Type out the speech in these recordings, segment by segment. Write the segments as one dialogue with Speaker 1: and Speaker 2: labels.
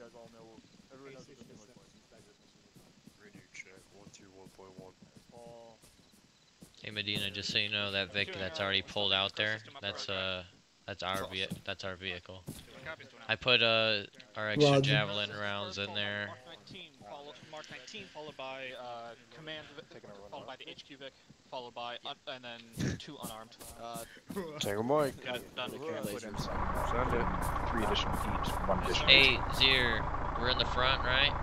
Speaker 1: guys all know. Everybody knows what this thing looks like.
Speaker 2: Radio check, 121.1.
Speaker 1: Paul.
Speaker 3: Hey Medina, just so you know, that Vic that's already pulled out there, that's uh, that's our ve that's our vehicle. I put uh our extra javelin rounds in there.
Speaker 4: Mark 19, follow, Mark 19 followed by uh, command, Vic, followed by the HQ Vic, followed by un, and then two unarmed. Uh,
Speaker 2: Tango Mike.
Speaker 4: got done.
Speaker 2: Send it.
Speaker 5: Three additional teams, one additional.
Speaker 3: Hey Zier, we're in the front, right?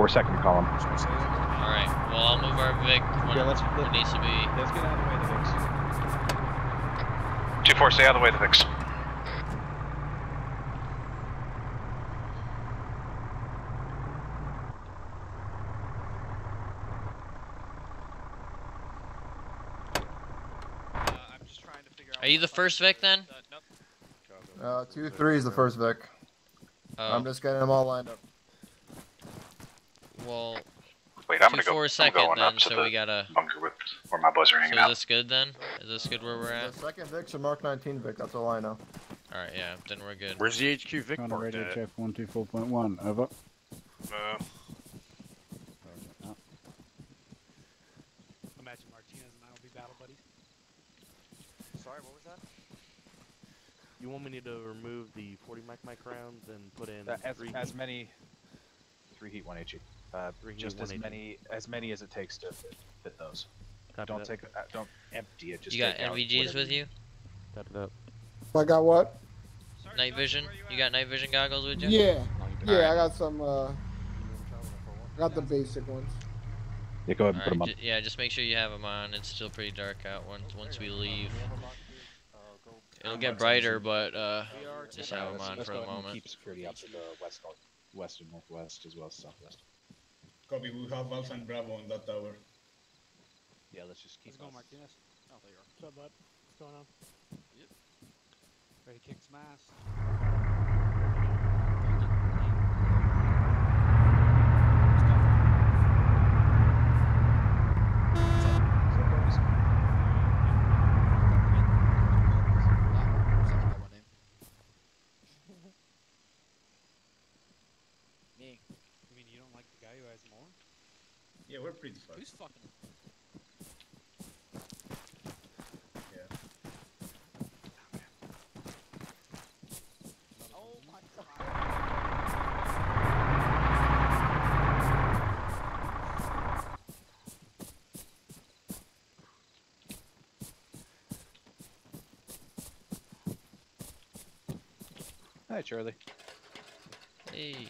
Speaker 5: We're second column.
Speaker 3: All right. Well, I'll move our Vic when
Speaker 5: Yeah, let's-
Speaker 3: it needs to be.
Speaker 5: Let's get out of the way, the Vicks.
Speaker 6: 2-4, stay out of the way, the Vicks.
Speaker 4: Uh, I'm just trying to figure out.
Speaker 3: Are you the first Vic then?
Speaker 4: Uh, nope.
Speaker 1: Uh, two three is the first Vic.
Speaker 3: Oh,
Speaker 1: I'm just getting them all lined up.
Speaker 3: well,
Speaker 6: Wait, I'm
Speaker 3: two
Speaker 6: gonna go.
Speaker 3: four
Speaker 6: I'm
Speaker 3: second
Speaker 6: going up
Speaker 3: then,
Speaker 6: to
Speaker 3: so
Speaker 6: the
Speaker 3: we gotta.
Speaker 6: bunker with where my boys are
Speaker 3: So
Speaker 6: hanging
Speaker 3: is this good then? Is this good where we're at?
Speaker 1: The second Vic's a Mark 19 Vic. That's all I know.
Speaker 3: All right, yeah, then we're good.
Speaker 2: Where's the HQ Vic
Speaker 7: On
Speaker 2: marked
Speaker 7: radio
Speaker 2: at?
Speaker 7: check 124.1. Over.
Speaker 2: Uh,
Speaker 8: Imagine Martinez and I will be battle buddies.
Speaker 9: Sorry, what was that? You want me to remove the 40 mic mic rounds and put in
Speaker 5: Uh, as,
Speaker 9: three
Speaker 5: as many. Three heat, one HE. Uh,
Speaker 9: Three heat,
Speaker 5: just
Speaker 9: one
Speaker 5: as
Speaker 9: HE.
Speaker 5: many as many as it takes to fit, fit those.
Speaker 9: Copy
Speaker 5: don't
Speaker 9: that.
Speaker 5: take. Uh, don't empty it. Just
Speaker 3: You got
Speaker 5: take
Speaker 3: NVGs with you?
Speaker 9: Copy that.
Speaker 7: I got what?
Speaker 3: Night vision? You got night vision goggles with you?
Speaker 7: Yeah. Yeah,
Speaker 3: Alright.
Speaker 7: I got some, uh, I got the basic ones.
Speaker 5: Yeah, go ahead and put them
Speaker 3: on. yeah, just make sure you have them on. It's still pretty dark out once once we leave. It'll get brighter, but uh, just have them on for
Speaker 5: go
Speaker 3: the moment.
Speaker 5: Keep security up to the west, north, west and northwest as well as southwest.
Speaker 10: Copy, we have Alpha and Bravo on that tower.
Speaker 5: Yeah, let's just keep.
Speaker 8: Let's go, Martinez. Oh, there you are. What's up, bud? What's going on? Yep. Ready to kick some ass.
Speaker 4: Me.
Speaker 8: You mean you don't like the guy who has more?
Speaker 10: Yeah, we're pretty fast.
Speaker 4: Who's fucking?
Speaker 10: Yeah.
Speaker 4: Oh my god.
Speaker 5: Hi, Charlie.
Speaker 3: Hey.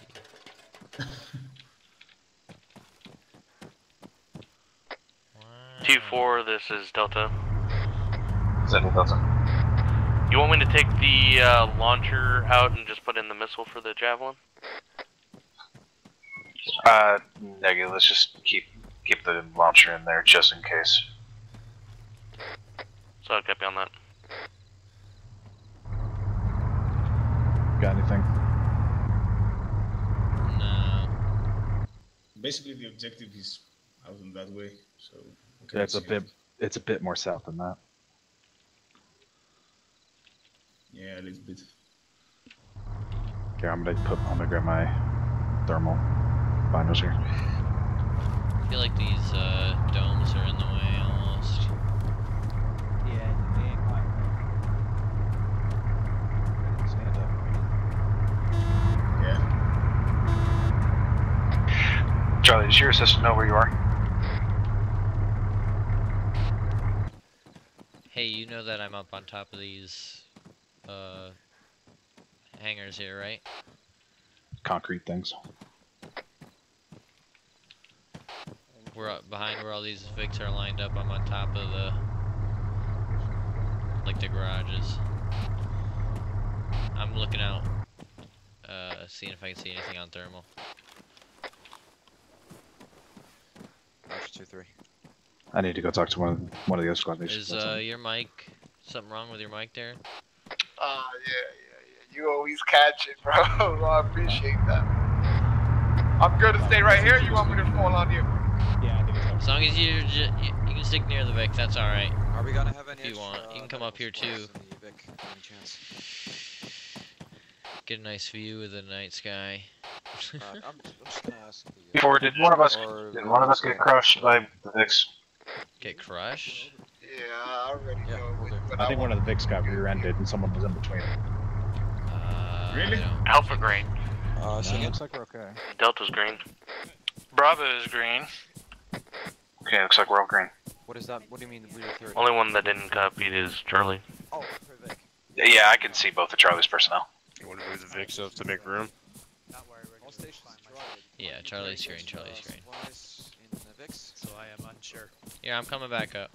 Speaker 6: Two four, this is Delta.
Speaker 5: Central Delta.
Speaker 6: You want me to take the uh, launcher out and just put in the missile for the javelin? Uh, negative. Let's just keep keep the launcher in there just in case. So I'll copy on that.
Speaker 5: Got anything?
Speaker 3: No.
Speaker 10: Basically, the objective is out in that way, so. We
Speaker 5: Yeah, it's a
Speaker 10: cannot see
Speaker 5: bit. It's a bit more south than that.
Speaker 10: Yeah, a little bit.
Speaker 5: Okay, I'm gonna put. I'm gonna grab my thermal binos here.
Speaker 3: I feel like these uh, domes are in the way almost.
Speaker 5: Yeah, they ain't quite Stand up.
Speaker 10: Yeah.
Speaker 6: Charlie, does your assistant know where you are?
Speaker 3: Hey, you know that I'm up on top of these uh, hangars here, right?
Speaker 5: Concrete things.
Speaker 3: We're up behind where all these Vics are lined up. I'm on top of the like the garages. I'm looking out, uh, seeing if I can see anything on thermal.
Speaker 9: Roger, two three.
Speaker 5: I need to go talk to one of one of the other squad
Speaker 3: Is uh, your mic something wrong with your mic there?
Speaker 11: Ah, yeah, yeah, yeah. You always catch it, bro. I appreciate that. I'm good to stay right here. You want me to fall on you?
Speaker 5: Yeah, I think it's
Speaker 3: As long as you ju- you, you can stick near the Vic, that's all right.
Speaker 9: Are we gonna have any
Speaker 3: If you
Speaker 9: extra,
Speaker 3: want, you can
Speaker 9: uh,
Speaker 3: come up here too.
Speaker 9: supplies in the Vic, by any chance?
Speaker 3: Get a nice view of the night sky.
Speaker 12: Uh, I'm, I'm just gonna ask. the, uh,
Speaker 13: Before, did one of us
Speaker 12: or-
Speaker 13: did one of us get crushed by the Vix?
Speaker 3: Get crushed?
Speaker 14: Yeah, I already
Speaker 12: Yeah,
Speaker 14: know.
Speaker 12: we'll do.
Speaker 13: I think one of the Vix got rear-ended and someone was in between.
Speaker 3: Uh,
Speaker 10: Really?
Speaker 3: I
Speaker 6: Alpha green.
Speaker 12: Uh, so
Speaker 13: No.
Speaker 12: again,
Speaker 13: Looks like we're okay.
Speaker 6: Delta's green.
Speaker 15: Bravo is green.
Speaker 13: Okay, looks like we're all green.
Speaker 12: what is that? What do you mean we were third?
Speaker 6: Only one that didn't copy is Charlie.
Speaker 12: Oh, for Vic.
Speaker 13: Yeah, I can see both of Charlie's personnel.
Speaker 15: You want to move the Vix up to make room?
Speaker 12: All stations.
Speaker 3: Yeah, Charlie's green, Charlie's green.
Speaker 12: Supplies in the Vix.
Speaker 5: So I am unsure.
Speaker 3: Yeah, I'm coming back up.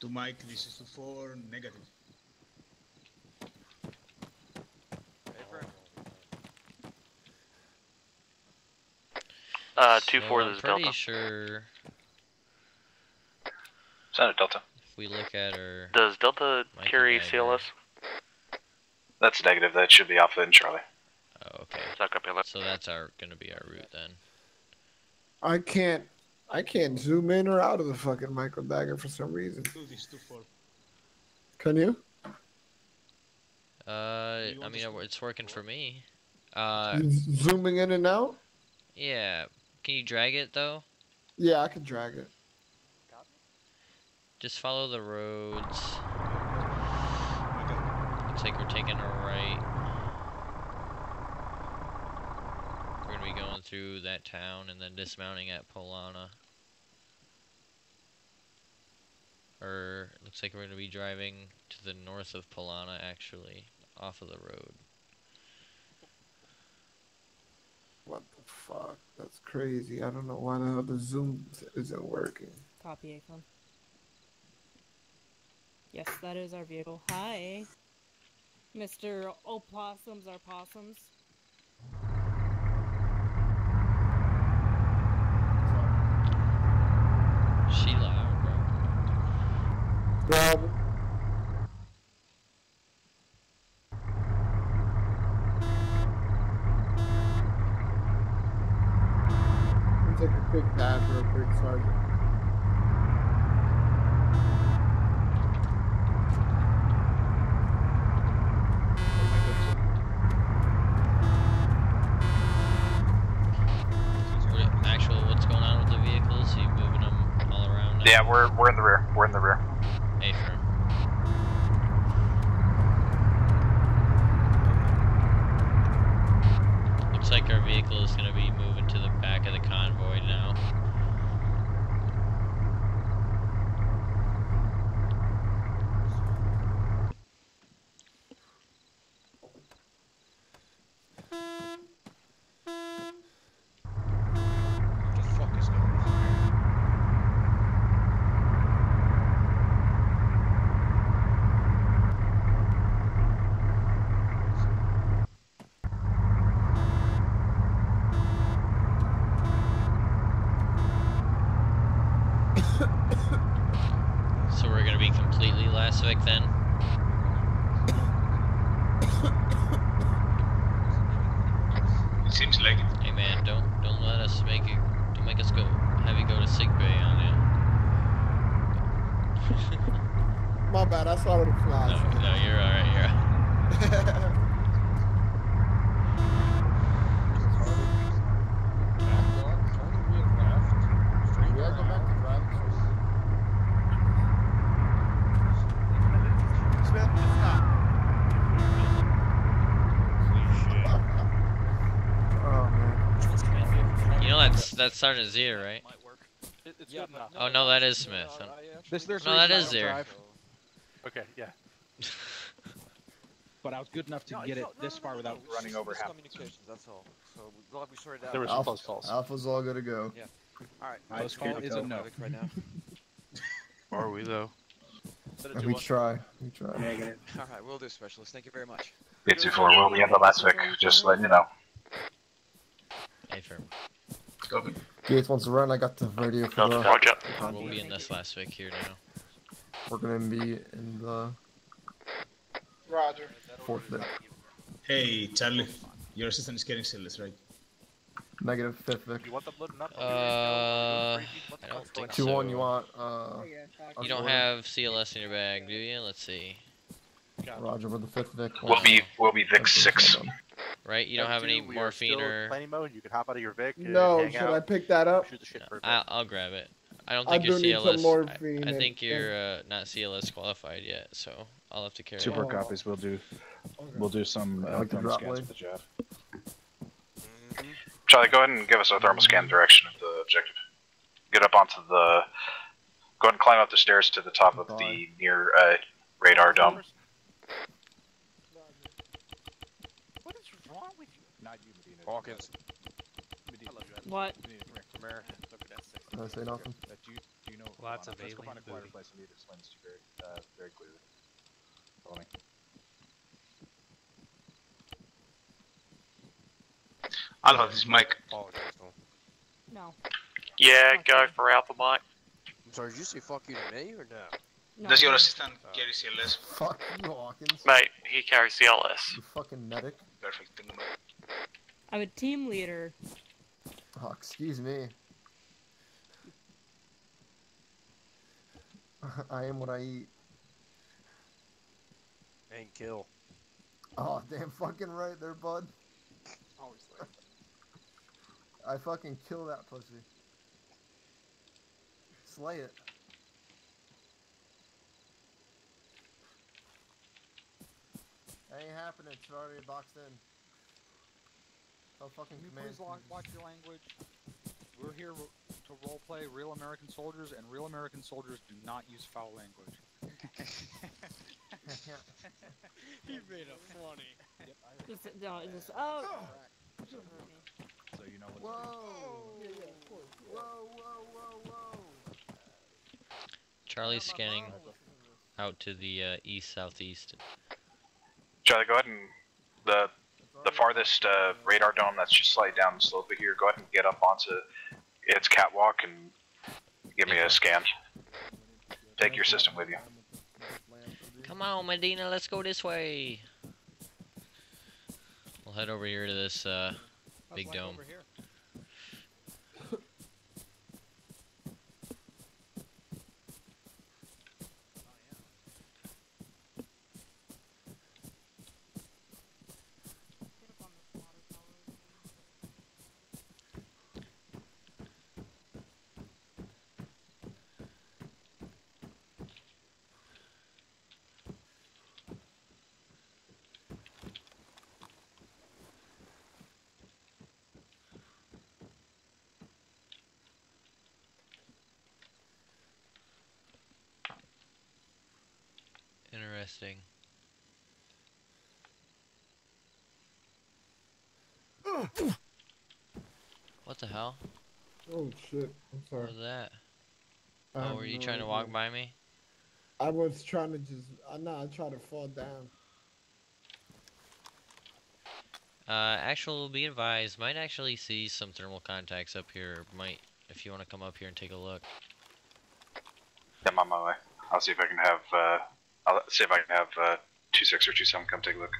Speaker 10: To Mike, this is to four negative.
Speaker 12: Paper.
Speaker 6: Uh, two
Speaker 3: So
Speaker 6: four.
Speaker 3: I'm
Speaker 6: This is
Speaker 3: pretty
Speaker 6: Delta.
Speaker 3: sure
Speaker 13: Senator Delta.
Speaker 3: if we look at our
Speaker 6: Does Delta
Speaker 3: Mike
Speaker 6: carry
Speaker 3: and
Speaker 6: CLS?
Speaker 13: That's negative. That should be Alpha and Charlie.
Speaker 3: oh, okay,
Speaker 6: Does that copy that?
Speaker 3: so that's our gonna be our route then.
Speaker 11: I can't. I can't zoom in or out of the fucking MicroDAGR for some reason.
Speaker 10: Do this to four.
Speaker 11: Can you?
Speaker 3: Uh, I mean
Speaker 10: to
Speaker 3: it's working for me. Uh,
Speaker 11: Zooming in and out?
Speaker 3: yeah. Can you drag it though?
Speaker 11: Yeah, I can drag it.
Speaker 3: Just follow the roads. Looks like we're taking a right. We're gonna be going through that town and then dismounting at Polana. Or looks like we're gonna be driving to the north of Polana actually, off of the road.
Speaker 11: What the fuck? That's crazy. I don't know why the hell zoom isn't working.
Speaker 16: Copy, Akon. Yes, that is our vehicle. Hi. Mr. Opossums are possums.
Speaker 3: Bro.
Speaker 11: Rob, let me take a quick dive real quick, Sergeant.
Speaker 3: Actual, what's going on with the vehicles? you moving them all around now?
Speaker 13: Yeah, we're we're in the rear. We're in the rear.
Speaker 3: Hey, firm. Looks like our vehicle is going to be moving to the back of the convoy now.
Speaker 12: What the fuck is going on?
Speaker 3: So we're going to be completely last Vic then?
Speaker 10: It seems like it.
Speaker 3: Hey man, don't don't let us make it don't make us go have you go to sick bay on
Speaker 11: My bad, I saw the
Speaker 3: you.
Speaker 11: flash.
Speaker 3: No, no, you're alright, you're alright.
Speaker 11: Yeah, go back to driving. Oh man.
Speaker 3: You know that's that's Sergeant Zia, right?
Speaker 17: Might work. It, it's
Speaker 12: Yeah,
Speaker 17: good enough.
Speaker 3: Oh no, that is Smith.
Speaker 12: I- I
Speaker 5: This,
Speaker 3: No,
Speaker 5: a
Speaker 3: that
Speaker 5: reason I
Speaker 3: is
Speaker 5: don't
Speaker 3: there.
Speaker 15: Okay, yeah.
Speaker 5: but I was good enough to
Speaker 12: No,
Speaker 5: get it this
Speaker 12: no,
Speaker 5: far
Speaker 12: no,
Speaker 5: without
Speaker 12: no,
Speaker 5: running over half.
Speaker 12: miscommunications, That's all. So we're glad we sorted it out.
Speaker 15: There was some
Speaker 18: Alpha,
Speaker 15: close calls.
Speaker 18: Alpha's all good to go.
Speaker 12: Yeah. All right.
Speaker 5: Close call is a no.
Speaker 12: Vic right now.
Speaker 15: Are we though?
Speaker 17: Set it to
Speaker 18: We
Speaker 17: one.
Speaker 18: try. We try.
Speaker 12: All right, we'll do, specialist. Thank you very much.
Speaker 13: Eight two four. We'll be in the last Vic. Just letting you know.
Speaker 3: Hey firm.
Speaker 10: Copy.
Speaker 18: Gates wants to run. I got the radio for
Speaker 6: Delta,
Speaker 18: the.
Speaker 6: watch out.
Speaker 3: We'll be in this last Vic here now.
Speaker 18: We're gonna be in the
Speaker 14: Roger.
Speaker 18: fourth Vic.
Speaker 10: Hey, Charlie. Your assistant is getting CLS, right?
Speaker 18: Negative fifth Vic.
Speaker 15: You want them loading up?
Speaker 3: Uh, I don't think
Speaker 18: Two
Speaker 3: so.
Speaker 18: one. You want? Uh.
Speaker 3: You don't have CLS in your bag, do you? Let's see.
Speaker 18: Roger, we're the fifth Vic.
Speaker 13: We'll be we'll be Vic six.
Speaker 3: Right? You don't have any
Speaker 19: we are
Speaker 3: morphine or.
Speaker 19: planning mode. You can hop out of your Vic. and
Speaker 11: No,
Speaker 19: hang
Speaker 11: should
Speaker 19: out,
Speaker 11: I pick that up?
Speaker 19: Shoot the shit for.
Speaker 3: I'll, I'll grab it. I don't think
Speaker 11: do
Speaker 3: you're
Speaker 11: need
Speaker 3: CLS. I- I, think you're uh, not CLS qualified yet, so I'll have to carry
Speaker 5: Super
Speaker 3: it.
Speaker 5: copies. We'll do. We'll do some uh,
Speaker 18: like
Speaker 5: thermal scans
Speaker 18: leg.
Speaker 5: for the Jav.
Speaker 13: Charlie, go ahead and give us a thermal scan direction of the objective. Get up onto the. Go ahead and climb up the stairs to the top of the near uh, radar dome.
Speaker 17: What is wrong with you?
Speaker 5: Not you, Medina.
Speaker 12: Hawkins. Medina.
Speaker 16: What?
Speaker 12: Come here.
Speaker 18: Did I say nothing?
Speaker 5: That you, do you know?
Speaker 20: Lots
Speaker 5: hold on,
Speaker 20: of
Speaker 5: Let's go find a
Speaker 20: alien
Speaker 5: quieter
Speaker 20: booty.
Speaker 5: place. I need to explain this to you very, uh, very clearly. Follow me.
Speaker 10: Alpha, this is Mike.
Speaker 16: No.
Speaker 21: Yeah, go for Alpha Mike.
Speaker 12: I'm sorry, did you say fuck you to me or no?
Speaker 16: No.
Speaker 10: Does your assistant carry CLS?
Speaker 18: Fuck you, Hawkins.
Speaker 21: Mate, he carries CLS.
Speaker 18: You fucking medic.
Speaker 10: Perfect.
Speaker 16: I'm a team leader.
Speaker 18: Oh, excuse me. I am what I eat.
Speaker 12: Ain't kill.
Speaker 18: Oh, damn fucking right there, bud.
Speaker 17: Always there.
Speaker 18: I fucking kill that pussy. Slay it. Ain't happening. It's already boxed in. Tell fucking
Speaker 17: Can you
Speaker 18: command.
Speaker 17: please lo- watch your language? We're here ro- to roleplay real American soldiers, and real American soldiers do not use foul language.
Speaker 20: he made it funny.
Speaker 16: Just no, just oh.
Speaker 5: So you know what.
Speaker 18: Whoa! Yeah, yeah, of course. Whoa, whoa, whoa, whoa!
Speaker 3: Charlie's scanning out to the uh, east southeast.
Speaker 13: Charlie, go ahead and the the farthest uh, radar dome that's just slightly down the slope of here. Go ahead and get up onto its catwalk and give me a scan. Take your system with you.
Speaker 3: Come on, Medina, let's go this way. We'll head over here to this uh, big dome.
Speaker 17: Over here?
Speaker 3: Interesting. What the hell?
Speaker 11: Oh shit! I'm sorry.
Speaker 3: What
Speaker 11: sorry.
Speaker 3: was that?
Speaker 11: I
Speaker 3: Oh, were you
Speaker 11: no
Speaker 3: trying to
Speaker 11: idea.
Speaker 3: walk by me?
Speaker 11: I was trying to just. I know. I tried to fall down.
Speaker 3: Uh, actual, be advised, might actually see some thermal contacts up here. Might, if you want to come up here and take a look.
Speaker 13: Yeah, I'm on my way. I'll see if I can have. Uh, I'll see if I can have uh, two six or two seven come take a look.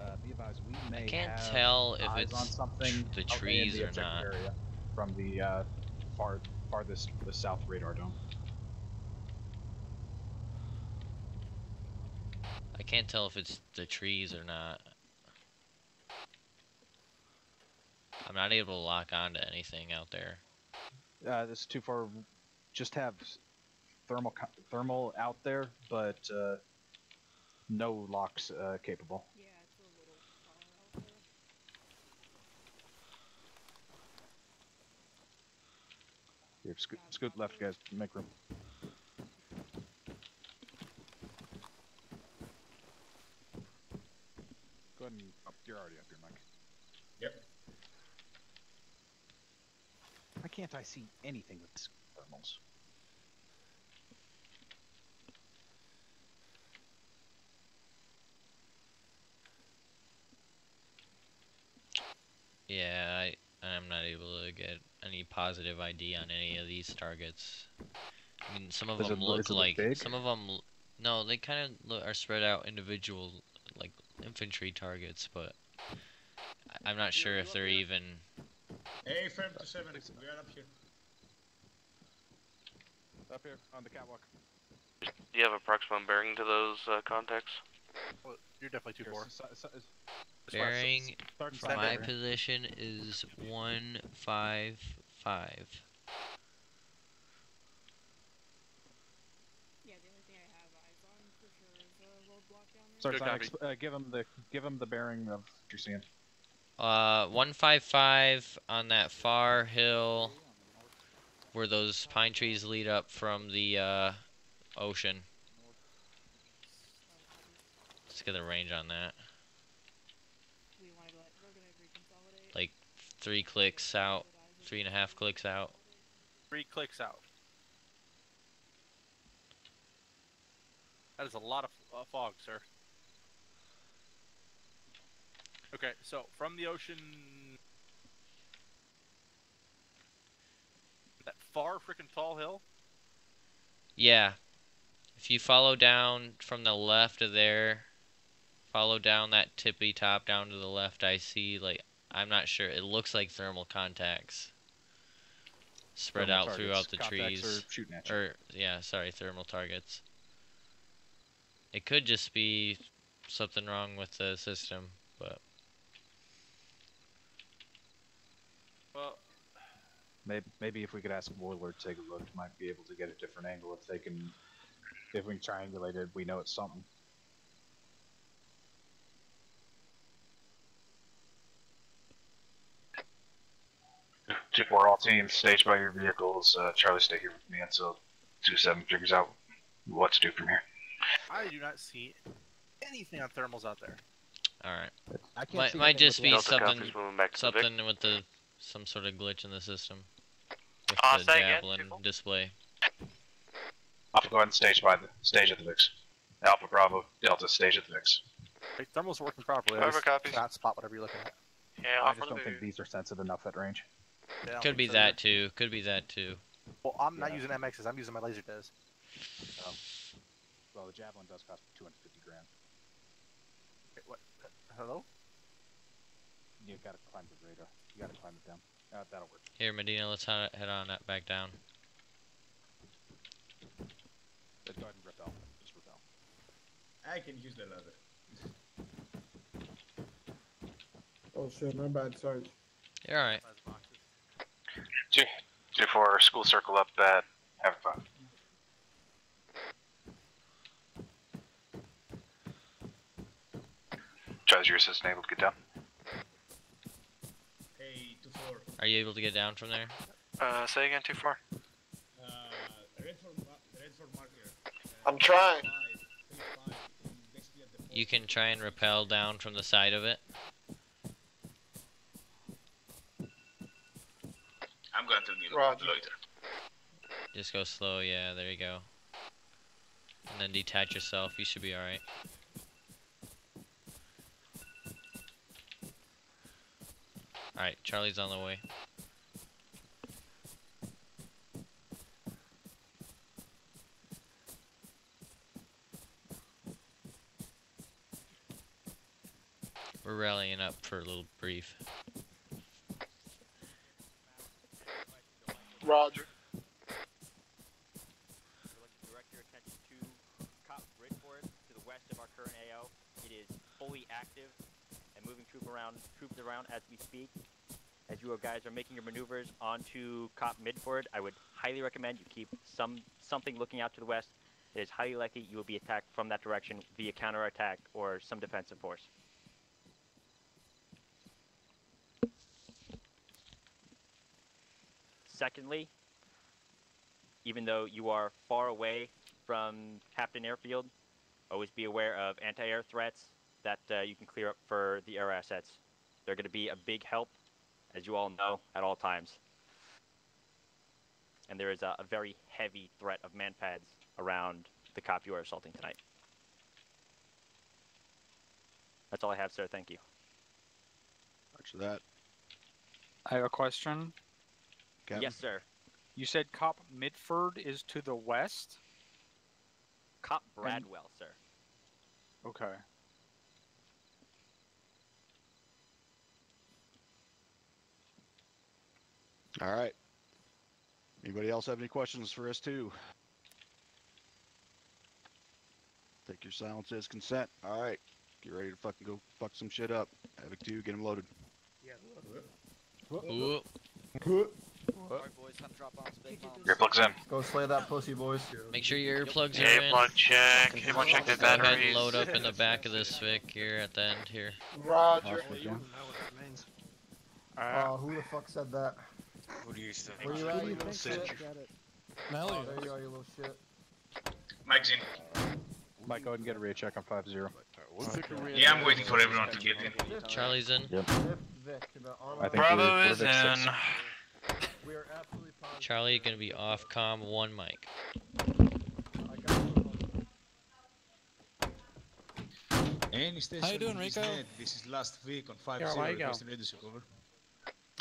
Speaker 5: Uh, be advised, we may
Speaker 3: can't tell if it's
Speaker 5: on something
Speaker 3: the
Speaker 5: out in
Speaker 3: trees
Speaker 5: the
Speaker 3: or not.
Speaker 5: Area from the uh, far farthest the south radar dome.
Speaker 3: I can't tell if it's the trees or not. I'm not able to lock onto anything out there.
Speaker 5: Uh, this is too far. Just have thermal thermal out there, but uh, no locks uh, capable. Yeah, Here, scoot, scoot left, guys. Make room. Go ahead and up. You're already up here, Mike.
Speaker 10: Yep.
Speaker 5: Why can't I see anything with these thermals?
Speaker 3: Yeah, I, I'm not able to get any positive ID on any of these targets. I mean, some of
Speaker 5: Does
Speaker 3: them
Speaker 5: it look-
Speaker 3: look
Speaker 5: look
Speaker 3: like some of them. No, they kind of are spread out individual, like infantry targets, but I'm not sure if they're even
Speaker 10: Hey, firm to seven. We are up here.
Speaker 5: Up here on the catwalk.
Speaker 6: Do you have a approximate bearing to those uh, contacts?
Speaker 2: Well, you're definitely too far.
Speaker 3: Bearing from my position is one five five.
Speaker 16: Yeah, the only thing I have eyes on for sure is a roadblock down there.
Speaker 5: Sorry, Sonic, uh, give him the give him the bearing of what you're seeing.
Speaker 3: Uh, one five five on that far hill where those pine trees lead up from the uh, ocean. Let's get a range on that. Like three clicks out, three and a half clicks out.
Speaker 2: Three clicks out. That is a lot of uh, fog, sir. Okay, so from the ocean, that far freaking tall hill.
Speaker 3: Yeah. If you follow down from the left of there, follow down that tippy top down to the left, I see like I'm not sure. It looks like thermal contacts spread
Speaker 5: Thermal
Speaker 3: out
Speaker 5: targets.
Speaker 3: throughout the
Speaker 5: Contacts
Speaker 3: trees.
Speaker 5: are shooting at you.
Speaker 3: Or yeah, sorry, thermal targets. It could just be something wrong with the system, but
Speaker 2: Well,
Speaker 5: Maybe, maybe if we could ask Boiler to take a look, might be able to get a different angle if they can. If we triangulate it, we know it's something.
Speaker 13: Two four all teams, stage by your vehicles. Uh, Charlie, stay here with me until two seven figures out what to do from here.
Speaker 2: I do not see anything on thermals out there.
Speaker 3: all right.
Speaker 5: I
Speaker 3: Might might just be something
Speaker 6: copies moving back to the Vic.
Speaker 3: something with the some sort of glitch in the system with
Speaker 6: Uh,
Speaker 3: the
Speaker 6: say again,
Speaker 3: javelin display.
Speaker 13: Alpha, go ahead and stage by the stage at the VIX. Alpha Bravo Delta stage at the VIX.
Speaker 2: Hey, thermals working properly. I
Speaker 6: copy.
Speaker 2: just
Speaker 6: copies.
Speaker 2: cannot spot whatever you're looking at.
Speaker 6: Yeah,
Speaker 5: I just don't think these are sensitive enough at range.
Speaker 2: Yeah,
Speaker 3: Could be
Speaker 2: so
Speaker 3: that too. Could be that too.
Speaker 2: Well, I'm not
Speaker 5: Yeah.
Speaker 2: using MXs. I'm using my laser des.
Speaker 5: Well, the javelin does cost 250 grand.
Speaker 2: Wait, what? Hello?
Speaker 5: You've gotta climb the radar. You gotta climb it down. Uh, that'll work.
Speaker 3: Here, Medina, let's head head on that back down.
Speaker 5: Just go ahead and repel. Just repel.
Speaker 10: I can use the ladder.
Speaker 7: Oh shit, my bad, Sarge.
Speaker 3: You're alright.
Speaker 13: Two, two four, school circle up that. have fun. Charlie's your assistant able to get down.
Speaker 10: Hey, two four.
Speaker 3: Are you able to get down from there?
Speaker 6: Uh, say again, too far.
Speaker 10: Uh, red for red for marker.
Speaker 11: I'm trying.
Speaker 10: Five, three, five, in basically at the
Speaker 3: You can try and rappel down from the side of it.
Speaker 10: I'm going to the
Speaker 11: Roger.
Speaker 10: loiter.
Speaker 3: Just go slow, yeah, there you go. And then detach yourself, you should be alright. Alright, Charlie's on the way. We're rallying up for a little brief.
Speaker 11: Roger.
Speaker 22: direct your attention to Cop Bridgeport to the west of our current AO. It is fully active and moving troop around, troops around as we speak. As you guys are making your maneuvers onto Cop Mitford, I would highly recommend you keep some something looking out to the west. It is highly likely you will be attacked from that direction via counterattack or some defensive force. Secondly, even though you are far away from Captain Airfield, always be aware of anti-air threats that uh, you can clear up for the air assets. They're going to be a big help, as you all know, at all times. And there is a, a very heavy threat of manpads around the cop you are assaulting tonight. That's all I have, sir. Thank you.
Speaker 8: Roger that. I have a question.
Speaker 22: Yes, sir.
Speaker 8: You said Cop Mitford is to the west?
Speaker 22: Cop Bradwell, sir.
Speaker 8: Okay.
Speaker 23: All right. Anybody else have any questions for us too? Take your silence as consent. All right. Get ready to fucking go fuck some shit up. Havoc 2, get him loaded.
Speaker 3: Ooh.
Speaker 12: Alright, boys, time to drop bombs, big bombs.
Speaker 13: Earplugs in.
Speaker 1: Go slay that pussy, boys.
Speaker 3: Make sure your earplugs
Speaker 6: Yeah,
Speaker 3: are in.
Speaker 6: plug check. Everyone check their
Speaker 3: Go ahead and load up in the back of this Vic here at the end here.
Speaker 11: Roger.
Speaker 1: Oh, who the fuck said that?
Speaker 12: Who do you think?
Speaker 1: Where you at, you little shit?
Speaker 24: Melly.
Speaker 1: Oh, there you are, you little shit.
Speaker 10: Mike's in.
Speaker 5: Mike, go ahead and get a rear check on 5-0.
Speaker 10: Yeah, I'm waiting for everyone to get in.
Speaker 3: Charlie's in.
Speaker 5: Yep.
Speaker 1: Vic, the armor-
Speaker 5: I think
Speaker 6: Bravo
Speaker 5: we're, we're
Speaker 6: is in.
Speaker 1: We are absolutely.
Speaker 3: Charlie gonna be off com one mic.
Speaker 10: Any station
Speaker 24: How you doing, Rico?
Speaker 10: This is last Vic on 5
Speaker 24: Yeah,
Speaker 10: 0
Speaker 24: you go?
Speaker 10: requesting ready to cover.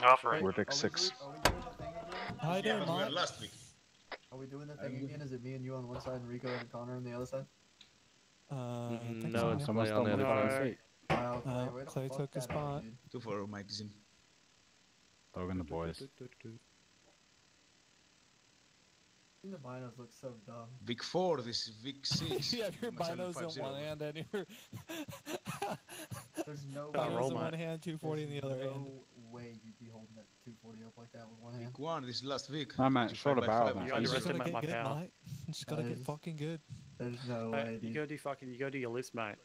Speaker 6: Offering.
Speaker 5: We're Vic 6.
Speaker 24: How you
Speaker 10: Yeah, we were
Speaker 24: Mike?
Speaker 10: last Vic.
Speaker 1: Are we doing the thing again? Is it me and you on one side and Rico and Connor on the other side?
Speaker 24: Uh,
Speaker 25: No, it's Someone's on the other side.
Speaker 1: Wow, Clay,
Speaker 24: Uh, Clay took his spot.
Speaker 10: Two for Mike is in.
Speaker 5: Logan the boys.
Speaker 1: The binos look so dumb.
Speaker 10: Vic 4, this is Vic 6.
Speaker 24: you have your
Speaker 10: myself
Speaker 24: binos in
Speaker 10: 5-0.
Speaker 24: one hand and your
Speaker 1: There's no
Speaker 24: binos
Speaker 1: way.
Speaker 24: in one hand, 240 in the other
Speaker 1: There's
Speaker 24: hand.
Speaker 1: No way you'd be holding that 240 up like that with one hand.
Speaker 10: Vic 1, this is last Vic.
Speaker 26: I'm at
Speaker 10: Two
Speaker 26: short of
Speaker 10: by
Speaker 26: barrel
Speaker 10: five
Speaker 26: now.
Speaker 10: on
Speaker 26: You
Speaker 10: five
Speaker 24: You just gotta
Speaker 26: underestimate
Speaker 24: get
Speaker 26: my
Speaker 24: good,
Speaker 26: power.
Speaker 24: mate. Just gotta get fucking good.
Speaker 1: There's no
Speaker 24: Hey,
Speaker 1: way,
Speaker 24: you
Speaker 1: dude.
Speaker 24: go
Speaker 26: do fucking, you go do your list, mate.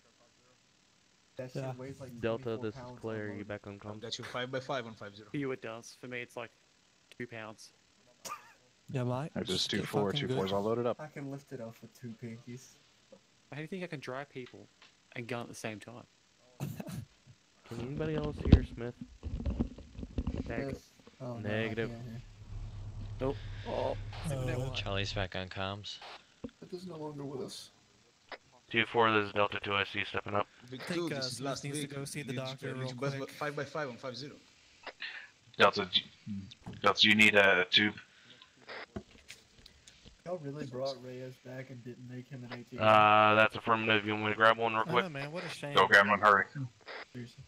Speaker 1: That shit
Speaker 24: Yeah.
Speaker 1: weighs like
Speaker 25: Delta, this is
Speaker 1: pounds
Speaker 25: Claire. Are you back on com?
Speaker 10: Got you 5 by 5 on 5 0.
Speaker 26: For you it does. For me it's like two pounds.
Speaker 24: Yeah, mate.
Speaker 5: I just
Speaker 24: get
Speaker 5: 2-4,
Speaker 24: fucking
Speaker 5: 2-4's
Speaker 24: good.
Speaker 5: all loaded up.
Speaker 1: I can lift it off with two pinkies.
Speaker 26: How do you think I can drive people and gun at the same time?
Speaker 25: Can anybody else hear Smith?
Speaker 26: Negative.
Speaker 1: Oh, no,
Speaker 25: Negative.
Speaker 1: can't.
Speaker 26: Nope. Oh.
Speaker 24: Uh,
Speaker 3: Charlie's back on comms.
Speaker 27: It is no longer with us.
Speaker 6: 2 4, this is Delta 2 SC stepping up.
Speaker 10: Vic
Speaker 24: think,
Speaker 10: 2,
Speaker 24: uh,
Speaker 10: this is
Speaker 24: Smith
Speaker 10: last
Speaker 24: needs to
Speaker 10: week.
Speaker 24: go see the doctor real
Speaker 10: you bus-
Speaker 24: quick.
Speaker 10: 5 by 5 on 5 0.
Speaker 13: Delta, do- Delta, do you need a tube?
Speaker 1: Y'all really brought Reyes back and didn't make him an 18.
Speaker 6: Uh, that's affirmative. You want me to grab one real quick?
Speaker 24: know, man. What a shame.
Speaker 13: Go grab one, hurry.
Speaker 1: Seriously.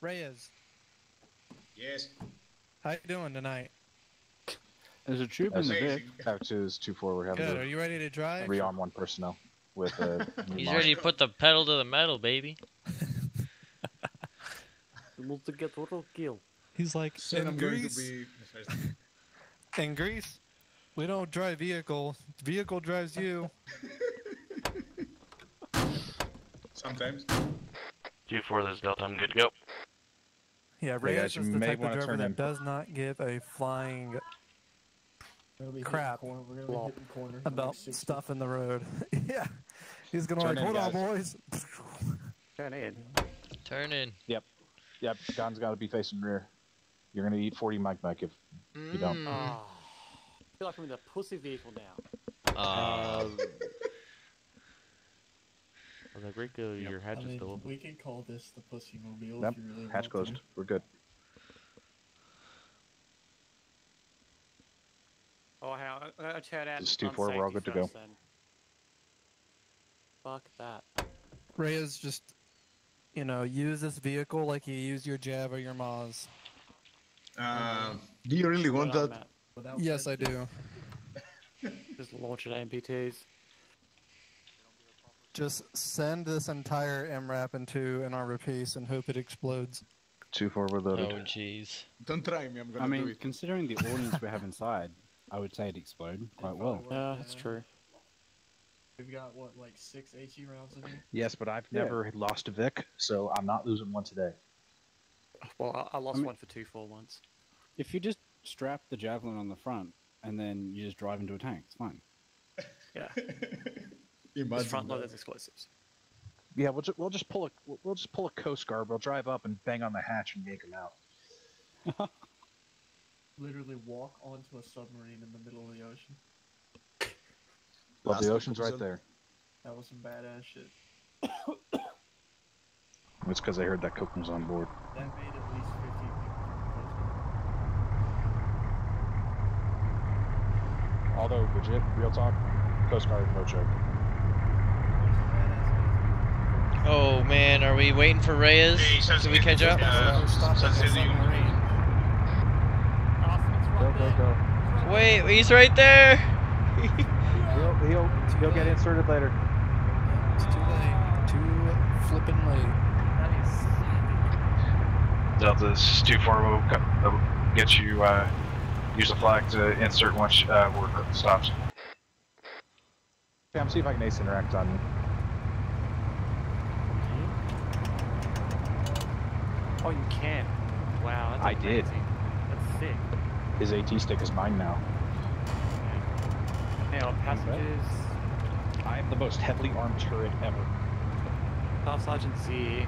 Speaker 24: Reyes,
Speaker 10: Yes.
Speaker 24: how you doing tonight?
Speaker 26: There's a troop in the Vic.
Speaker 10: Amazing.
Speaker 5: Have 2 is 2-4. We're having
Speaker 24: Good. Are
Speaker 5: to
Speaker 24: you ready to drive?
Speaker 5: three on one personnel with uh, new
Speaker 3: He's
Speaker 5: mod.
Speaker 3: ready to put the pedal to the metal, baby.
Speaker 26: to get total kill.
Speaker 24: He's like,
Speaker 10: Said
Speaker 24: in
Speaker 10: I'm going to
Speaker 24: Greece,
Speaker 10: be
Speaker 24: in Greece, we don't drive vehicle. Vehicle drives you.
Speaker 10: Sometimes.
Speaker 6: 2 4, this is Delta. I'm good to go.
Speaker 24: Yeah,
Speaker 5: Hey,
Speaker 24: Reyes
Speaker 5: guys, you
Speaker 24: is the type of driver that
Speaker 5: in.
Speaker 24: does not give a flying
Speaker 1: be
Speaker 24: Crap.
Speaker 1: Corner. Be corner.
Speaker 24: about
Speaker 1: next 60.
Speaker 24: stuff in the road. yeah, he's gonna
Speaker 5: Turn
Speaker 24: like,
Speaker 5: in,
Speaker 24: hold on, boys.
Speaker 26: Turn in.
Speaker 3: Turn in.
Speaker 5: Yep. Yep. Gun's got to be facing rear. You're gonna eat 40 mic mic if you don't.
Speaker 3: Mm.
Speaker 26: Oh. I feel like I'm in the pussy vehicle now.
Speaker 3: Uh,
Speaker 25: Um, I was like, Rico, your hatch
Speaker 1: I
Speaker 25: is
Speaker 1: mean,
Speaker 25: still open.
Speaker 1: we can call this the pussy mobile
Speaker 5: Yep.
Speaker 1: if you really
Speaker 5: Hatch
Speaker 1: want to.
Speaker 5: closed. We're good.
Speaker 26: Oh, how? I'm gonna turn out.
Speaker 5: This is
Speaker 26: on
Speaker 5: 2-4, we're all good to go.
Speaker 26: then. Fuck that.
Speaker 24: Reyes just, you know, use this vehicle like you use your Jav or your Maz.
Speaker 10: Uh, do you really want that?
Speaker 24: Yes, I do.
Speaker 26: Just launch it at MBTs.
Speaker 24: Just send this entire MRAP into an armor piece and hope it explodes.
Speaker 5: 2-4, we're loaded.
Speaker 3: oh, jeez.
Speaker 10: Don't try me. I'm gonna
Speaker 26: I
Speaker 10: do
Speaker 26: mean,
Speaker 10: it.
Speaker 26: considering the audience we have inside, I would say it exploded quite well. Yeah, that's true.
Speaker 1: We've got what, like six HE rounds in here.
Speaker 5: Yes, but I've
Speaker 26: Yeah.
Speaker 5: never lost a Vic, so I'm not losing one today.
Speaker 26: Well, I, I lost
Speaker 28: mean-
Speaker 26: one for two four once.
Speaker 28: If you just strap the javelin on the front and then you just drive into a tank, it's fine.
Speaker 26: Yeah.
Speaker 10: Imagine
Speaker 26: Just front load
Speaker 10: that.
Speaker 26: those explosives.
Speaker 5: Yeah, we'll, ju- we'll just pull a we'll, we'll just pull a coast guard. We'll drive up and bang on the hatch and yank him out.
Speaker 1: Literally walk onto a submarine in the middle of the ocean.
Speaker 5: Well,
Speaker 10: Last
Speaker 5: the ocean's right
Speaker 10: episode.
Speaker 5: there.
Speaker 1: That was some badass shit.
Speaker 5: It's because I heard that Coke was on board.
Speaker 1: That made at least 15 people.
Speaker 5: Although legit, real talk, Coast Guard no joke.
Speaker 3: Oh man, are we waiting for Reyes? Can we catch up?
Speaker 10: Uh, Sunset Union.
Speaker 5: go, go.
Speaker 3: Wait, he's right there.
Speaker 5: He'll, he'll, he'll get inserted later.
Speaker 26: It's too late. Too flippin' late.
Speaker 13: Delta's 2-4 will co- will get you, uh, use the flag to insert once uh, work stops.
Speaker 5: Okay, I'm see if I can ace interact on you.
Speaker 26: Oh, you can. Wow, that's
Speaker 5: I did.
Speaker 26: That's sick.
Speaker 5: His AT stick is mine now.
Speaker 26: Now, passengers.
Speaker 5: I am the most heavily armed turret ever.
Speaker 26: Staff Sergeant Z.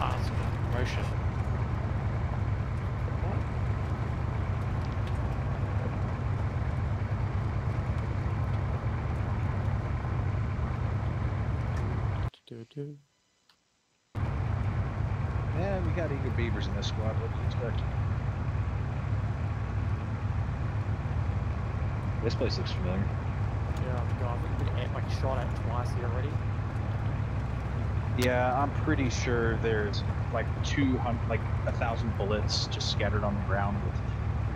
Speaker 26: Ask promotion. Do-do.
Speaker 5: Yeah, we got eager beavers in this squad. What do you expect? This place looks familiar.
Speaker 26: Yeah, God, we've been at, like shot at twice here already.
Speaker 5: Yeah, I'm pretty sure there's like 200, like a thousand bullets just scattered on the ground with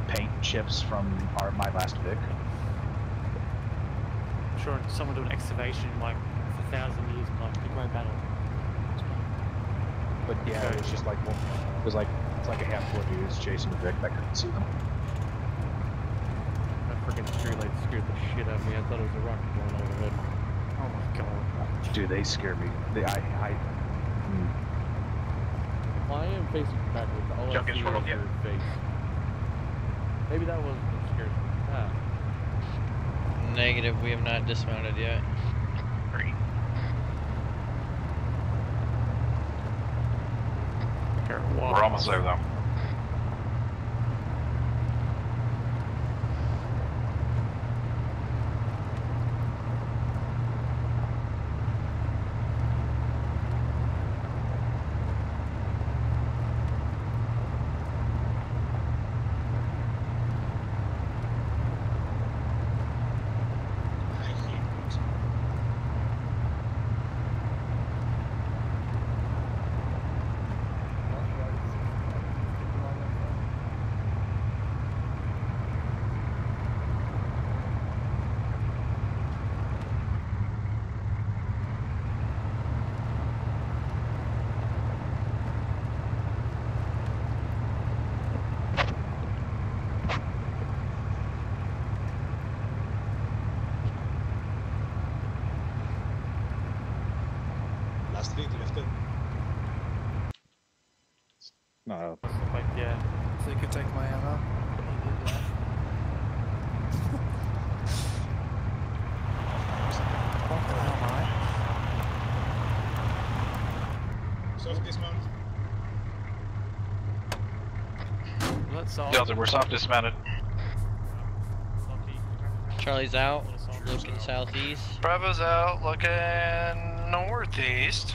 Speaker 5: paint chips from our my last Vic.
Speaker 26: I'm sure someone do an excavation like a thousand years, like the Great Battle.
Speaker 5: But yeah, it was just like well, it was like it's like a handful of dudes chasing the Vic that couldn't see them.
Speaker 25: That freaking street light scared the shit out of me. I thought it was a rocket going overhead.
Speaker 26: Oh my god.
Speaker 5: Dude, they scare me. They, I, I, mm.
Speaker 25: Well, I am facing backwards. All
Speaker 13: Jump
Speaker 25: I
Speaker 13: in
Speaker 25: see
Speaker 13: front
Speaker 25: is
Speaker 13: of you.
Speaker 25: your face. Maybe that was what scares me. Ah.
Speaker 3: Negative, we have not dismounted yet.
Speaker 13: We're almost there though.
Speaker 10: Last thing to left it.
Speaker 5: No.
Speaker 26: Like, yeah.
Speaker 1: So you can take my ammo.
Speaker 10: Soft dismount.
Speaker 26: Let's all.
Speaker 13: Delta, we're soft dismounted.
Speaker 3: Charlie's out, looking southeast.
Speaker 2: Bravo's out, looking northeast.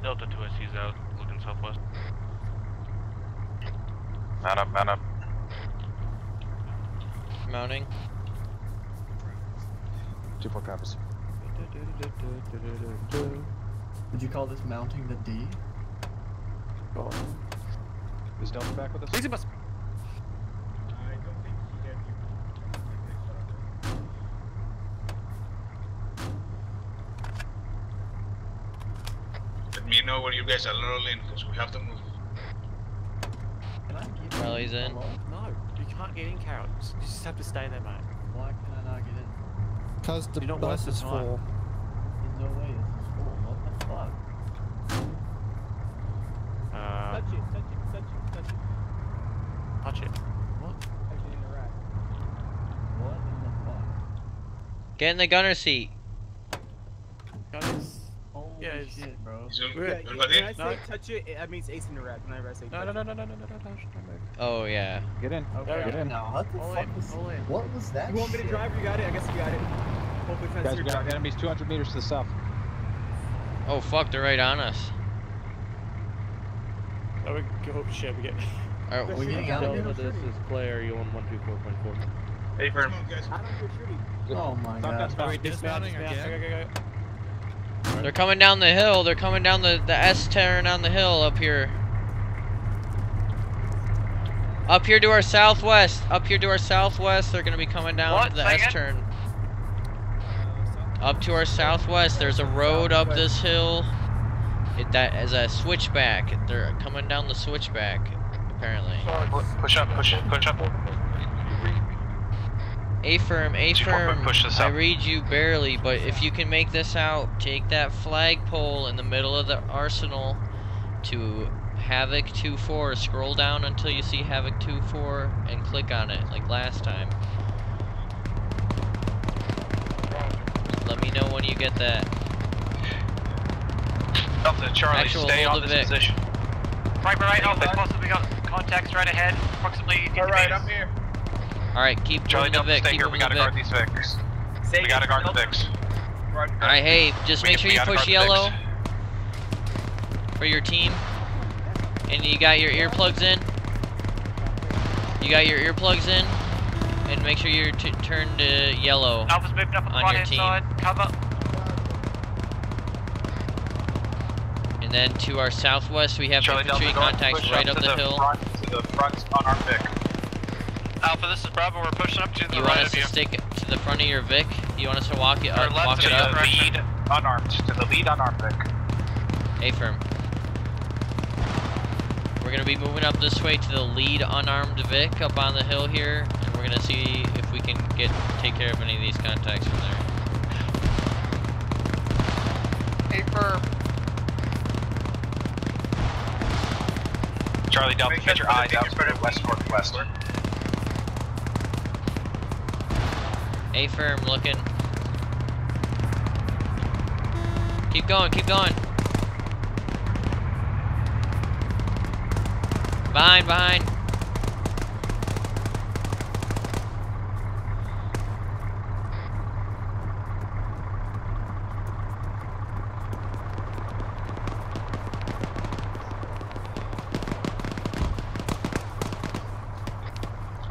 Speaker 6: Delta 2SC's out, looking southwest.
Speaker 13: Mount up, mount up.
Speaker 3: Mounting.
Speaker 5: Two four copies.
Speaker 1: Did you call this mounting the D?
Speaker 5: Is Delta back with us?
Speaker 10: I don't think he had Let me know where you guys are rolling, because we have to move.
Speaker 3: Can I Charlie's in.
Speaker 26: No, you can't get in, Carol. You just have to stay there, mate.
Speaker 1: Why can I not get in?
Speaker 26: Because the bus is full.
Speaker 1: There's no way this is full. What the fuck?
Speaker 26: Uh,
Speaker 29: Touch it, touch it, touch it, touch it.
Speaker 26: touch it.
Speaker 29: What? Actually interact.
Speaker 1: What in the fuck?
Speaker 3: Get in the gunner seat.
Speaker 26: Guys.
Speaker 1: Holy
Speaker 26: Yeah,
Speaker 1: shit, bro.
Speaker 29: Yeah, when I say touch it, it- that means ace interact. Whenever I say
Speaker 26: No,
Speaker 29: touch
Speaker 26: no, no, no, no, no, no, no, no, no.
Speaker 3: Oh yeah.
Speaker 5: Get in.
Speaker 26: Okay.
Speaker 5: Get in.
Speaker 1: Now, what the
Speaker 26: All
Speaker 1: fuck
Speaker 26: in,
Speaker 1: was
Speaker 26: all in.
Speaker 1: What was that?
Speaker 29: You want me to
Speaker 1: shit?
Speaker 29: drive you got it? I guess you got it. Hopefully fence
Speaker 5: Guys, we got
Speaker 29: drive.
Speaker 5: enemies 200 meters to the south.
Speaker 3: Oh fuck, they're right on us.
Speaker 26: Oh, we go. Shit, we get.
Speaker 3: Alright,
Speaker 1: We're getting out of
Speaker 25: Delta,
Speaker 1: here.
Speaker 25: this is Clay. Are you on 124.4?
Speaker 13: Hey, firm.
Speaker 10: Come on, guys.
Speaker 29: I don't go shooting.
Speaker 1: Oh my
Speaker 5: Stop
Speaker 1: god.
Speaker 26: dismounting again? Go.
Speaker 3: They're coming down the hill. They're coming down the the S tearing down the hill up here. Up here to our southwest. Up here to our southwest. They're gonna be coming down
Speaker 2: What?
Speaker 3: the
Speaker 2: Say
Speaker 3: S turn. Up to our southwest. There's a road up this hill. It, that is a switchback. They're coming down the switchback. Apparently.
Speaker 13: Push up, push, up, push up.
Speaker 3: A firm, A firm.
Speaker 13: push this
Speaker 3: I read you barely, but if you can make this out, take that flagpole in the middle of the arsenal to Havoc 2-4. Scroll down until you see Havoc 2-4 and click on it, like last time. Let me know when you get that.
Speaker 13: Delta, Charlie,
Speaker 3: Actual
Speaker 13: stay on this
Speaker 3: Vic.
Speaker 13: position.
Speaker 2: Right, right, right. Alpha, possibly got contacts right ahead. Approximately. Alright, I'm
Speaker 11: here.
Speaker 3: Alright, keep
Speaker 13: Charlie,
Speaker 3: moving the
Speaker 13: Delta,
Speaker 3: Vic,
Speaker 13: stay
Speaker 3: keep
Speaker 13: here. We gotta
Speaker 3: the
Speaker 13: guard
Speaker 3: Vic.
Speaker 13: these Vics. We gotta guard the Vics.
Speaker 3: Alright, hey, just
Speaker 13: We-
Speaker 3: make sure you push yellow for your team. And you got your earplugs in. You got your earplugs in. And make sure you're t turned to yellow
Speaker 2: Alpha's moving up on the
Speaker 3: on
Speaker 2: right
Speaker 3: your team.
Speaker 2: side. Cover.
Speaker 3: And then to our southwest, we have
Speaker 13: Charlie,
Speaker 3: infantry
Speaker 13: Delta,
Speaker 3: contacts right
Speaker 13: up
Speaker 3: up the
Speaker 13: the
Speaker 3: hill.
Speaker 13: front, to the front unarmed Vic.
Speaker 2: Alpha, this is Bravo. We're pushing up to the
Speaker 3: You
Speaker 2: right
Speaker 3: want
Speaker 2: of
Speaker 3: us
Speaker 2: you.
Speaker 3: to stick to the front of your Vic? You want us to walk it,
Speaker 2: Or
Speaker 3: uh,
Speaker 2: left
Speaker 3: walk
Speaker 2: to
Speaker 3: it
Speaker 2: the
Speaker 3: up?
Speaker 13: Lead unarmed. To the lead unarmed Vic.
Speaker 3: A firm. We're gonna be moving up this way to the lead unarmed Vic up on the hill here, and we're gonna see if we can get take care of any of these contacts from there.
Speaker 11: Hey, firm.
Speaker 13: Charlie, Delta, get your eyes out to the west northwest.
Speaker 3: A firm looking. Keep going, keep going. Behind, behind.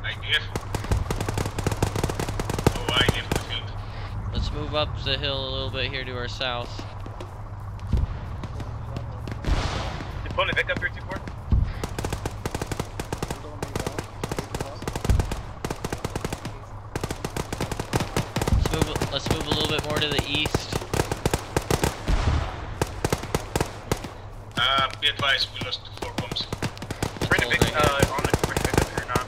Speaker 10: IDF. Oh, IDF in the field.
Speaker 3: Let's move up the hill a little bit here to our south.
Speaker 11: Pulling the Vic up here, 2-4.
Speaker 3: Let's move, let's move a little bit more to the east.
Speaker 10: Uh, be advised, we lost four bombs.
Speaker 11: Bring the
Speaker 3: Hold
Speaker 11: Vic,
Speaker 3: right here.
Speaker 11: uh, on the bring the Vic up here now.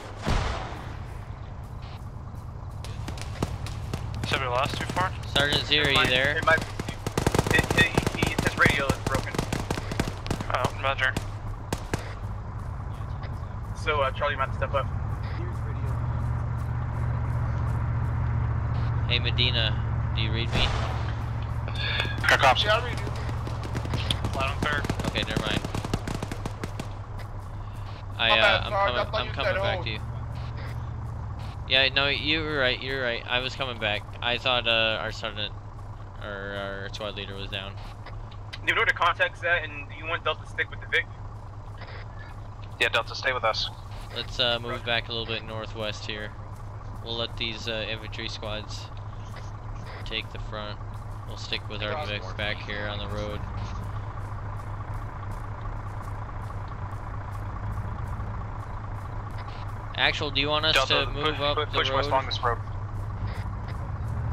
Speaker 2: Somebody lost too far?
Speaker 3: Sergeant Zero, you
Speaker 11: Might-
Speaker 3: there?
Speaker 11: It might, it, it, he, his radio is broken.
Speaker 2: Oh, roger.
Speaker 11: So, uh, Charlie might have to step up.
Speaker 3: Hey Medina, do you read me?
Speaker 13: Here comes.
Speaker 11: Yeah, I read you.
Speaker 2: Flat on third.
Speaker 3: Okay, never mind. I, uh, I'm coming. I'm coming back
Speaker 11: hold.
Speaker 3: to you. Yeah, no, you were right. You're right. I was coming back. I thought uh, our sergeant or our squad leader was down.
Speaker 11: Do you know where the contact's at, and do you want Delta to stick with the Vic?
Speaker 13: Yeah, Delta, stay with us.
Speaker 3: Let's uh, move back a little bit northwest here. We'll let these uh, infantry squads take the front. We'll stick with our Vics back here on the road. Actual, do you want us
Speaker 13: Delta,
Speaker 3: to move
Speaker 13: push,
Speaker 3: up
Speaker 13: push,
Speaker 3: the
Speaker 13: push
Speaker 3: road?
Speaker 13: west along this road.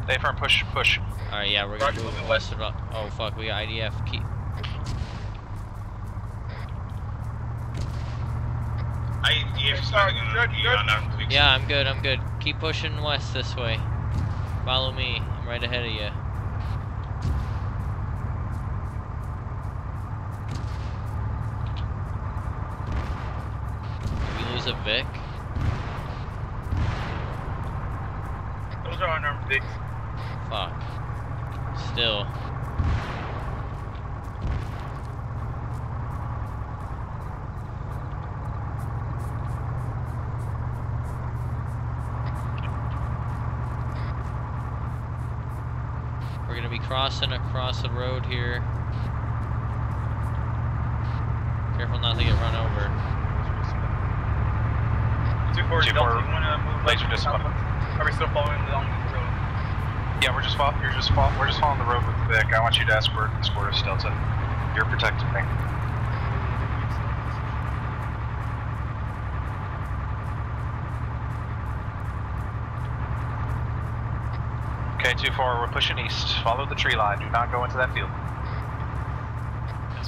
Speaker 13: Stay firm, push, push.
Speaker 3: Alright, yeah, we're gonna move west about. Oh fuck, we got IDF. Keep.
Speaker 10: IDF is landing on the unarmed Vics.
Speaker 3: Yeah, I'm good. I'm good. Keep pushing west this way. Follow me. Right ahead of you. Did we lose a Vic?
Speaker 11: Those are unarmed Vics.
Speaker 3: Fuck. Still. We're gonna be crossing across the road here. Careful not to get run over.
Speaker 11: 2-4,
Speaker 13: Two
Speaker 11: Delta, you
Speaker 13: four,
Speaker 11: wanna move
Speaker 13: laser
Speaker 11: up?
Speaker 13: discipline.
Speaker 11: Are we still following along this road?
Speaker 13: Yeah, we're just follow, you're just follow, we're just following the road with the Vic. I want you to escort escort us, Delta. You're protecting me. 2-4, we're pushing east. Follow the tree line. Do not go into that field.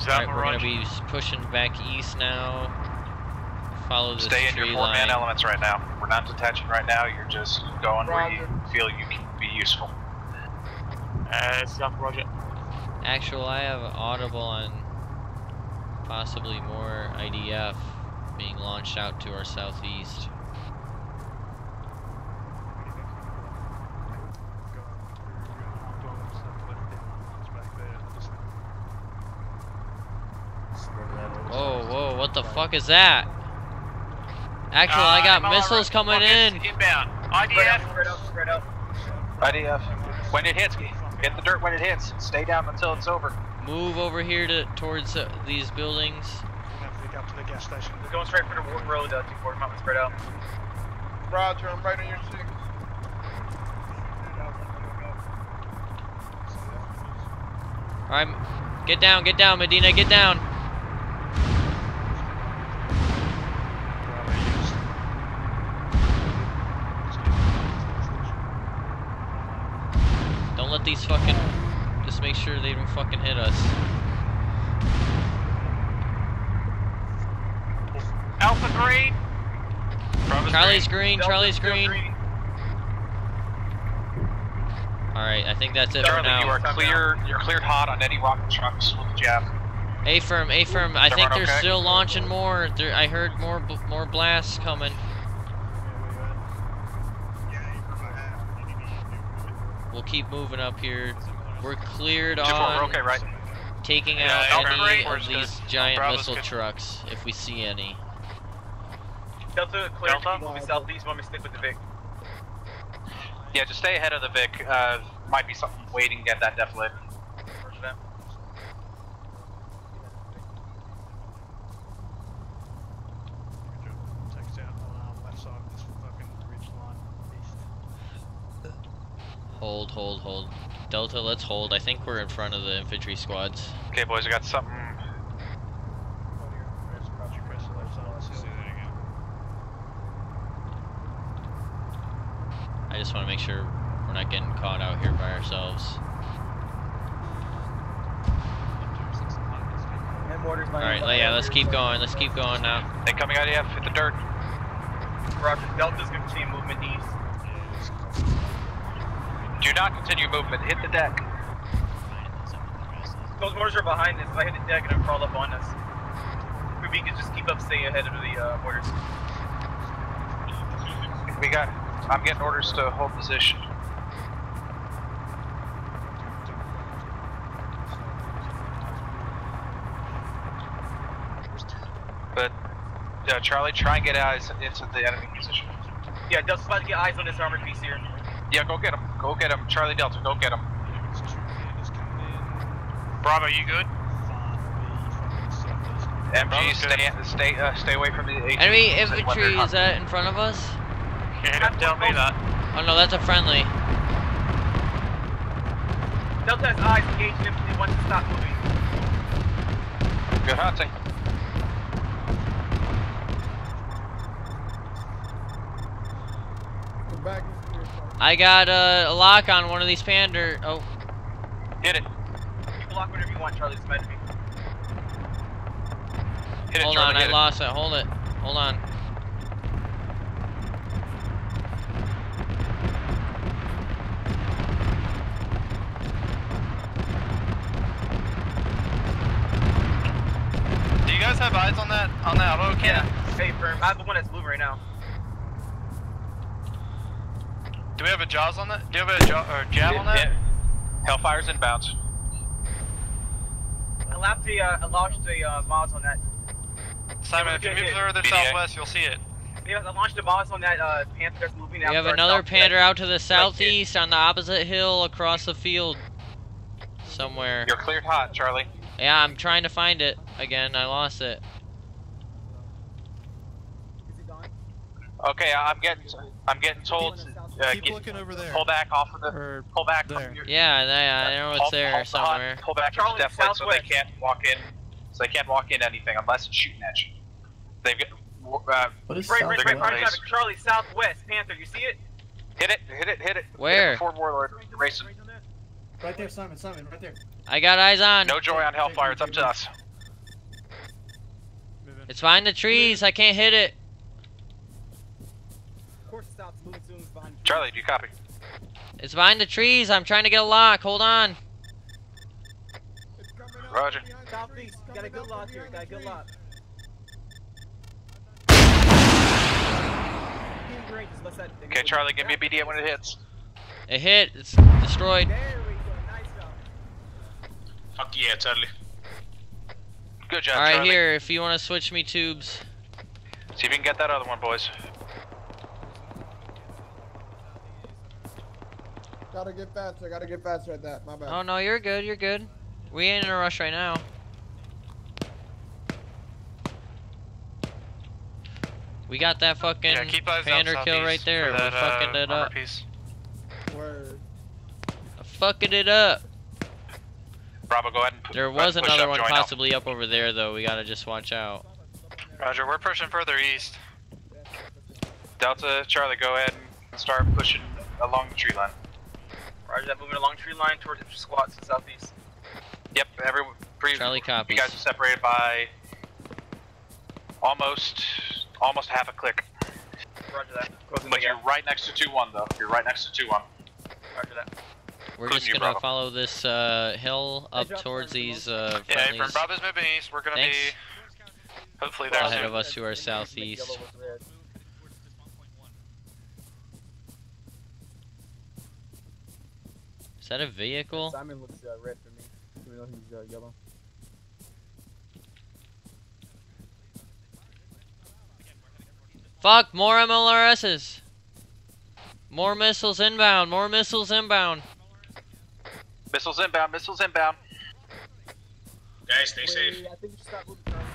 Speaker 3: Alright, we're gonna be pushing back east now. Follow this
Speaker 13: Stay in your four-man elements right now. We're not detaching right now. You're just going where you feel you can be useful.
Speaker 2: Uh, South Roger.
Speaker 3: Actual, I have audible on possibly more IDF being launched out to our southeast. Whoa, whoa, what the fuck is that? Actual, I got missiles coming in.
Speaker 2: Inbound. IDF.
Speaker 29: Spread out, spread out.
Speaker 13: IDF. When it hits, get the dirt when it hits. Stay down until it's over.
Speaker 3: Move over here to towards uh, these buildings.
Speaker 29: up to the gas station. We're going straight for the Ward road, uh, 240 Mountain spread out. Roger, I'm right on your six.
Speaker 3: Alright, get down, get down, Medina, get down. Don't let these fucking. Just make sure they don't fucking hit us.
Speaker 2: Alpha green.
Speaker 3: Charlie's green,
Speaker 29: Delta's
Speaker 3: Charlie's
Speaker 29: still
Speaker 3: green. Alright, I think that's it for now.
Speaker 13: you are clear. You're cleared hot on any rocket trucks with the Jav.
Speaker 3: A firm, A firm. I think they're
Speaker 13: okay?
Speaker 3: still launching more. There, I heard more, more blasts coming. We'll keep moving up here. We're cleared
Speaker 13: Two
Speaker 3: on
Speaker 13: we're okay, right?
Speaker 3: taking
Speaker 13: Yeah,
Speaker 3: out
Speaker 13: Alpha
Speaker 3: any
Speaker 13: Green, we're
Speaker 3: of
Speaker 13: good.
Speaker 3: these giant
Speaker 13: Bravo's
Speaker 3: missile
Speaker 13: good.
Speaker 3: trucks if we see any.
Speaker 29: Delta, clear. Keep moving southeast. Want me to stick with the Vic?
Speaker 13: Yeah, just stay ahead of the Vic. Uh, might be something waiting at that def lit.
Speaker 29: Roger that.
Speaker 30: Takes out on the left side of this fucking ridge line east.
Speaker 3: Hold, hold, hold. Delta, let's hold. I think we're in front of the infantry squads.
Speaker 13: Okay, boys, I got something.
Speaker 30: Roger, press the left side. Let's see that again.
Speaker 3: I just want to make sure we're not getting caught out here by ourselves. Alright, yeah, let's keep going. Let's keep going now.
Speaker 13: They Incoming IDF, hit the dirt.
Speaker 29: Roger. Delta's gonna continue movement east.
Speaker 13: Do not continue movement. Hit the deck.
Speaker 29: Those mortars are behind us. If I hit the deck, it'll crawl up on us. If we can just keep up, stay ahead of the uh, mortars.
Speaker 13: We got. I'm getting orders to hold position. But uh, Charlie, try and get eyes into the enemy position.
Speaker 29: Yeah, Delta's about to get eyes on this armored piece here.
Speaker 13: Yeah, go get him. Go get him. Charlie Delta, go get him.
Speaker 2: Bravo, you good?
Speaker 13: MG, stay stay uh, stay away from the AT.
Speaker 3: Enemy infantry, is that in front of us?
Speaker 2: Yeah, don't tell me that.
Speaker 3: Oh no, that's a friendly.
Speaker 29: Delta has eyes engaged him. He wants to stop moving.
Speaker 13: Good hunting.
Speaker 3: I got uh, a lock on one of these Panther. Oh,
Speaker 13: Hit it.
Speaker 29: You can lock whatever you want, Charlie. It's meant to be.
Speaker 13: Hit it,
Speaker 3: hold
Speaker 13: Charlie,
Speaker 3: on, I
Speaker 13: it.
Speaker 3: lost it. Hold it. Hold on.
Speaker 2: Do you guys have eyes on that on that auto cannon?
Speaker 29: Hey, firm. I have the one that's moving right now.
Speaker 2: Do we have a jaws on that? Do you have a jaw or Jav on that?
Speaker 13: Hit- Hellfire's inbound.
Speaker 29: I lapped the, uh, I launched the uh, Moz on that.
Speaker 2: Simon, if you move further
Speaker 13: BDA.
Speaker 2: southwest, you'll see it.
Speaker 29: Yeah, I launched the Moz on that uh, Panther that's moving
Speaker 3: We
Speaker 29: out
Speaker 3: have another
Speaker 29: south Panther
Speaker 3: out to the southeast on the opposite hill across the field. Somewhere.
Speaker 13: You're cleared hot, Charlie.
Speaker 3: Yeah, I'm trying to find it again. I lost it.
Speaker 13: Okay, I'm getting I'm getting told. Uh,
Speaker 2: Keep
Speaker 13: get,
Speaker 2: looking over there.
Speaker 13: Pull back off of the. Pull back from your.
Speaker 3: Yeah, I, I know it's
Speaker 13: hold-
Speaker 3: there
Speaker 13: hold the hot-
Speaker 3: somewhere.
Speaker 13: Pull back
Speaker 29: Charlie,
Speaker 13: into def lit so they can't walk in. So they can't walk in anything unless it's shooting at you. They've got. Uh,
Speaker 1: What is
Speaker 29: Right, right,
Speaker 13: they're
Speaker 29: right, right. Charlie, southwest, Panther, you see it?
Speaker 13: Hit it, hit it, hit it.
Speaker 3: Where?
Speaker 13: Hit it before Warlord. Erase it.
Speaker 1: Right there, Simon. Simon, right there.
Speaker 3: I got eyes on.
Speaker 13: No joy on Hellfire, it's up to us.
Speaker 3: It's behind the trees. I can't hit it.
Speaker 13: Charlie, do you copy?
Speaker 3: It's behind the trees. I'm trying to get a lock. Hold on.
Speaker 13: Roger.
Speaker 29: Southeast. Got a good lock here. Got a good lock.
Speaker 13: Okay, Charlie, give me a BDA when it hits.
Speaker 3: It hit. It's destroyed.
Speaker 10: Fuck yeah, Charlie.
Speaker 13: Good job,
Speaker 3: All right,
Speaker 13: Charlie.
Speaker 3: here. If you want to switch me tubes.
Speaker 13: See if you can get that other one, boys.
Speaker 7: Gotta get faster, gotta get faster at that. My bad.
Speaker 3: Oh no, you're good. You're good. We ain't in a rush right now. We got that fucking
Speaker 2: Yeah, keep
Speaker 3: Panther kill right there.
Speaker 2: that,
Speaker 3: We're fucking
Speaker 2: uh,
Speaker 3: it up.
Speaker 2: piece.
Speaker 7: Word.
Speaker 3: Fucking it up.
Speaker 13: Bravo, go ahead and pu-
Speaker 3: There
Speaker 13: go ahead
Speaker 3: was
Speaker 13: and
Speaker 3: another
Speaker 13: up,
Speaker 3: one
Speaker 13: join out.
Speaker 3: possibly up over there though. We gotta just watch out.
Speaker 2: Roger, we're pushing further east.
Speaker 13: Delta, Charlie, go ahead and start pushing along the tree line.
Speaker 29: Roger that. Moving along tree line towards the squats to southeast.
Speaker 13: Yep, every pre
Speaker 3: Charlie
Speaker 13: You
Speaker 3: copies.
Speaker 13: guys are separated by almost almost half a click.
Speaker 29: Roger that. Closing
Speaker 13: But you're right next to 2-1 though. You're right next to 2-1.
Speaker 29: Roger that.
Speaker 3: We're
Speaker 13: Including
Speaker 3: just gonna follow this uh, hill up towards these uh,
Speaker 2: Yeah,
Speaker 3: friendlies
Speaker 2: from Bravo's moving east. We're gonna
Speaker 3: Thanks.
Speaker 2: be hopefully there
Speaker 3: ahead
Speaker 2: soon.
Speaker 3: of us to our southeast. Is that a vehicle?
Speaker 29: Simon looks uh, red for me, even though he's uh, yellow.
Speaker 3: Fuck, more MLRSs. More missiles inbound. More missiles inbound.
Speaker 13: Missiles inbound, missiles inbound.
Speaker 10: Guys, stay safe.
Speaker 29: Wait, I think you should stop moving, Charlie.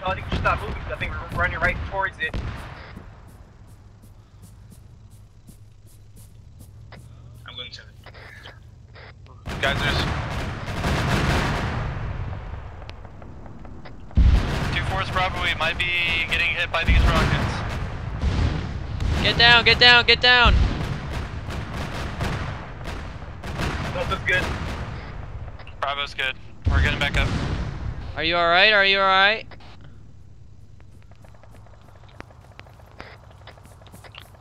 Speaker 29: Charlie, I think you should stop moving. 'cause I think we're running right towards it.
Speaker 13: Guys, there's
Speaker 2: Two fours Bravo, we might be getting hit by these rockets.
Speaker 3: Get down, get down, get down.
Speaker 29: Delta's good.
Speaker 2: Bravo's good. We're getting back up.
Speaker 3: Are you alright? Are you alright?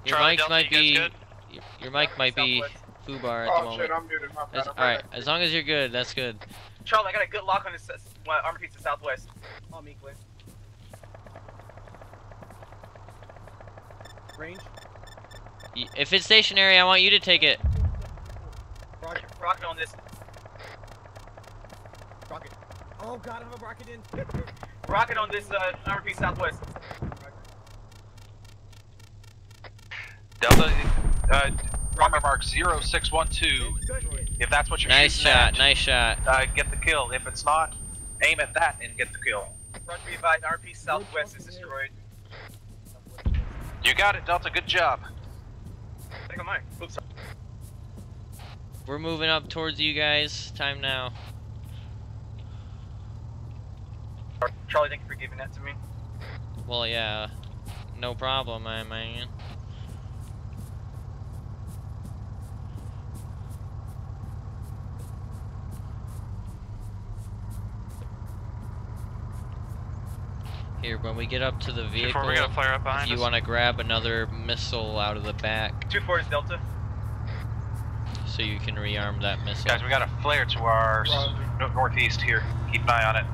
Speaker 3: Your
Speaker 2: Charlie,
Speaker 3: mic
Speaker 2: Delta,
Speaker 3: might
Speaker 2: you
Speaker 3: be.
Speaker 2: good?
Speaker 3: Your, your mic might be foobar at the
Speaker 11: Oh
Speaker 3: moment.
Speaker 11: shit, I'm muted. My bad.
Speaker 3: As-
Speaker 11: I'm
Speaker 3: Alright, as long as you're good, that's good.
Speaker 29: Charlie, I got a good lock on this uh, armor piece to southwest. On me, Clint. Range.
Speaker 3: If it's stationary, I want you to take it.
Speaker 29: Rocket, rocket on this. Rocket. Oh god, I have a rocket in. rocket on this uh, armor piece southwest.
Speaker 13: Delta, uh, armor mark 0612. If that's what you're
Speaker 3: Nice
Speaker 13: shooting
Speaker 3: shot,
Speaker 13: at,
Speaker 3: nice shot.
Speaker 13: uh, get the kill. If it's not, aim at that and get the kill.
Speaker 29: Roger, be advised, armor piece southwest is destroyed.
Speaker 13: You got it, Delta. Good job.
Speaker 29: Take on mine. Oops.
Speaker 3: We're moving up towards you guys. Time now.
Speaker 29: Charlie, thank you for giving that to me.
Speaker 3: Well, yeah. No problem, my man. Here, when we get up to the vehicle,
Speaker 2: Before we got a flare up behind
Speaker 3: if you want to grab another missile out of the back,
Speaker 29: Two fours Delta.
Speaker 3: so you can rearm that missile.
Speaker 13: Guys, we got a flare to our s- no- northeast here. Keep an eye on it.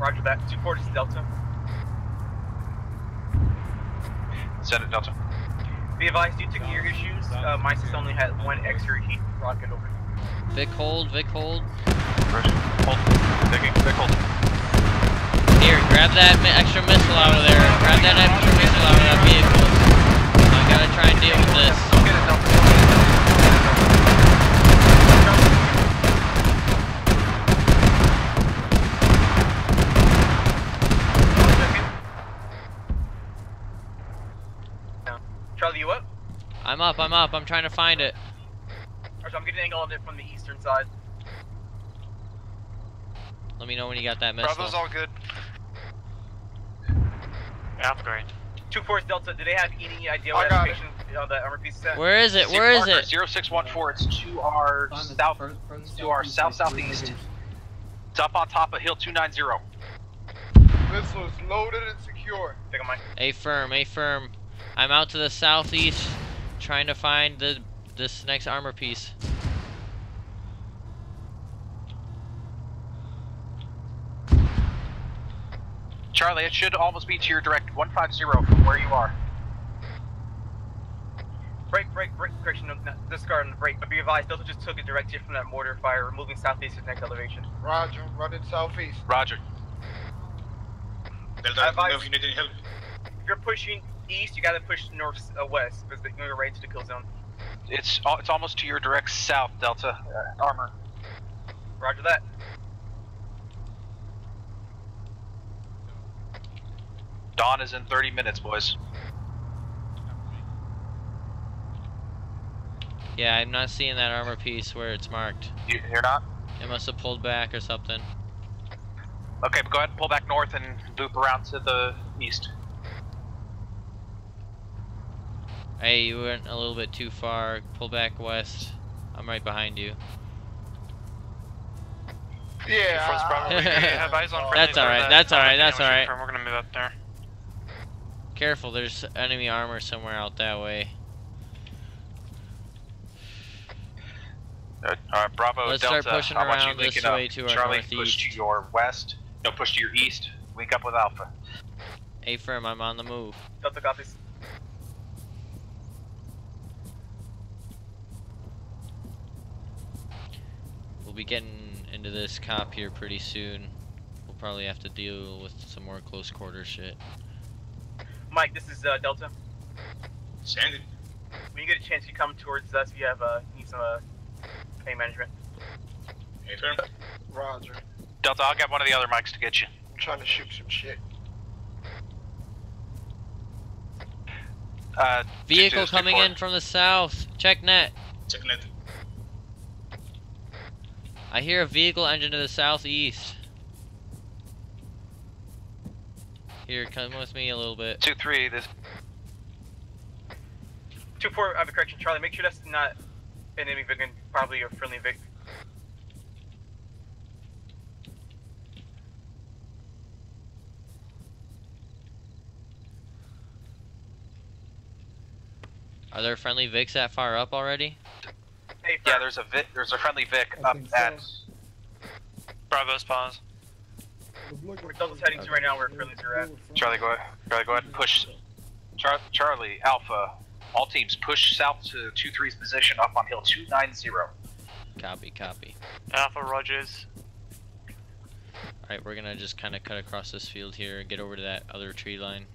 Speaker 29: Roger that. Two fours Delta.
Speaker 13: Send it, Delta.
Speaker 29: Be advised, due to gear issues, uh, my system only had one extra heat rocket over.
Speaker 3: Vic hold, Vic hold.
Speaker 13: Hold. Vic, Vic, hold.
Speaker 3: Here, grab that mi- extra missile out of there. Grab that extra missile out of that vehicle. I gotta try and deal with this.
Speaker 13: Get it, Delta. Go get it, Delta.
Speaker 29: Charlie, you up?
Speaker 3: I'm up, I'm up. I'm trying to find it.
Speaker 29: Roger, I'm getting an angle on it from the eastern side.
Speaker 3: Let me know when you got that missile.
Speaker 2: Bravo's all good. Yeah, I'm great.
Speaker 29: Two Force Delta, do they have any idea
Speaker 11: I
Speaker 29: what
Speaker 11: got
Speaker 29: location uh, the armor piece is?
Speaker 3: Where is it? Where is it?
Speaker 13: Zero six one four. It's to our south, to our south southeast. It's up on top of hill two nine zero.
Speaker 11: Missile is loaded and secure.
Speaker 29: Take a mine.
Speaker 3: A firm, a firm. I'm out to the southeast, trying to find the this next armor piece.
Speaker 13: Charlie, it should almost be to your direct one five zero from where you are.
Speaker 29: Break, break, break. Correction, no, no, discard on the break. But be advised, Delta just took a direct hit from that mortar fire, moving southeast to the next elevation.
Speaker 11: Roger, running southeast.
Speaker 13: Roger.
Speaker 10: Delta,
Speaker 29: I
Speaker 10: let me
Speaker 29: advise-
Speaker 10: if you need any help.
Speaker 29: If you're pushing east, you gotta push north uh, west because they're going right to the kill zone.
Speaker 13: It's it's almost to your direct south, Delta. Uh, armor.
Speaker 29: Roger that.
Speaker 13: Dawn is in 30 minutes, boys.
Speaker 3: Yeah, I'm not seeing that armor piece where it's marked.
Speaker 13: You, you're not?
Speaker 3: It must have pulled back or something.
Speaker 13: Okay, but go ahead and pull back north and loop around to the east.
Speaker 3: Hey, you went a little bit too far. Pull back west. I'm right behind you.
Speaker 11: Yeah.
Speaker 2: Force Bravo, we have eyes on
Speaker 3: That's
Speaker 2: friendlies
Speaker 3: all
Speaker 2: over
Speaker 3: right.
Speaker 2: that
Speaker 3: That's all right. That's all
Speaker 2: Tango
Speaker 3: right.
Speaker 2: confirm, We're gonna move up there.
Speaker 3: Careful, there's enemy armor somewhere out that way.
Speaker 13: Uh, Alright, Bravo,
Speaker 3: Let's
Speaker 13: Delta.
Speaker 3: start pushing
Speaker 13: I want
Speaker 3: around
Speaker 13: you
Speaker 3: this
Speaker 13: linking up.
Speaker 3: way to our
Speaker 13: Charlie, push to your west. No, push to your east. Link up with Alpha.
Speaker 3: A firm, I'm on the move.
Speaker 29: Delta copies.
Speaker 3: We'll be getting into this cop here pretty soon. We'll probably have to deal with some more close quarter shit.
Speaker 29: Mike, this is uh, Delta.
Speaker 10: Send it.
Speaker 29: When you get a chance, you come towards us. If you have uh, need some uh, pain management.
Speaker 10: Hey, firm.
Speaker 11: Roger.
Speaker 13: Delta, I'll get one of the other mics to get you.
Speaker 11: I'm trying to shoot some shit.
Speaker 13: Uh,
Speaker 3: Vehicle coming
Speaker 13: forward.
Speaker 3: in from the south. Check net.
Speaker 10: Check net.
Speaker 3: I hear a vehicle engine to the southeast. Here, come with me a little bit.
Speaker 13: 2-3, this...
Speaker 29: Two four. I have a correction, Charlie. Make sure that's not an enemy vegan, probably a friendly Vic.
Speaker 3: Are there friendly Vics that far up already?
Speaker 29: Hey,
Speaker 13: Yeah, there's a Vic, there's a friendly Vic up at...
Speaker 2: Bravo's pause.
Speaker 29: We're Delta's heading to right now where friendlies are at.
Speaker 13: Charlie, go ahead. Charlie, go ahead and push. Char- Charlie, Alpha, all teams push south to 2-3's position up on hill 290.
Speaker 3: Copy, copy.
Speaker 2: Alpha Rogers.
Speaker 3: Alright, we're gonna just kind of cut across this field here and get over to that other tree line.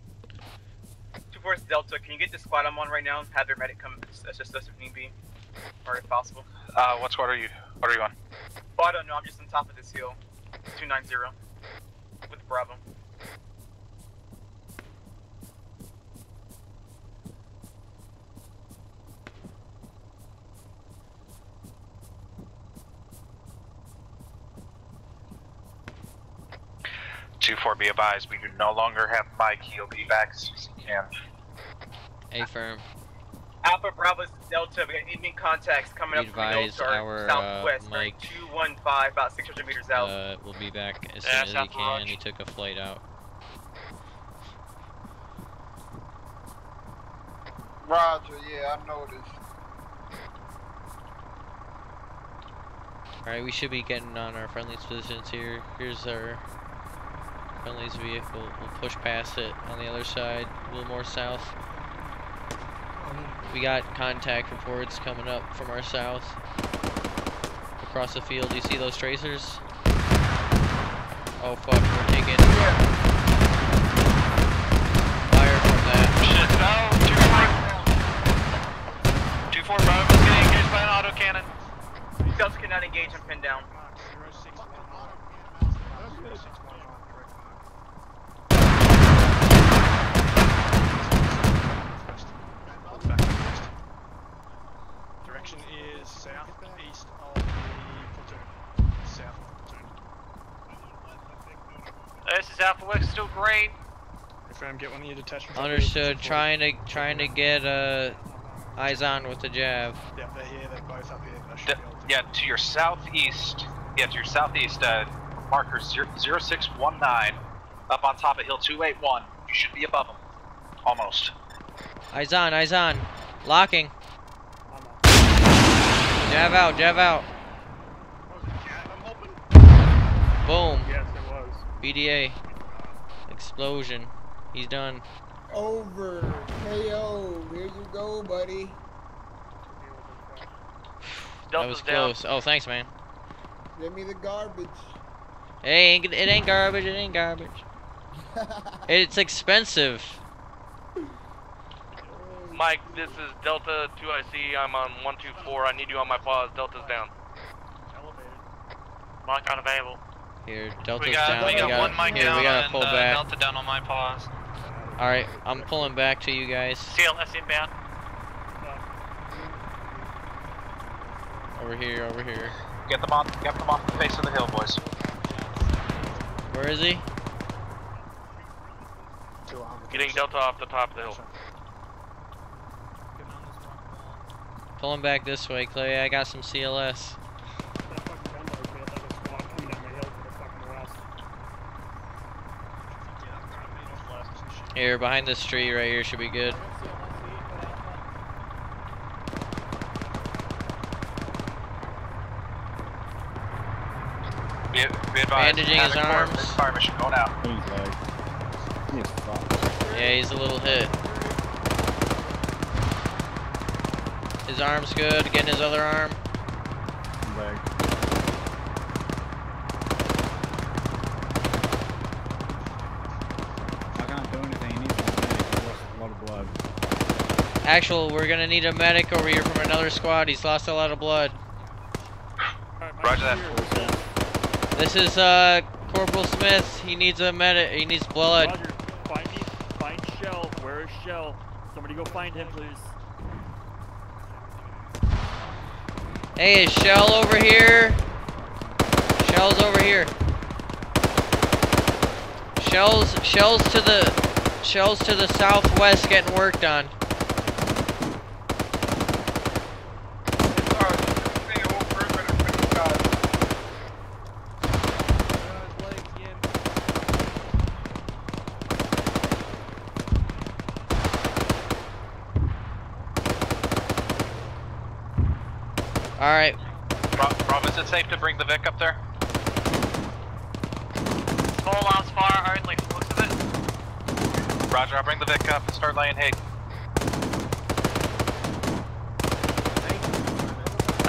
Speaker 29: Two four Delta. Can you get the squad I'm on right now? and Have their medic come assist us if need be, or if possible.
Speaker 13: Uh, what squad are you? What are you on?
Speaker 29: Oh, I don't know. I'm just on top of this hill. Two nine zero. With Bravo.
Speaker 13: Two four be advised, we do no longer have Mike. He'll be back as soon as he can.
Speaker 3: A firm.
Speaker 29: Alpha Bravo Delta. We got enemy contacts coming
Speaker 3: Be
Speaker 29: up from the hill
Speaker 3: advised,
Speaker 29: to our
Speaker 3: our,
Speaker 29: southwest.
Speaker 3: uh, Mike,
Speaker 29: 215, about 600 meters out.
Speaker 3: Uh, will be back as
Speaker 29: Yeah,
Speaker 3: soon as he can.
Speaker 29: Lodge.
Speaker 3: He took a flight out.
Speaker 11: Roger, yeah, I noticed.
Speaker 3: Alright, we should be getting on our friendly's positions here. Here's our friendly's vehicle. We'll push past it on the other side, a little more south. We got contact reports coming up from our south. Across the field, you see those tracers? Oh fuck, we're taking fire from that.
Speaker 2: Shit, no! Two four. Two four Bravo's getting engaged by an autocannon.
Speaker 29: Delta cannot engage and pin down.
Speaker 8: Direction is southeast of the platoon. South of the platoon.
Speaker 2: This is Alpha West, still green.
Speaker 30: Tram, get one of your detachments. up here.
Speaker 3: Understood. Trying to trying to get uh eyes on with the Jav.
Speaker 30: Yeah, they're here. They're both up here. I should
Speaker 13: D-
Speaker 30: be able to-
Speaker 13: yeah, to your southeast. Yeah, to your southeast. Uh, marker zero, 0619, up on top of hill 281. You should be above them. Almost.
Speaker 3: Eyes on. Eyes on. Locking. Jav out. Jav out. Boom.
Speaker 30: Yes, it was.
Speaker 3: BDA. Explosion. He's done.
Speaker 7: Over. KO. Here you go, buddy.
Speaker 3: That was close. Oh, thanks, man.
Speaker 7: Give me the garbage.
Speaker 3: It ain't, it ain't garbage. It ain't garbage. It's expensive.
Speaker 6: Mike, this is Delta 2IC. I'm on 124. I need you on my pause. Delta's down.
Speaker 2: Mike unavailable.
Speaker 3: Here, Delta's
Speaker 2: we got,
Speaker 3: down.
Speaker 2: we got
Speaker 3: gotta,
Speaker 2: one mic
Speaker 3: here,
Speaker 2: down
Speaker 3: we gotta
Speaker 2: and
Speaker 3: pull
Speaker 2: uh,
Speaker 3: back.
Speaker 2: Delta down on my pause.
Speaker 3: All right, I'm pulling back to you guys.
Speaker 2: CLS inbound.
Speaker 3: Over here, over here.
Speaker 13: Get them off, Get them off the face of the hill, boys.
Speaker 3: Where is he?
Speaker 6: Getting Delta off the top of the hill.
Speaker 3: Pulling back this way, Clay. I got some CLS. Here, behind this tree right here should be good.
Speaker 13: Be, be advised.
Speaker 3: Bandaging his arms.
Speaker 13: big Fire mission going out.
Speaker 3: Yeah, he's a little hit. His arm's good. Getting his other arm.
Speaker 26: I can't do anything. He needs a medic. He lost a lot of blood.
Speaker 3: Actual, we're gonna need a medic over here from another squad. He's lost a lot of blood.
Speaker 13: Roger that.
Speaker 3: This is uh Corporal Smith. He needs a medic. He needs blood.
Speaker 17: Roger. Find me. Find Shell. Where is Shell? Somebody go find him, please.
Speaker 3: Hey, Shell over here? Shell's over here. Shell's Shell's to the Shell's to the southwest getting worked on. All right.
Speaker 13: Rob, Rob, is it safe to bring the Vic up there?
Speaker 2: Small arms fire only. Looks of it.
Speaker 13: Roger, I'll bring the Vic up and start laying hay.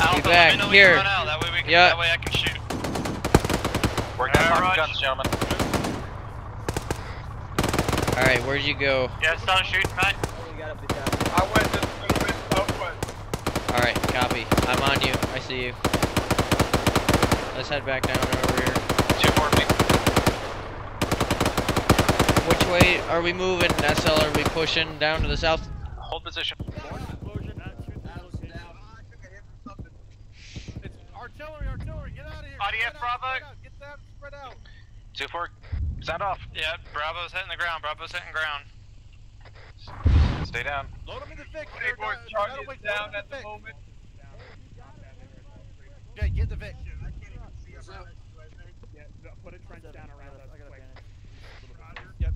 Speaker 2: Alpha,
Speaker 3: Be back
Speaker 2: me know when
Speaker 3: here.
Speaker 2: out. That way we can.
Speaker 3: Yeah.
Speaker 2: That way I can shoot.
Speaker 13: Work that
Speaker 2: Alright,
Speaker 13: lock
Speaker 2: Raj.
Speaker 13: guns, gentlemen.
Speaker 3: All right, where'd you go?
Speaker 2: Yeah, start shooting, mate.
Speaker 11: I went just a little bit southwest.
Speaker 3: All right, copy. I'm on you. I see you. Let's head back down over here.
Speaker 13: Two more feet.
Speaker 3: Which way are we moving, SL? Are we pushing down to the south?
Speaker 13: Hold position.
Speaker 17: Artillery, artillery, get out of here.
Speaker 2: RDF Bravo.
Speaker 17: Get that spread out.
Speaker 13: Two four. Sound off.
Speaker 2: Yeah, Bravo's hitting the ground. Bravo's hitting ground.
Speaker 13: Stay down.
Speaker 17: Load them in the Vic.
Speaker 11: Hey, boys, Charlie down at the moment.
Speaker 17: Yeah, get the Vic.
Speaker 8: Put a trench down around us. quick.
Speaker 17: Yep.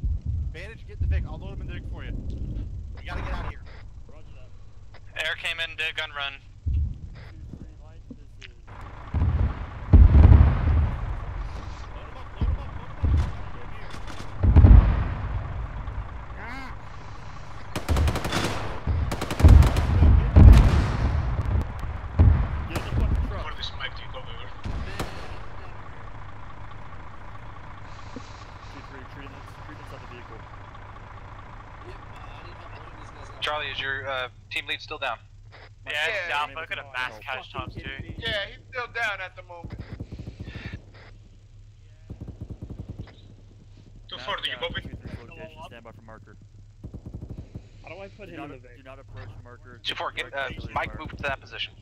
Speaker 17: Bandage, get the Vic. I'll load them in the Vic for you. We gotta get out of here.
Speaker 2: Air came in, did gun run.
Speaker 10: For this mic to cover.
Speaker 13: Charlie, is your uh, team lead still down?
Speaker 2: Yeah, it's Alpha. Could have mass catch times too.
Speaker 11: Yeah, he's still down at the moment.
Speaker 10: 240, you copy?
Speaker 17: Stand by for marker.
Speaker 8: How do I put
Speaker 17: Do
Speaker 8: him in the Vic?
Speaker 17: do not approach marker.
Speaker 13: Two four. Get uh, Mike moved to that position.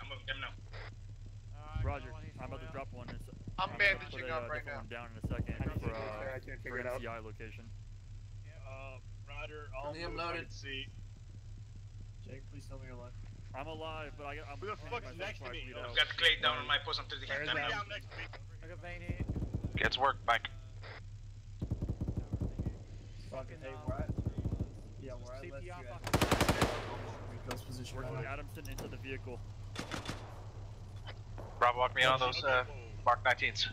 Speaker 10: I'm moving them now.
Speaker 17: Roger. I'm about to drop one. in a se-
Speaker 11: I'm
Speaker 17: about to
Speaker 11: bandaging
Speaker 17: put a,
Speaker 11: up
Speaker 17: uh,
Speaker 11: right
Speaker 17: different
Speaker 11: now.
Speaker 17: one down in a second
Speaker 8: How do you
Speaker 17: for
Speaker 8: get
Speaker 17: uh,
Speaker 8: there? I can't
Speaker 17: for
Speaker 8: figure it out.
Speaker 17: MCI location. Uh, Roger, I'll
Speaker 1: Liam
Speaker 17: move if I
Speaker 1: loaded.
Speaker 17: can see.
Speaker 1: Jake, please tell me you're alive.
Speaker 8: I'm alive, but I, I'm.
Speaker 17: Who the fuck's
Speaker 8: myself
Speaker 17: next to
Speaker 8: before I
Speaker 17: me?
Speaker 8: bleed out.
Speaker 11: Got Clay down on my post. I'm 30
Speaker 17: Where is
Speaker 11: hand
Speaker 17: that?
Speaker 11: down.
Speaker 17: Down next to me.
Speaker 8: I got vein here.
Speaker 13: Get to work, Mike.
Speaker 1: Fucking hey, we're. Yeah, we're at. Let's
Speaker 8: CPR,
Speaker 1: Rico's position.
Speaker 8: Working
Speaker 1: right now.
Speaker 8: Adamson into the vehicle.
Speaker 13: Rob, walk me on those uh, Mark 19s.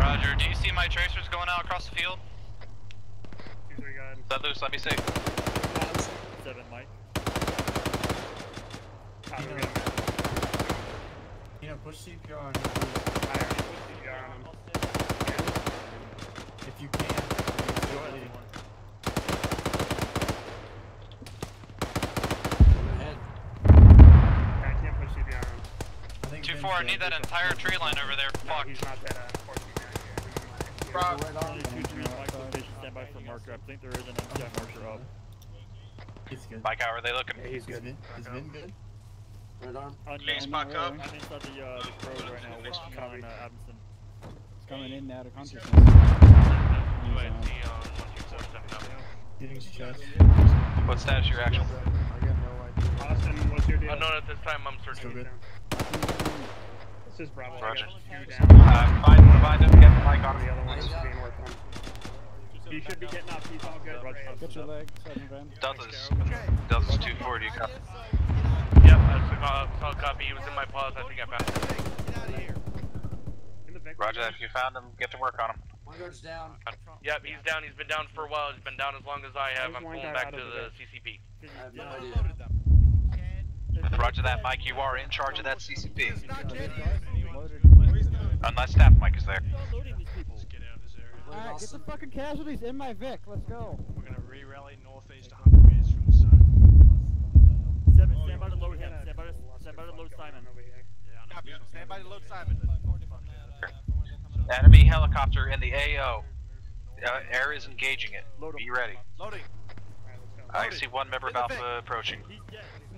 Speaker 2: Roger, do you see my tracers going out across the field?
Speaker 13: Let loose, let me see.
Speaker 8: Seven, Mike.
Speaker 1: You know, push CPR on him. If you can, please do it. Ahead.
Speaker 8: I can't push CPR on.
Speaker 1: I think
Speaker 2: Two
Speaker 1: Ben's
Speaker 2: four, I need that entire tree line over there. Fuck.
Speaker 8: He's not dead.
Speaker 11: Rob,
Speaker 8: Only two three Mike location standby for marker. I think there is an MCI marker up.
Speaker 1: He's good.
Speaker 13: Mike, how are they looking?
Speaker 1: He's good. Is Vin good? Right arm.
Speaker 11: Please back up.
Speaker 8: I'm inside the uh, the road right now, working on uh, Adamson.
Speaker 26: It's coming in and out of consciousness.
Speaker 6: UAV on 124 stepping up.
Speaker 1: Hitting his chest.
Speaker 13: What status your action?
Speaker 8: Austin, what's your deal?
Speaker 6: Unknown at this time, I'm searching.
Speaker 8: This is Bravo.
Speaker 13: Roger.
Speaker 8: I got two down.
Speaker 13: Uh, find, find him, get the mic on
Speaker 8: The other one is being worked on. He should be getting up. He's all good. Roger.
Speaker 26: Get your leg, seven van.
Speaker 13: Delta's, Delta's 240, you copy?
Speaker 6: Yep, that's a call, solid copy. He was in my paws. I think I found him.
Speaker 13: Roger that, if you found him, get to work on him.
Speaker 1: One guard's down.
Speaker 6: Yep, he's down. He's been down for a while. He's been down as long as I have.
Speaker 8: There's
Speaker 6: I'm
Speaker 8: one
Speaker 6: pulling back to the
Speaker 8: the
Speaker 6: CCP.
Speaker 1: I have no idea.
Speaker 13: Roger that, Mike, you are in charge of that CCP. Unless staff Mike is there.
Speaker 8: Loading these.
Speaker 26: Alright, get the fucking casualties in my Vic. Let's go.
Speaker 30: We're gonna re-rally northeast 100 meters from the sun.
Speaker 8: Seven, stand by to load him. Stand by to, stand by to load Simon.
Speaker 17: Copy. Stand by to load Simon.
Speaker 13: Enemy helicopter in the AO. Uh, air is engaging it. Be ready.
Speaker 17: Loading.
Speaker 13: I see one member of Alpha approaching.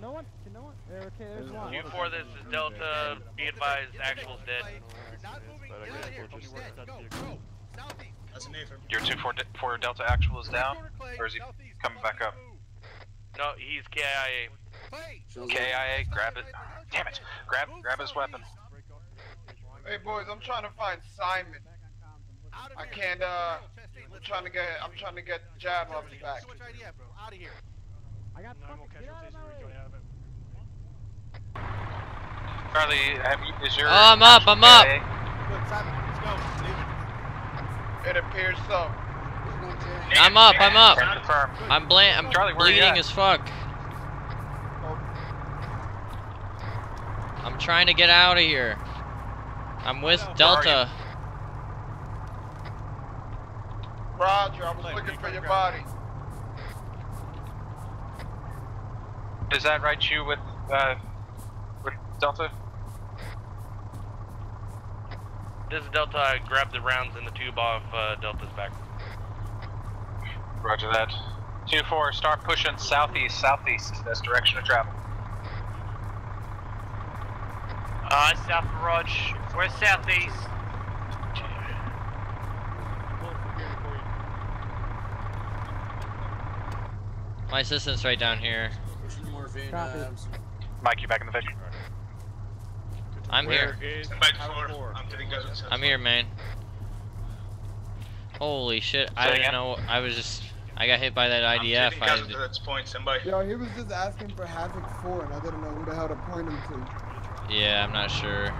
Speaker 26: No one? Can no one? Yeah, okay, there's one.
Speaker 6: You four, this is Delta. Be advised, actual's dead.
Speaker 17: Not moving. Get out of here. Dead. Go. Go. Southeast.
Speaker 10: That's an affirm.
Speaker 13: Your 2 4, for Delta actual is down? Or is he coming back up?
Speaker 6: No, he's KIA.
Speaker 13: KIA, grab it. Damn it! Grab, grab his weapon.
Speaker 11: Hey boys, I'm trying to find Simon. I can't. Uh, I'm trying to get. I'm trying to get Jav off his back.
Speaker 17: So idea, bro. Out of here.
Speaker 26: I got
Speaker 30: No more
Speaker 26: fucking, get out
Speaker 30: casualties. We're out of it.
Speaker 13: Charlie, have you, is your...
Speaker 3: Oh, I'm up, I'm up.
Speaker 13: KIA?
Speaker 17: Good, Simon. Let's go. Leave it.
Speaker 11: It appears so.
Speaker 3: I'm up, I'm up. I'm bla- I'm
Speaker 13: Charlie, where you
Speaker 3: bleeding as fuck. I'm trying to get out of here. I'm with
Speaker 17: Where
Speaker 3: Delta.
Speaker 11: Roger, I was looking for your body.
Speaker 13: Does that right, you with, uh, with Delta?
Speaker 6: This is Delta. I grabbed the rounds in the tube off uh, Delta's back.
Speaker 13: Roger that. 2-4, start pushing southeast, southeast. That's direction of travel.
Speaker 2: Uh, South Garage. We're southeast.
Speaker 3: My assistant's right down here.
Speaker 1: Pushing morphine.
Speaker 26: Copy.
Speaker 1: Uh,
Speaker 13: Mike, you back in the vision?
Speaker 3: I'm here.
Speaker 10: Stand by four. I'm telling guys what's
Speaker 3: I'm here, man. Holy shit! I
Speaker 13: Say
Speaker 3: didn't know. I was just. I got hit by that IDF.
Speaker 10: I'm
Speaker 3: I
Speaker 10: telling
Speaker 3: did-
Speaker 10: at point. Stand by.
Speaker 7: Yo, he was just asking for Havoc 4 and I didn't know who the hell to point him to.
Speaker 3: yeah, I'm not sure.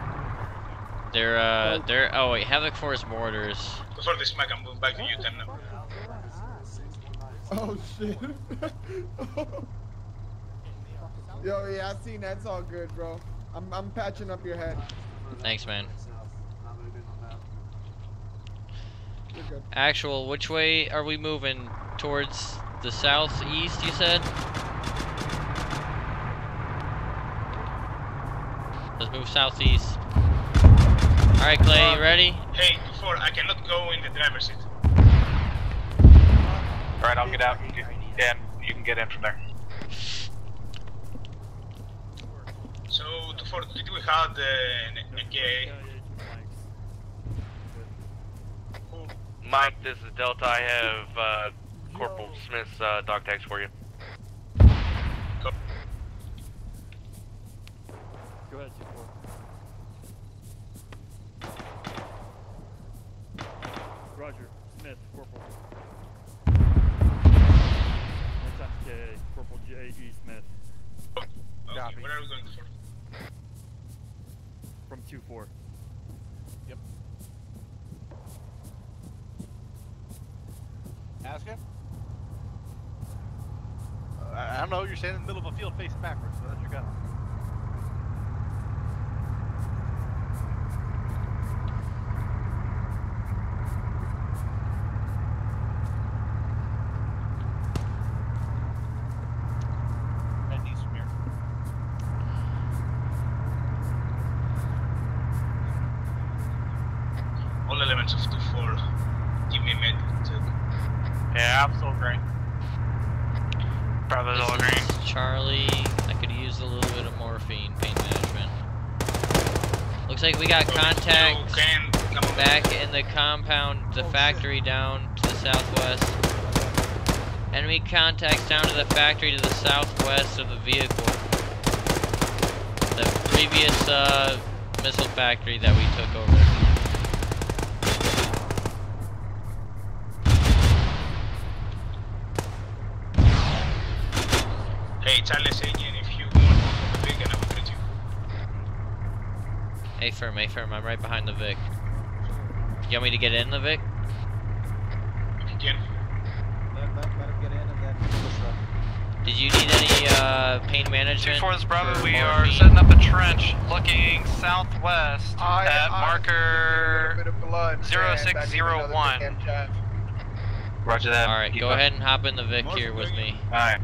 Speaker 3: They're uh, they're. Oh wait, Havoc Force mortars.
Speaker 10: Before this smack, I'm moving back to you. Ten now.
Speaker 7: Oh shit. Yo, yeah, I seen that's all good, bro. I'm, I'm patching up your head.
Speaker 3: Thanks, man. Actual, which way are we moving? Towards the southeast, you said? Let's move southeast. Alright, Clay, you um, ready?
Speaker 10: Hey, before I cannot go in the driver's seat.
Speaker 13: Alright, I'll get out. You can, yeah, you can get in from there.
Speaker 10: So, before did we had uh, an AKA?
Speaker 6: Mike, this is Delta. I have uh, Corporal Smith's uh, dog tags for you.
Speaker 4: Go ahead, 2-4. Roger. Smith, Corporal. Next time, K. Corporal J. E. Smith.
Speaker 10: Okay, where are we going for?
Speaker 17: I I don't know. You're standing in the middle of a field facing backwards. So that's your gun. Red here.
Speaker 10: All elements of 2-4. Give me a med. check.
Speaker 2: Yeah, I'm still green. Bravo's all green.
Speaker 3: Charlie, I could use a little bit of morphine, pain management. Looks like we got contact back in the compound, the factory down to the southwest. Enemy contacts down to the factory to the southwest of the vehicle. The previous uh, missile factory that we took over. A firm, A firm, I'm right behind the Vic. You want me to get in the Vic?
Speaker 10: If you can.
Speaker 5: Let, let, let him get in and then push up.
Speaker 3: Did you need any uh, pain management?
Speaker 2: 2-4 this Bravo, we are
Speaker 3: morphine?
Speaker 2: setting up a trench looking southwest
Speaker 11: I-
Speaker 2: at
Speaker 11: I-
Speaker 2: marker
Speaker 11: bit blood. and I need another
Speaker 2: 0601.
Speaker 13: Roger that.
Speaker 3: Alright, go
Speaker 13: up.
Speaker 3: ahead and hop in the Vic here with me.
Speaker 13: Alright.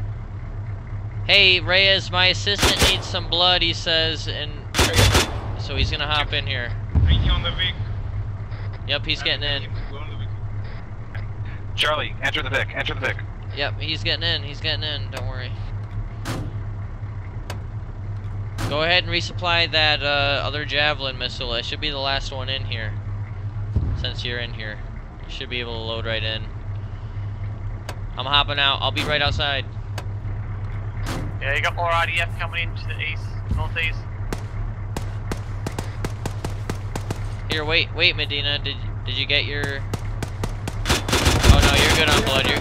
Speaker 3: Hey, Reyes, my assistant needs some blood, he says, and so he's gonna hop in here.
Speaker 10: Are you on the Vic?
Speaker 3: Yep, he's getting in.
Speaker 10: Go on the Vic.
Speaker 13: Charlie, enter the Vic. Enter the Vic.
Speaker 3: Yep, he's getting in, he's getting in, don't worry. Go ahead and resupply that uh, other Javelin missile. It should be the last one in here. Since you're in here. You should be able to load right in. I'm hopping out. I'll be right outside.
Speaker 2: Yeah, you got more IDF coming in to the east, northeast.
Speaker 3: Here, wait, wait, Medina. Did did you get your? Oh no, you're good on blood. You're.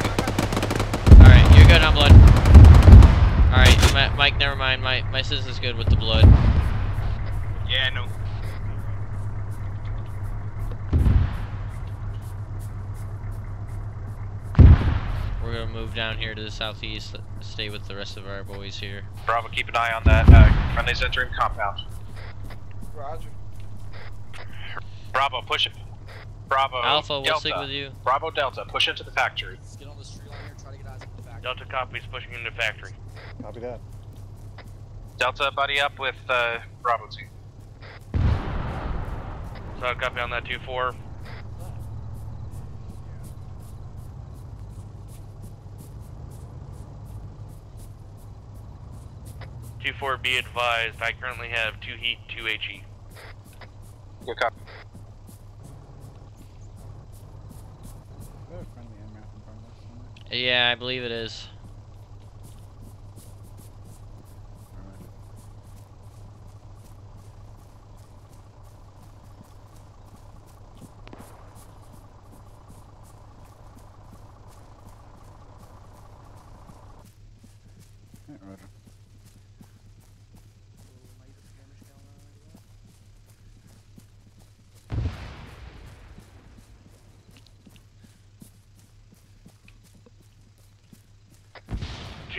Speaker 3: All right, you're good on blood. All right, Ma- Mike. Never mind. My my sis is good with the blood.
Speaker 10: Yeah, I know.
Speaker 3: We're gonna move down here to the southeast. Stay with the rest of our boys here.
Speaker 13: Bravo, keep an eye on that. Uh, friendly's entering compound.
Speaker 11: Roger.
Speaker 13: Bravo, push it. Bravo.
Speaker 3: Alpha, we'll
Speaker 13: Delta.
Speaker 3: stick with you.
Speaker 13: Bravo Delta, push into the factory.
Speaker 8: Get on the street line here, try to get eyes on the factory.
Speaker 6: Delta copies pushing into factory.
Speaker 5: Copy that.
Speaker 13: Delta, buddy up with uh, Bravo team.
Speaker 6: So copy on that 2-4. Two four, be advised. I currently have two heat, two. HE.
Speaker 13: Good copy.
Speaker 3: Yeah, I believe it is.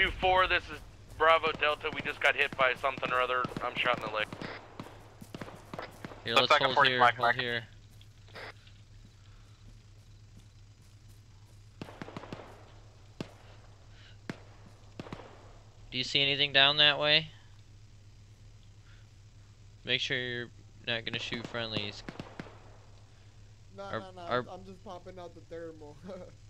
Speaker 6: 2-4, this is Bravo Delta. We just got hit by something or other. I'm shot in the leg.
Speaker 3: Here,
Speaker 13: Looks
Speaker 3: let's
Speaker 13: like
Speaker 3: hold a
Speaker 13: 40
Speaker 3: here,
Speaker 13: black
Speaker 3: hold
Speaker 13: black.
Speaker 3: here. Do you see anything down that way? Make sure you're not gonna shoot friendlies.
Speaker 7: No,
Speaker 3: nah,
Speaker 7: no, nah, no.
Speaker 3: Nah.
Speaker 7: I'm just popping out the thermal.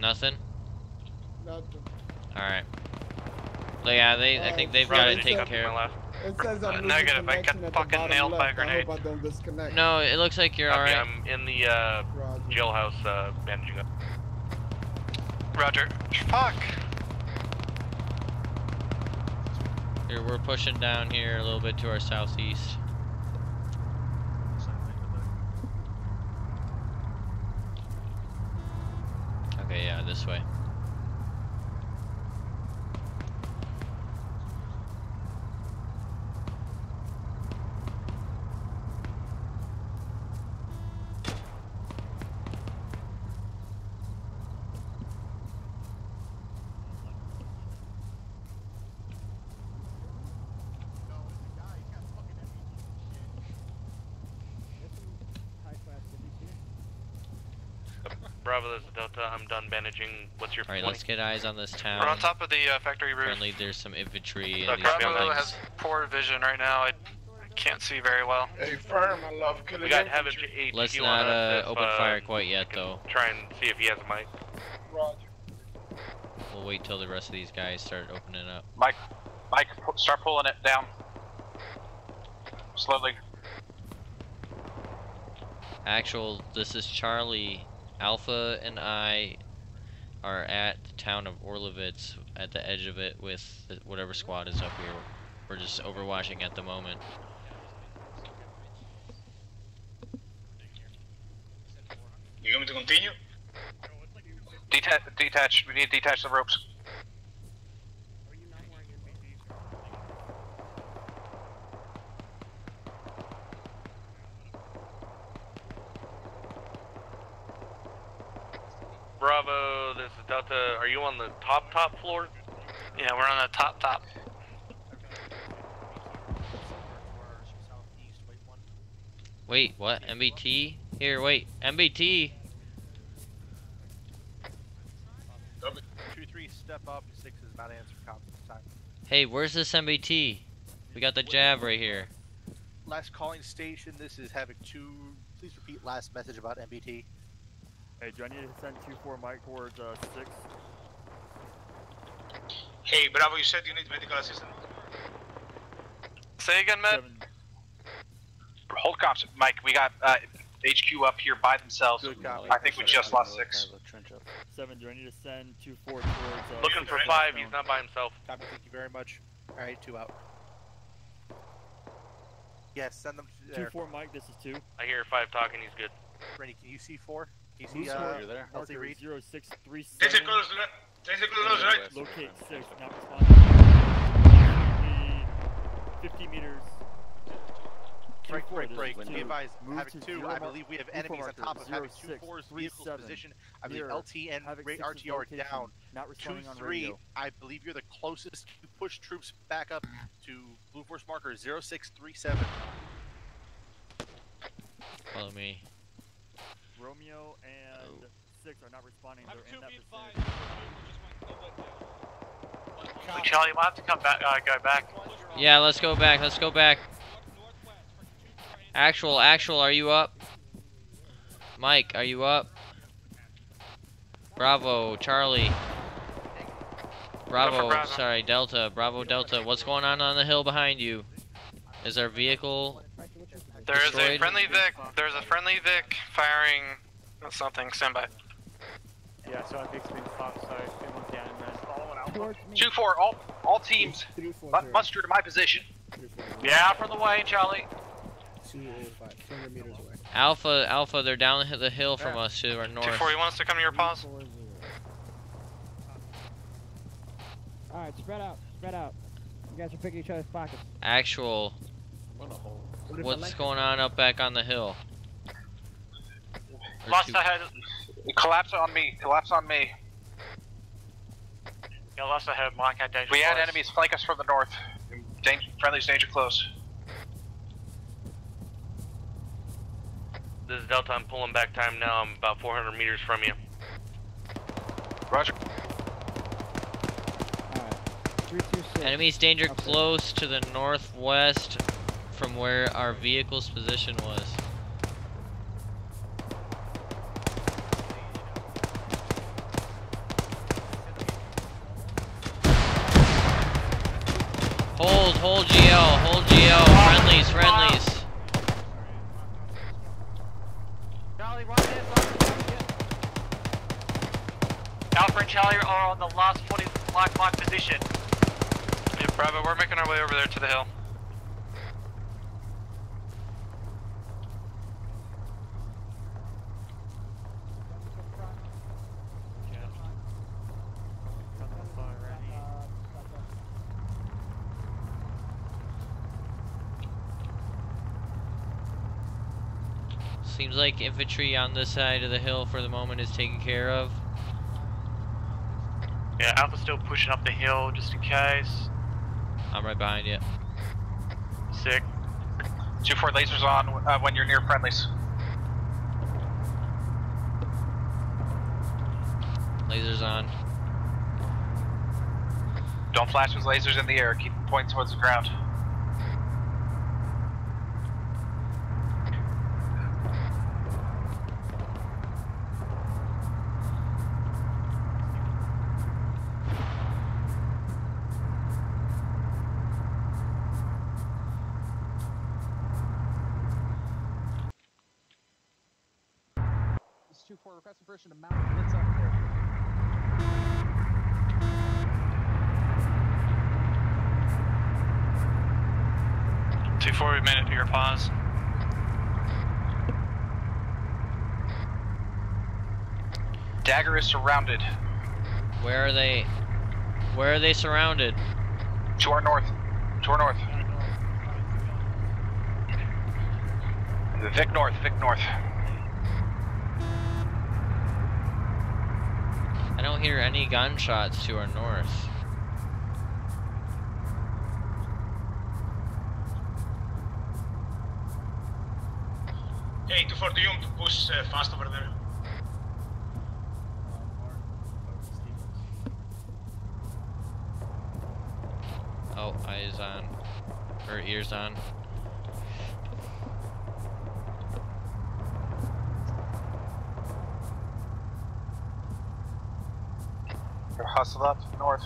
Speaker 3: Nothing.
Speaker 7: Nothing.
Speaker 3: All right. Well, yeah, they. I think they've got it taken care of.
Speaker 7: It says I'm
Speaker 6: Uh, negative, I got fucking
Speaker 7: bottom
Speaker 6: nailed by a
Speaker 7: left. I
Speaker 6: grenade.
Speaker 7: hope I don't disconnect.
Speaker 3: No, it looks like you're
Speaker 6: Copy,
Speaker 3: alright.
Speaker 6: I'm in the uh, jailhouse uh, bandaging up.
Speaker 2: Roger. Fuck.
Speaker 3: Here, we're pushing down here a little bit to our southeast. Okay, yeah, this way.
Speaker 6: Bravo, this is Delta. I'm done bandaging. What's your
Speaker 3: Alright,
Speaker 6: 20?
Speaker 3: let's get eyes on this town.
Speaker 2: We're on top of the uh, factory roof.
Speaker 3: Apparently there's some infantry and these
Speaker 2: Bravo
Speaker 3: buildings.
Speaker 2: has poor vision right now. I can't see very well.
Speaker 11: Hey, firm, I love killing
Speaker 6: We got
Speaker 11: infantry.
Speaker 6: Havoc HQ
Speaker 3: Let's not uh,
Speaker 6: if,
Speaker 3: open
Speaker 6: uh,
Speaker 3: fire quite yet, though.
Speaker 6: Try and see if he has a mic.
Speaker 11: Roger.
Speaker 3: We'll wait till the rest of these guys start opening up.
Speaker 13: Mike, Mike, start pulling it down. Slowly.
Speaker 3: Actual, this is Charlie. Alpha and I are at the town of Orlovets, at the edge of it with the, whatever squad is up here. We're just overwatching at the moment.
Speaker 10: You want me to continue?
Speaker 13: Detach, detach. We need to detach the ropes.
Speaker 6: Bravo, this is Delta. Are you on the top, top floor?
Speaker 2: Yeah, we're on the top top.
Speaker 3: Wait, what? MBT? Here, wait. MBT?
Speaker 17: Two three step up. Six is about to answer comms this time.
Speaker 3: Hey, where's this MBT? We got the jab right here.
Speaker 17: Last calling station. This is Havoc two. Please repeat last message about MBT.
Speaker 31: Hey, do I need to send 2-4 Mike towards uh, 6?
Speaker 10: Hey, Bravo, you said you need medical assistance.
Speaker 2: Say again, Med.
Speaker 13: Hold comms, Mike. We got uh, HQ up here by themselves. I think we just lost six.
Speaker 31: 7, do I need to send 2-4 towards... Uh,
Speaker 6: Looking for five. He's not by himself.
Speaker 17: Copy. Thank you very much. All right, two out. Yes, send them to there.
Speaker 31: 2-4 Mike, this is 2.
Speaker 6: I hear five talking. He's good.
Speaker 17: Rennie, can you see four? Can you
Speaker 31: Blue
Speaker 17: see
Speaker 31: square,
Speaker 17: uh,
Speaker 31: marker
Speaker 17: Healthy Reed?
Speaker 31: 0637.
Speaker 10: Take it close, le- take it close, right?
Speaker 31: Locate 6, not responding. 50 meters.
Speaker 17: Break, break, break.
Speaker 31: is
Speaker 17: Be
Speaker 31: two.
Speaker 17: advised,
Speaker 31: Move
Speaker 17: Havoc
Speaker 31: to
Speaker 17: 2, I believe we have enemies on top of Havoc 2
Speaker 31: 06,
Speaker 17: 4's vehicle
Speaker 31: 37.
Speaker 17: position. I believe
Speaker 31: Mirror.
Speaker 17: LT and
Speaker 31: Havoc
Speaker 17: Great
Speaker 31: 6 is
Speaker 17: RTR are down.
Speaker 31: not
Speaker 17: 2 3. I believe you're the closest to push troops back up to Blue Force marker 0637.
Speaker 3: Follow me.
Speaker 31: Romeo and 6 are not responding. They're in that vicinity.
Speaker 2: Charlie, you might have to come back. Uh, go back.
Speaker 3: Yeah, let's go back. Let's go back. Actual, actual, are you up? Mike, are you up? Bravo, Charlie. Bravo,
Speaker 2: Bravo.
Speaker 3: sorry, Delta. Bravo, Delta. What's going on on the hill behind you? Is our vehicle
Speaker 2: There is a friendly Vic. There's a friendly Vic firing something. Stand by.
Speaker 8: Yeah, so I think it's being stopped, so it went down and then following.
Speaker 13: Two four, all all teams, mu- muster to my position.
Speaker 2: Three, four, Yeah, from the way, Charlie.
Speaker 7: 205, 200 meters away.
Speaker 3: Alpha, Alpha, they're down the the hill from us to our north.
Speaker 2: Two four, you want us to come to your pause?
Speaker 20: Alright, spread out, spread out. You guys are picking each other's pockets.
Speaker 3: Actual,
Speaker 20: if
Speaker 3: what's
Speaker 20: like-
Speaker 3: going on up back on the hill?
Speaker 2: Lost
Speaker 3: two-
Speaker 2: ahead.
Speaker 13: Collapse on me. Collapse on me.
Speaker 2: Yeah, lost ahead. Mike had danger.
Speaker 13: We had enemies flank us from the north. Danger, friendly's danger close.
Speaker 6: This is Delta. I'm pulling back time now. I'm about 400 meters from you.
Speaker 13: Roger.
Speaker 3: Enemies danger close to the northwest from where our vehicle's position was. Hold, hold GL, hold GL, friendlies, friendlies.
Speaker 21: Charlie, one in, Alpha and Charlie are on the last 40 block lock position.
Speaker 2: Yeah, Bravo, we're making our way over there to the hill.
Speaker 3: Seems like infantry on this side of the hill for the moment is taken care of.
Speaker 2: Yeah, Alpha's still pushing up the hill just in case.
Speaker 3: I'm right behind you.
Speaker 2: Sick.
Speaker 13: Two four lasers on uh, when you're near friendlies.
Speaker 3: Lasers on.
Speaker 13: Don't flash those lasers in the air. Keep them pointing towards the ground.
Speaker 5: This is 2-4 requesting permission to mount a blitz up there.
Speaker 2: Two four, we made it to your pause.
Speaker 13: Dagger is surrounded.
Speaker 3: Where are they? Where are they surrounded?
Speaker 13: To our north. To our north. Vic north. Vic north.
Speaker 3: I don't hear any gunshots to our north.
Speaker 10: Hey, 240, do you want to push uh, fast over
Speaker 3: Or ears on.
Speaker 13: Hustled up north.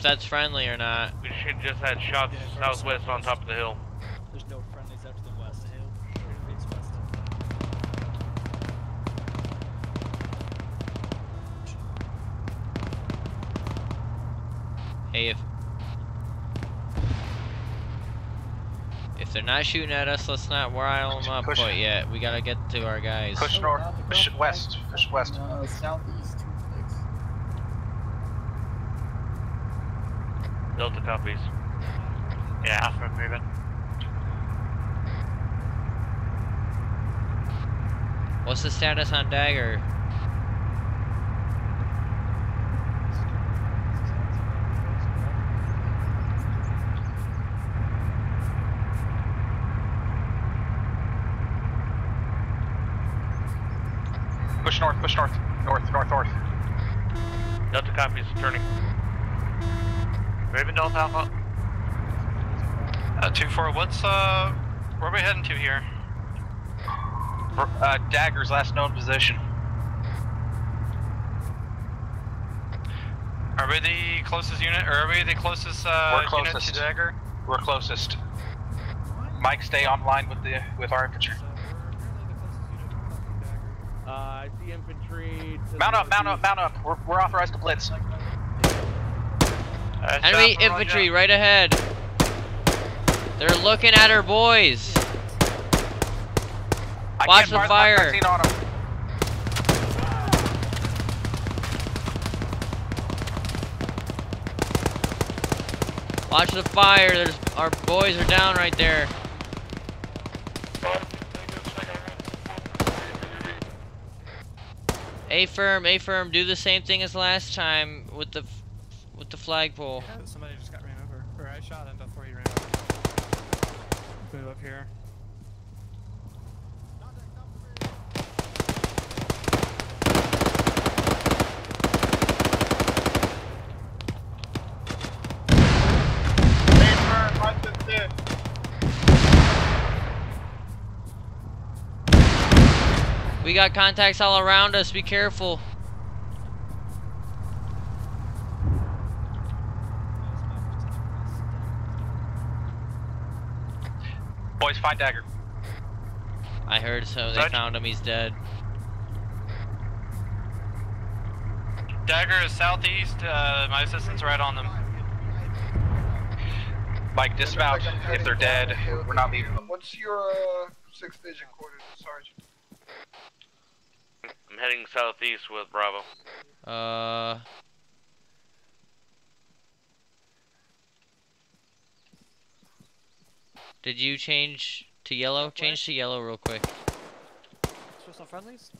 Speaker 3: If that's friendly or not.
Speaker 6: We should just had shots southwest on top of the hill.
Speaker 8: There's no friendlies out to the west. Hill. It's west.
Speaker 3: Hey, if if they're not shooting at us, let's not rile them up
Speaker 13: Push.
Speaker 3: quite yet. We gotta get to our guys.
Speaker 13: Push north. Push west. Push west.
Speaker 1: Uh, southeast, two clicks.
Speaker 6: Delta copies.
Speaker 2: Yeah, Alpha moving.
Speaker 3: What's the status on Dagger?
Speaker 13: Push north. Push north. North. North. North.
Speaker 6: Delta copies, turning.
Speaker 2: Moving north, Alpha. Uh, two four. What's uh, where are we heading to here?
Speaker 13: Uh, Dagger's last known position.
Speaker 2: Are we the closest unit, or are we the closest uh,
Speaker 13: We're
Speaker 2: unit
Speaker 13: closest.
Speaker 2: to Dagger?
Speaker 13: We're closest. Mike, stay online with the with our infantry.
Speaker 9: Uh, I see infantry.
Speaker 13: Mount up. Mount up. Mount up. We're, we're authorized to blitz.
Speaker 3: Enemy infantry
Speaker 2: roger.
Speaker 3: right ahead. They're looking at our boys.
Speaker 13: I
Speaker 3: Watch the
Speaker 13: fire
Speaker 3: fire.
Speaker 13: magazine on 'em.
Speaker 3: Watch the fire. There's our boys are down right there. A firm, A firm, do the same thing as last time with the the flagpole.
Speaker 8: Yeah, somebody just got ran over. Or I shot him before he ran over. Move up here.
Speaker 3: We got contacts all around us. Be careful.
Speaker 29: Boys, find Dagger.
Speaker 3: I heard so. They
Speaker 29: Sarge?
Speaker 3: found him. He's dead.
Speaker 2: Dagger is southeast. Uh, my assistant's right on them.
Speaker 29: Mike, dismount. If they're dead, we're not leaving them.
Speaker 11: What's your uh, six digit coordinates, Sergeant?
Speaker 6: I'm heading southeast with Bravo.
Speaker 3: Uh. Did you change to yellow? Change to yellow real quick.
Speaker 8: Show some friendlies.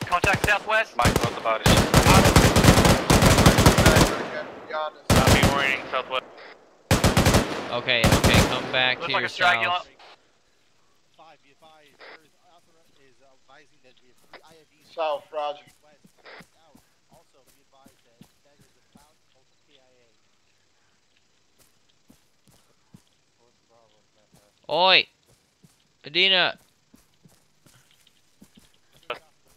Speaker 29: Contact southwest.
Speaker 13: Mike, both the bodies.
Speaker 6: Copy, warning, southwest.
Speaker 3: Okay, okay, come back
Speaker 29: Looks
Speaker 3: to
Speaker 29: like
Speaker 3: your
Speaker 29: a straggle.
Speaker 3: south.
Speaker 11: South, Roger.
Speaker 3: Oi! Medina!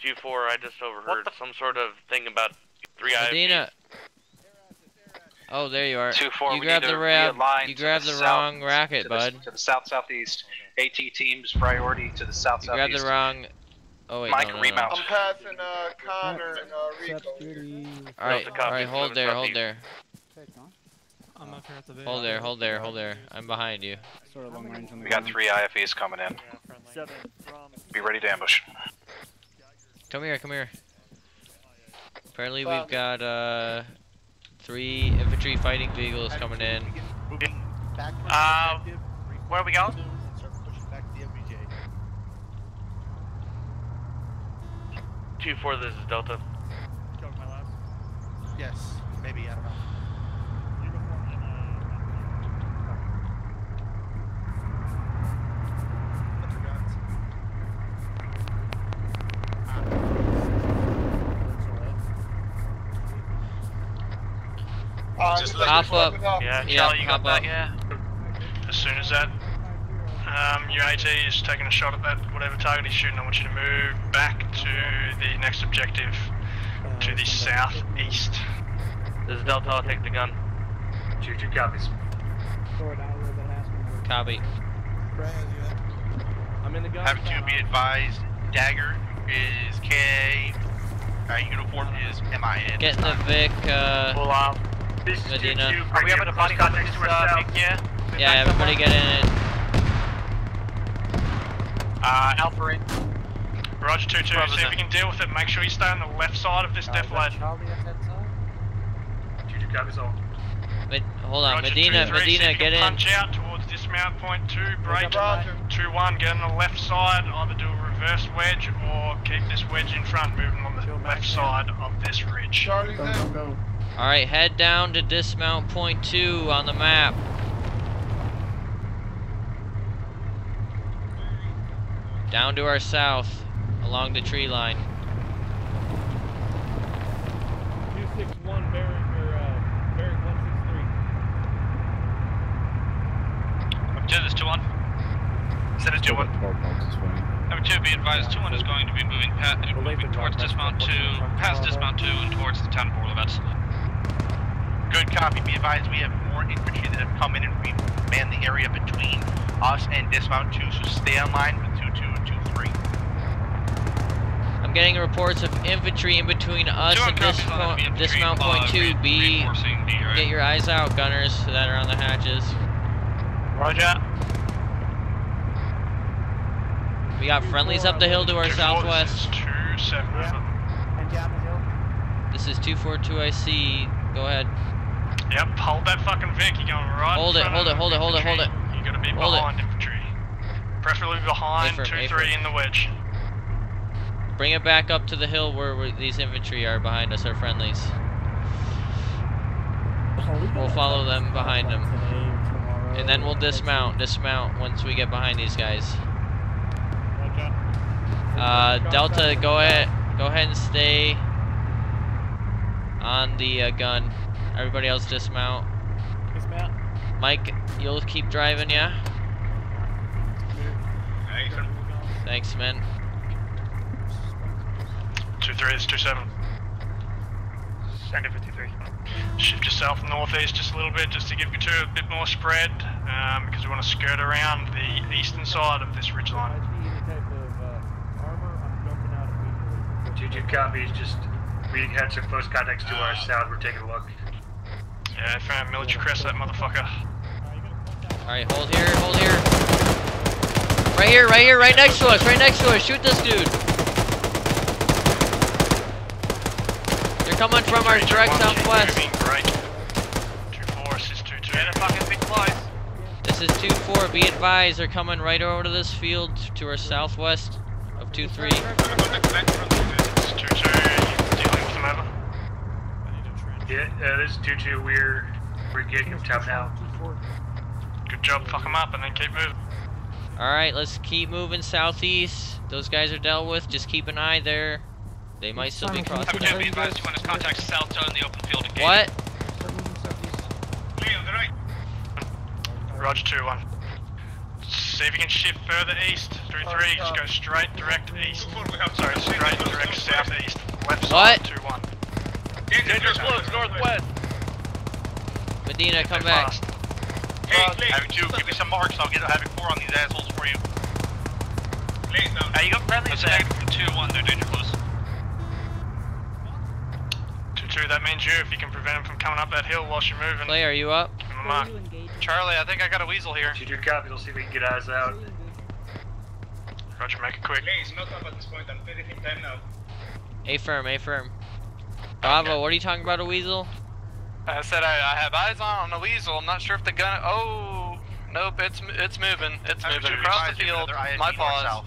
Speaker 6: Q4, I just overheard some sort of thing about three IFVs.
Speaker 3: Medina! Oh, there you are.
Speaker 13: Two four.
Speaker 3: you
Speaker 13: we
Speaker 3: grabbed the ra-
Speaker 13: realign
Speaker 3: You
Speaker 13: to
Speaker 3: grabbed
Speaker 13: the,
Speaker 3: the,
Speaker 13: south-
Speaker 3: wrong racket,
Speaker 13: to
Speaker 3: bud.
Speaker 13: The, to the south southeast. AT teams priority to the south
Speaker 3: You grabbed the wrong. Oh wait,
Speaker 13: Mike,
Speaker 3: no, no,
Speaker 13: remount.
Speaker 3: no.
Speaker 11: I'm passing uh, Connor and uh, Rico.
Speaker 3: All right,
Speaker 6: Delta
Speaker 3: all right,
Speaker 6: copies,
Speaker 3: hold there, hold
Speaker 6: southeast.
Speaker 3: there.
Speaker 1: I'm up here at the base.
Speaker 3: Hold there, hold there, hold there. I'm behind you.
Speaker 32: Sort of long range on the
Speaker 13: We got three IFVs coming in.
Speaker 31: Seven from.
Speaker 13: Be ready to ambush.
Speaker 3: Come here, come here. Apparently we've got uh three infantry fighting vehicles coming in.
Speaker 29: Uh, where are we going?
Speaker 6: Q4, this is Delta.
Speaker 31: Cover my last.
Speaker 17: Yes, maybe, I don't know.
Speaker 31: Uniform and uh.
Speaker 11: Uh,
Speaker 9: Just
Speaker 11: looks
Speaker 3: hop up.
Speaker 11: up.
Speaker 2: Yeah,
Speaker 3: Yeah,
Speaker 2: Charlie, you got
Speaker 3: hop
Speaker 2: that?
Speaker 3: up.
Speaker 2: Yeah.
Speaker 30: As soon as that um, your AT is taking a shot at that whatever target he's shooting, I want you to move back to the next objective to the southeast.
Speaker 6: This is Delta, I'll take the gun.
Speaker 29: Two, two copies.
Speaker 20: Slow it down a little bit, ask him.
Speaker 3: Copy.
Speaker 17: I'm in the gun.
Speaker 9: Have to be advised, Dagger is K. Uh, uniform is MIN.
Speaker 3: Get in the Vic, uh,
Speaker 29: Pull out. This
Speaker 3: Medina.
Speaker 29: Are we having a body contact to our south?
Speaker 2: Yeah.
Speaker 3: yeah, everybody get in it.
Speaker 29: Uh, Alpha in.
Speaker 30: Roger 2 2, see if
Speaker 2: in.
Speaker 30: you can deal with it. Make sure you stay on the left side of this defilade.
Speaker 29: Two, two copies all.
Speaker 3: Med- hold on,
Speaker 30: Roger,
Speaker 3: Medina,
Speaker 30: 2-3,
Speaker 3: Medina, get
Speaker 30: can
Speaker 3: in.
Speaker 30: Punch out towards dismount point 2, break.
Speaker 11: Roger.
Speaker 30: 2 1, get on the left side, either do a reverse wedge or keep this wedge in front, moving on the left side of this ridge.
Speaker 11: Charlie's
Speaker 1: Go, go, go.
Speaker 3: All right, head down to dismount point two on the map. Down to our south, along the tree line.
Speaker 20: 261 bearing, or, uh, bearing 163.
Speaker 2: Jet is 2 1.
Speaker 29: Send us to one.
Speaker 26: Twelve volts.
Speaker 2: Number 2, be advised, 2 1 is going to be moving, pa- moving towards dismount 2, past dismount 2, and towards the town of Orlovets.
Speaker 9: Good copy. Be advised, we have more infantry that have come in and remanned the area between us and dismount 2, so stay on line with 2 2 and 2 3.
Speaker 3: I'm getting reports of infantry in between us
Speaker 2: Two
Speaker 3: and
Speaker 2: copies on
Speaker 3: dismount,
Speaker 2: enemy
Speaker 3: dismount
Speaker 2: uh,
Speaker 3: point two. Be
Speaker 2: right?
Speaker 3: get your eyes out, gunners that are on the hatches.
Speaker 29: Roger.
Speaker 3: We got friendlies up the hill to our
Speaker 30: 2-4, this
Speaker 3: southwest.
Speaker 30: is 2 7.
Speaker 20: And down the hill.
Speaker 3: This is 242 IC. Go ahead.
Speaker 30: Yep, hold that fucking Vic. You're going right.
Speaker 3: Hold it, hold it, hold it, hold it, hold it.
Speaker 30: infantry. You gotta be
Speaker 3: Hold it.
Speaker 30: infantry. Preferably behind
Speaker 3: Wait for it,
Speaker 30: 2
Speaker 3: wait for
Speaker 30: 3 in the wedge.
Speaker 3: Bring it back up to the hill where we these infantry are behind us, our friendlies. We'll follow them behind them. And then we'll dismount, dismount once we get behind these guys. Uh, Delta, go ahead, go ahead and stay on the uh, gun. Everybody else dismount.
Speaker 8: Dismount.
Speaker 3: Mike, you'll keep driving, yeah? Thanks, man.
Speaker 30: 2-3, it's 2-7.
Speaker 29: Send it for 2-3.
Speaker 30: Shift yourself northeast just a little bit, just to give you two a bit more spread, um, because we want to skirt around the eastern side of this ridge line.
Speaker 33: Two two copies. Just we had some close contacts to our south. We're taking a look.
Speaker 30: Yeah, I found military crest that motherfucker.
Speaker 3: Alright, hold here, hold here. Right here, right here, right next to us, right next to us. Shoot this dude. They're coming from our direct southwest.
Speaker 30: 2-4, this is 2-2.
Speaker 29: Better fucking be close.
Speaker 3: This is 2-4. Be advised, they're coming right over to this field to our southwest of 2-3.
Speaker 30: It's 2-2, you dealing with?
Speaker 33: Yeah, uh, this is two two. We're we're getting them top now.
Speaker 30: Good job, fuck them up and then keep moving.
Speaker 3: Alright, let's keep moving southeast. Those guys are dealt with. Just keep an eye there. They might still be crossing.
Speaker 2: Have be advised to want to contact south toe in the open field again.
Speaker 3: What?
Speaker 30: Clear on the right. Roger 2-1. See if you can shift further east. 3-3, just go straight, direct east. Sorry, straight, direct southeast. Left side,
Speaker 3: What?
Speaker 30: 2-1.
Speaker 6: Dangerous close, northwest.
Speaker 3: Medina, come back.
Speaker 9: Havoc uh, 2, give me some marks. I'll get Havoc 4 on these assholes for you.
Speaker 2: Hey, you got friendly attack from 2-1, they're danger close.
Speaker 30: 2-2, that means you, if you can prevent him from coming up that hill while you're moving.
Speaker 3: Clay, are you up?
Speaker 30: Give him a mark.
Speaker 2: Charlie, I think I got a weasel here.
Speaker 33: Two two copy, We'll see if we can get eyes out.
Speaker 30: Roger, make it quick.
Speaker 10: Please, not up at this point. I'm feeding him time now.
Speaker 3: A firm, A firm. Bravo, what are you talking about, a weasel?
Speaker 6: I said I, I have eyes on, on the weasel. I'm not sure if the gun. Oh, nope, it's it's moving. It's
Speaker 9: Havoc
Speaker 6: moving across the field. My
Speaker 9: north
Speaker 6: pause.
Speaker 9: south.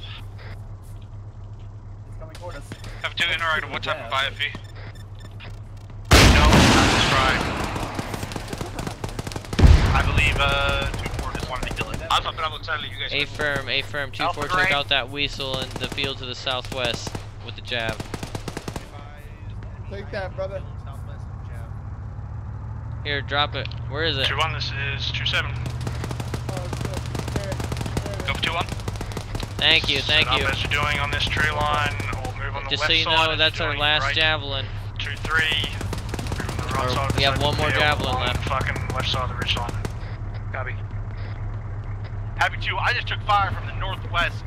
Speaker 1: He's coming toward us.
Speaker 2: Have two interactive. What type of IFV?
Speaker 9: No, not this try. I believe uh, 2-4 just wanted to kill it.
Speaker 2: I'm up and I'm Charlie. You guys.
Speaker 3: A firm, A firm. 2 4
Speaker 9: Alpha
Speaker 3: took out that weasel in the field to the southwest with the jab.
Speaker 7: Take that, brother.
Speaker 3: Here, drop it. Where is it?
Speaker 30: 2-1, this is 2-7.
Speaker 2: Go for 2-1.
Speaker 3: Thank you, thank
Speaker 30: Set
Speaker 3: you.
Speaker 30: as you're doing on this tree line, or move on the
Speaker 3: Just
Speaker 30: left
Speaker 3: so you
Speaker 30: side
Speaker 3: know, that's our last
Speaker 30: right.
Speaker 3: javelin.
Speaker 30: 2-3. Move on the right
Speaker 3: Or
Speaker 30: side of
Speaker 3: we have one more
Speaker 30: field
Speaker 3: javelin left.
Speaker 30: the fucking left side of the ridge line.
Speaker 9: Copy. Havoc 2, I just took fire from the northwest.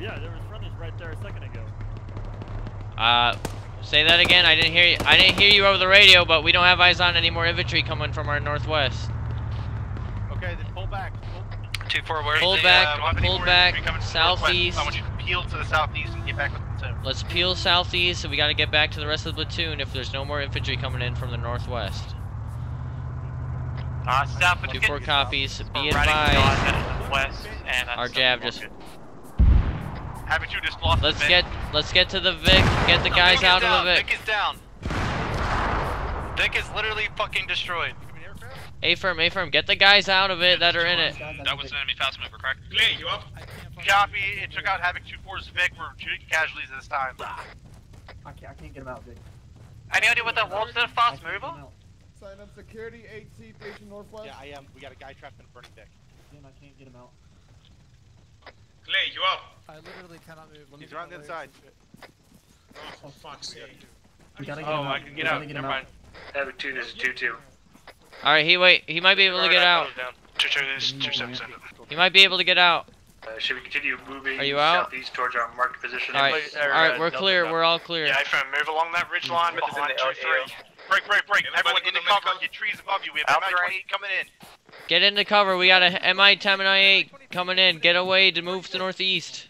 Speaker 31: Yeah, yeah, there was friendlies right there a second ago.
Speaker 3: Uh, say that again. I didn't hear you. I didn't hear you over the radio, but we don't have eyes on any more infantry coming from our northwest.
Speaker 17: Okay, then pull back. Pull.
Speaker 2: 2-4, where's
Speaker 3: Pull
Speaker 2: the,
Speaker 3: back,
Speaker 2: uh,
Speaker 3: pull back,
Speaker 9: Coming to the northwest.
Speaker 3: southeast.
Speaker 9: I want you to peel to the southeast and get back with the 2.
Speaker 3: Let's peel southeast, and we gotta get back to the rest of the platoon if there's no more infantry coming in from the northwest.
Speaker 29: Uh, south
Speaker 3: Two four copies. Be advised.
Speaker 29: north and west,
Speaker 3: Our jab just.
Speaker 9: Havoc 2 just lost
Speaker 3: Let's
Speaker 9: the
Speaker 3: get let's get to the Vic. Get the guys out
Speaker 6: down.
Speaker 3: of the Vic.
Speaker 6: Vic is down. Vic is literally fucking destroyed.
Speaker 3: A firm, A firm. Get the guys out of it that are in it.
Speaker 2: That was an enemy fast mover, correct?
Speaker 10: Clay, you up?
Speaker 9: Copy. It took out Havoc 2-4's Vic. We're shooting casualties this time.
Speaker 1: I can't, I can't get him out, Vic.
Speaker 29: Any idea what that was? Is a fast
Speaker 1: I can't get
Speaker 29: mover?
Speaker 1: him out.
Speaker 7: Sign up security, 8C, facing northwest.
Speaker 17: Yeah, I am. We got a guy trapped in a burning deck.
Speaker 1: Again, I can't get him out.
Speaker 10: Clay, you up?
Speaker 8: I literally cannot move. Let me
Speaker 17: He's
Speaker 8: get
Speaker 17: around the
Speaker 8: legs
Speaker 17: inside.
Speaker 8: and.
Speaker 10: Oh, for fuck's sake.
Speaker 1: We gotta get
Speaker 2: Oh,
Speaker 1: him out.
Speaker 2: I can get
Speaker 1: gotta
Speaker 2: out.
Speaker 1: him
Speaker 2: Never
Speaker 1: out.
Speaker 2: mind.
Speaker 33: Havoc two. This is two two.
Speaker 3: All right, he wait. He might be able to get out.
Speaker 30: 2-2, this is 2-7.
Speaker 3: He might be able to get out.
Speaker 33: Uh, should we continue moving
Speaker 3: Are you out?
Speaker 33: southeast towards our marked position?
Speaker 3: All right,
Speaker 33: Please,
Speaker 3: all
Speaker 33: or,
Speaker 3: right,
Speaker 33: uh,
Speaker 3: we're clear.
Speaker 33: up.
Speaker 3: We're all clear.
Speaker 30: Yeah, firm, move along that ridge line
Speaker 29: Smith is
Speaker 30: behind
Speaker 29: the
Speaker 30: 2-3.
Speaker 9: Break, break, break. Everyone get in
Speaker 10: to
Speaker 9: cover.
Speaker 10: medical.
Speaker 9: Get trees above you. We have MI-28 coming in.
Speaker 3: Get into cover. We got a MI-10 and I-8 coming in. Get away to move to northeast.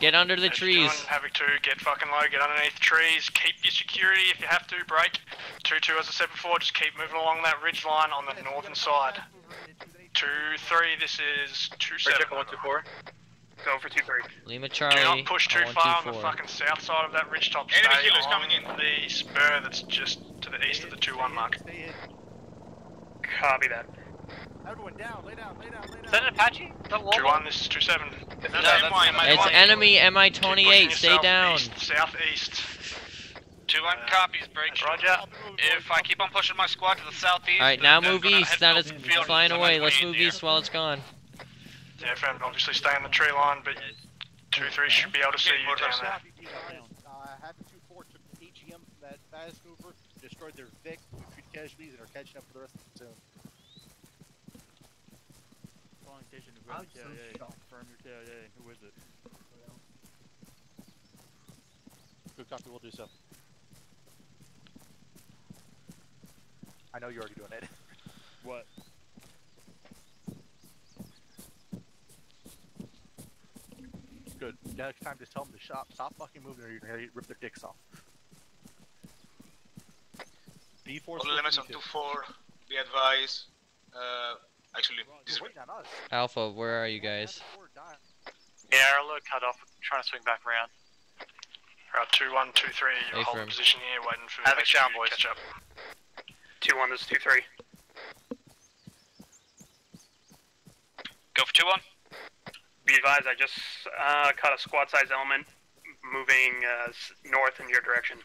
Speaker 3: Get under the
Speaker 30: As you're doing
Speaker 3: trees.
Speaker 30: Havoc 2, get fucking low, get underneath the trees, keep your security if you have to, break. 2-2, as I said before, just keep moving along that ridge line on the northern side. 2-3, this is 2-7.
Speaker 29: 124.
Speaker 9: Going for 2-3.
Speaker 3: Lima Charlie,
Speaker 30: Do
Speaker 3: Charlie.
Speaker 30: not push too
Speaker 3: on
Speaker 30: far on the fucking south side of that ridge top.
Speaker 10: Enemy
Speaker 30: Stay
Speaker 10: killers
Speaker 30: on
Speaker 10: coming in.
Speaker 30: the spur that's just to the east of the 2-1 mark.
Speaker 33: Copy that.
Speaker 17: Everyone down, lay down, lay down, lay down.
Speaker 29: Is that an Apache? Is that
Speaker 30: Two one, this is two seven.
Speaker 2: No, that's
Speaker 3: It's enemy MI-28. Stay down.
Speaker 30: Southeast.
Speaker 2: Two one copies, break. Roger. If I keep on pushing my squad to the southeast.
Speaker 3: All right, now move east.
Speaker 2: head
Speaker 3: Now it's flying away. Let's move east while it's gone.
Speaker 30: Yeah, friend, obviously stay on the tree line, but two three should be able to see you down there.
Speaker 17: Uh, Happy 2-4 took the AGM from that fast mover, destroyed their Vic, who treated casualties, and are catching up for the rest of the platoon.
Speaker 31: Calling station to
Speaker 1: I'm
Speaker 31: grab
Speaker 1: so
Speaker 31: KIA. Confirm your KIA. Who is it?
Speaker 17: Good copy, we'll do so. I know you're already doing it.
Speaker 31: What?
Speaker 17: Good. Next time, just tell them to stop, stop fucking moving or you're gonna rip their dicks off. B4
Speaker 10: All limits on 2-4, be advised. Uh, actually, this is
Speaker 17: waiting on us.
Speaker 3: Alpha, where are you guys?
Speaker 33: Yeah, our look cut off. Trying to swing back around.
Speaker 30: Alright, two one, two three. You're
Speaker 3: Hey,
Speaker 30: holding
Speaker 3: firm.
Speaker 30: position here, waiting for
Speaker 33: Havoc
Speaker 30: HQ
Speaker 33: down,
Speaker 30: to
Speaker 33: boys.
Speaker 30: catch up.
Speaker 33: Two one, this is two three.
Speaker 2: Go for two one.
Speaker 33: Be advised, I just uh, caught a squad size element moving uh, north in your direction.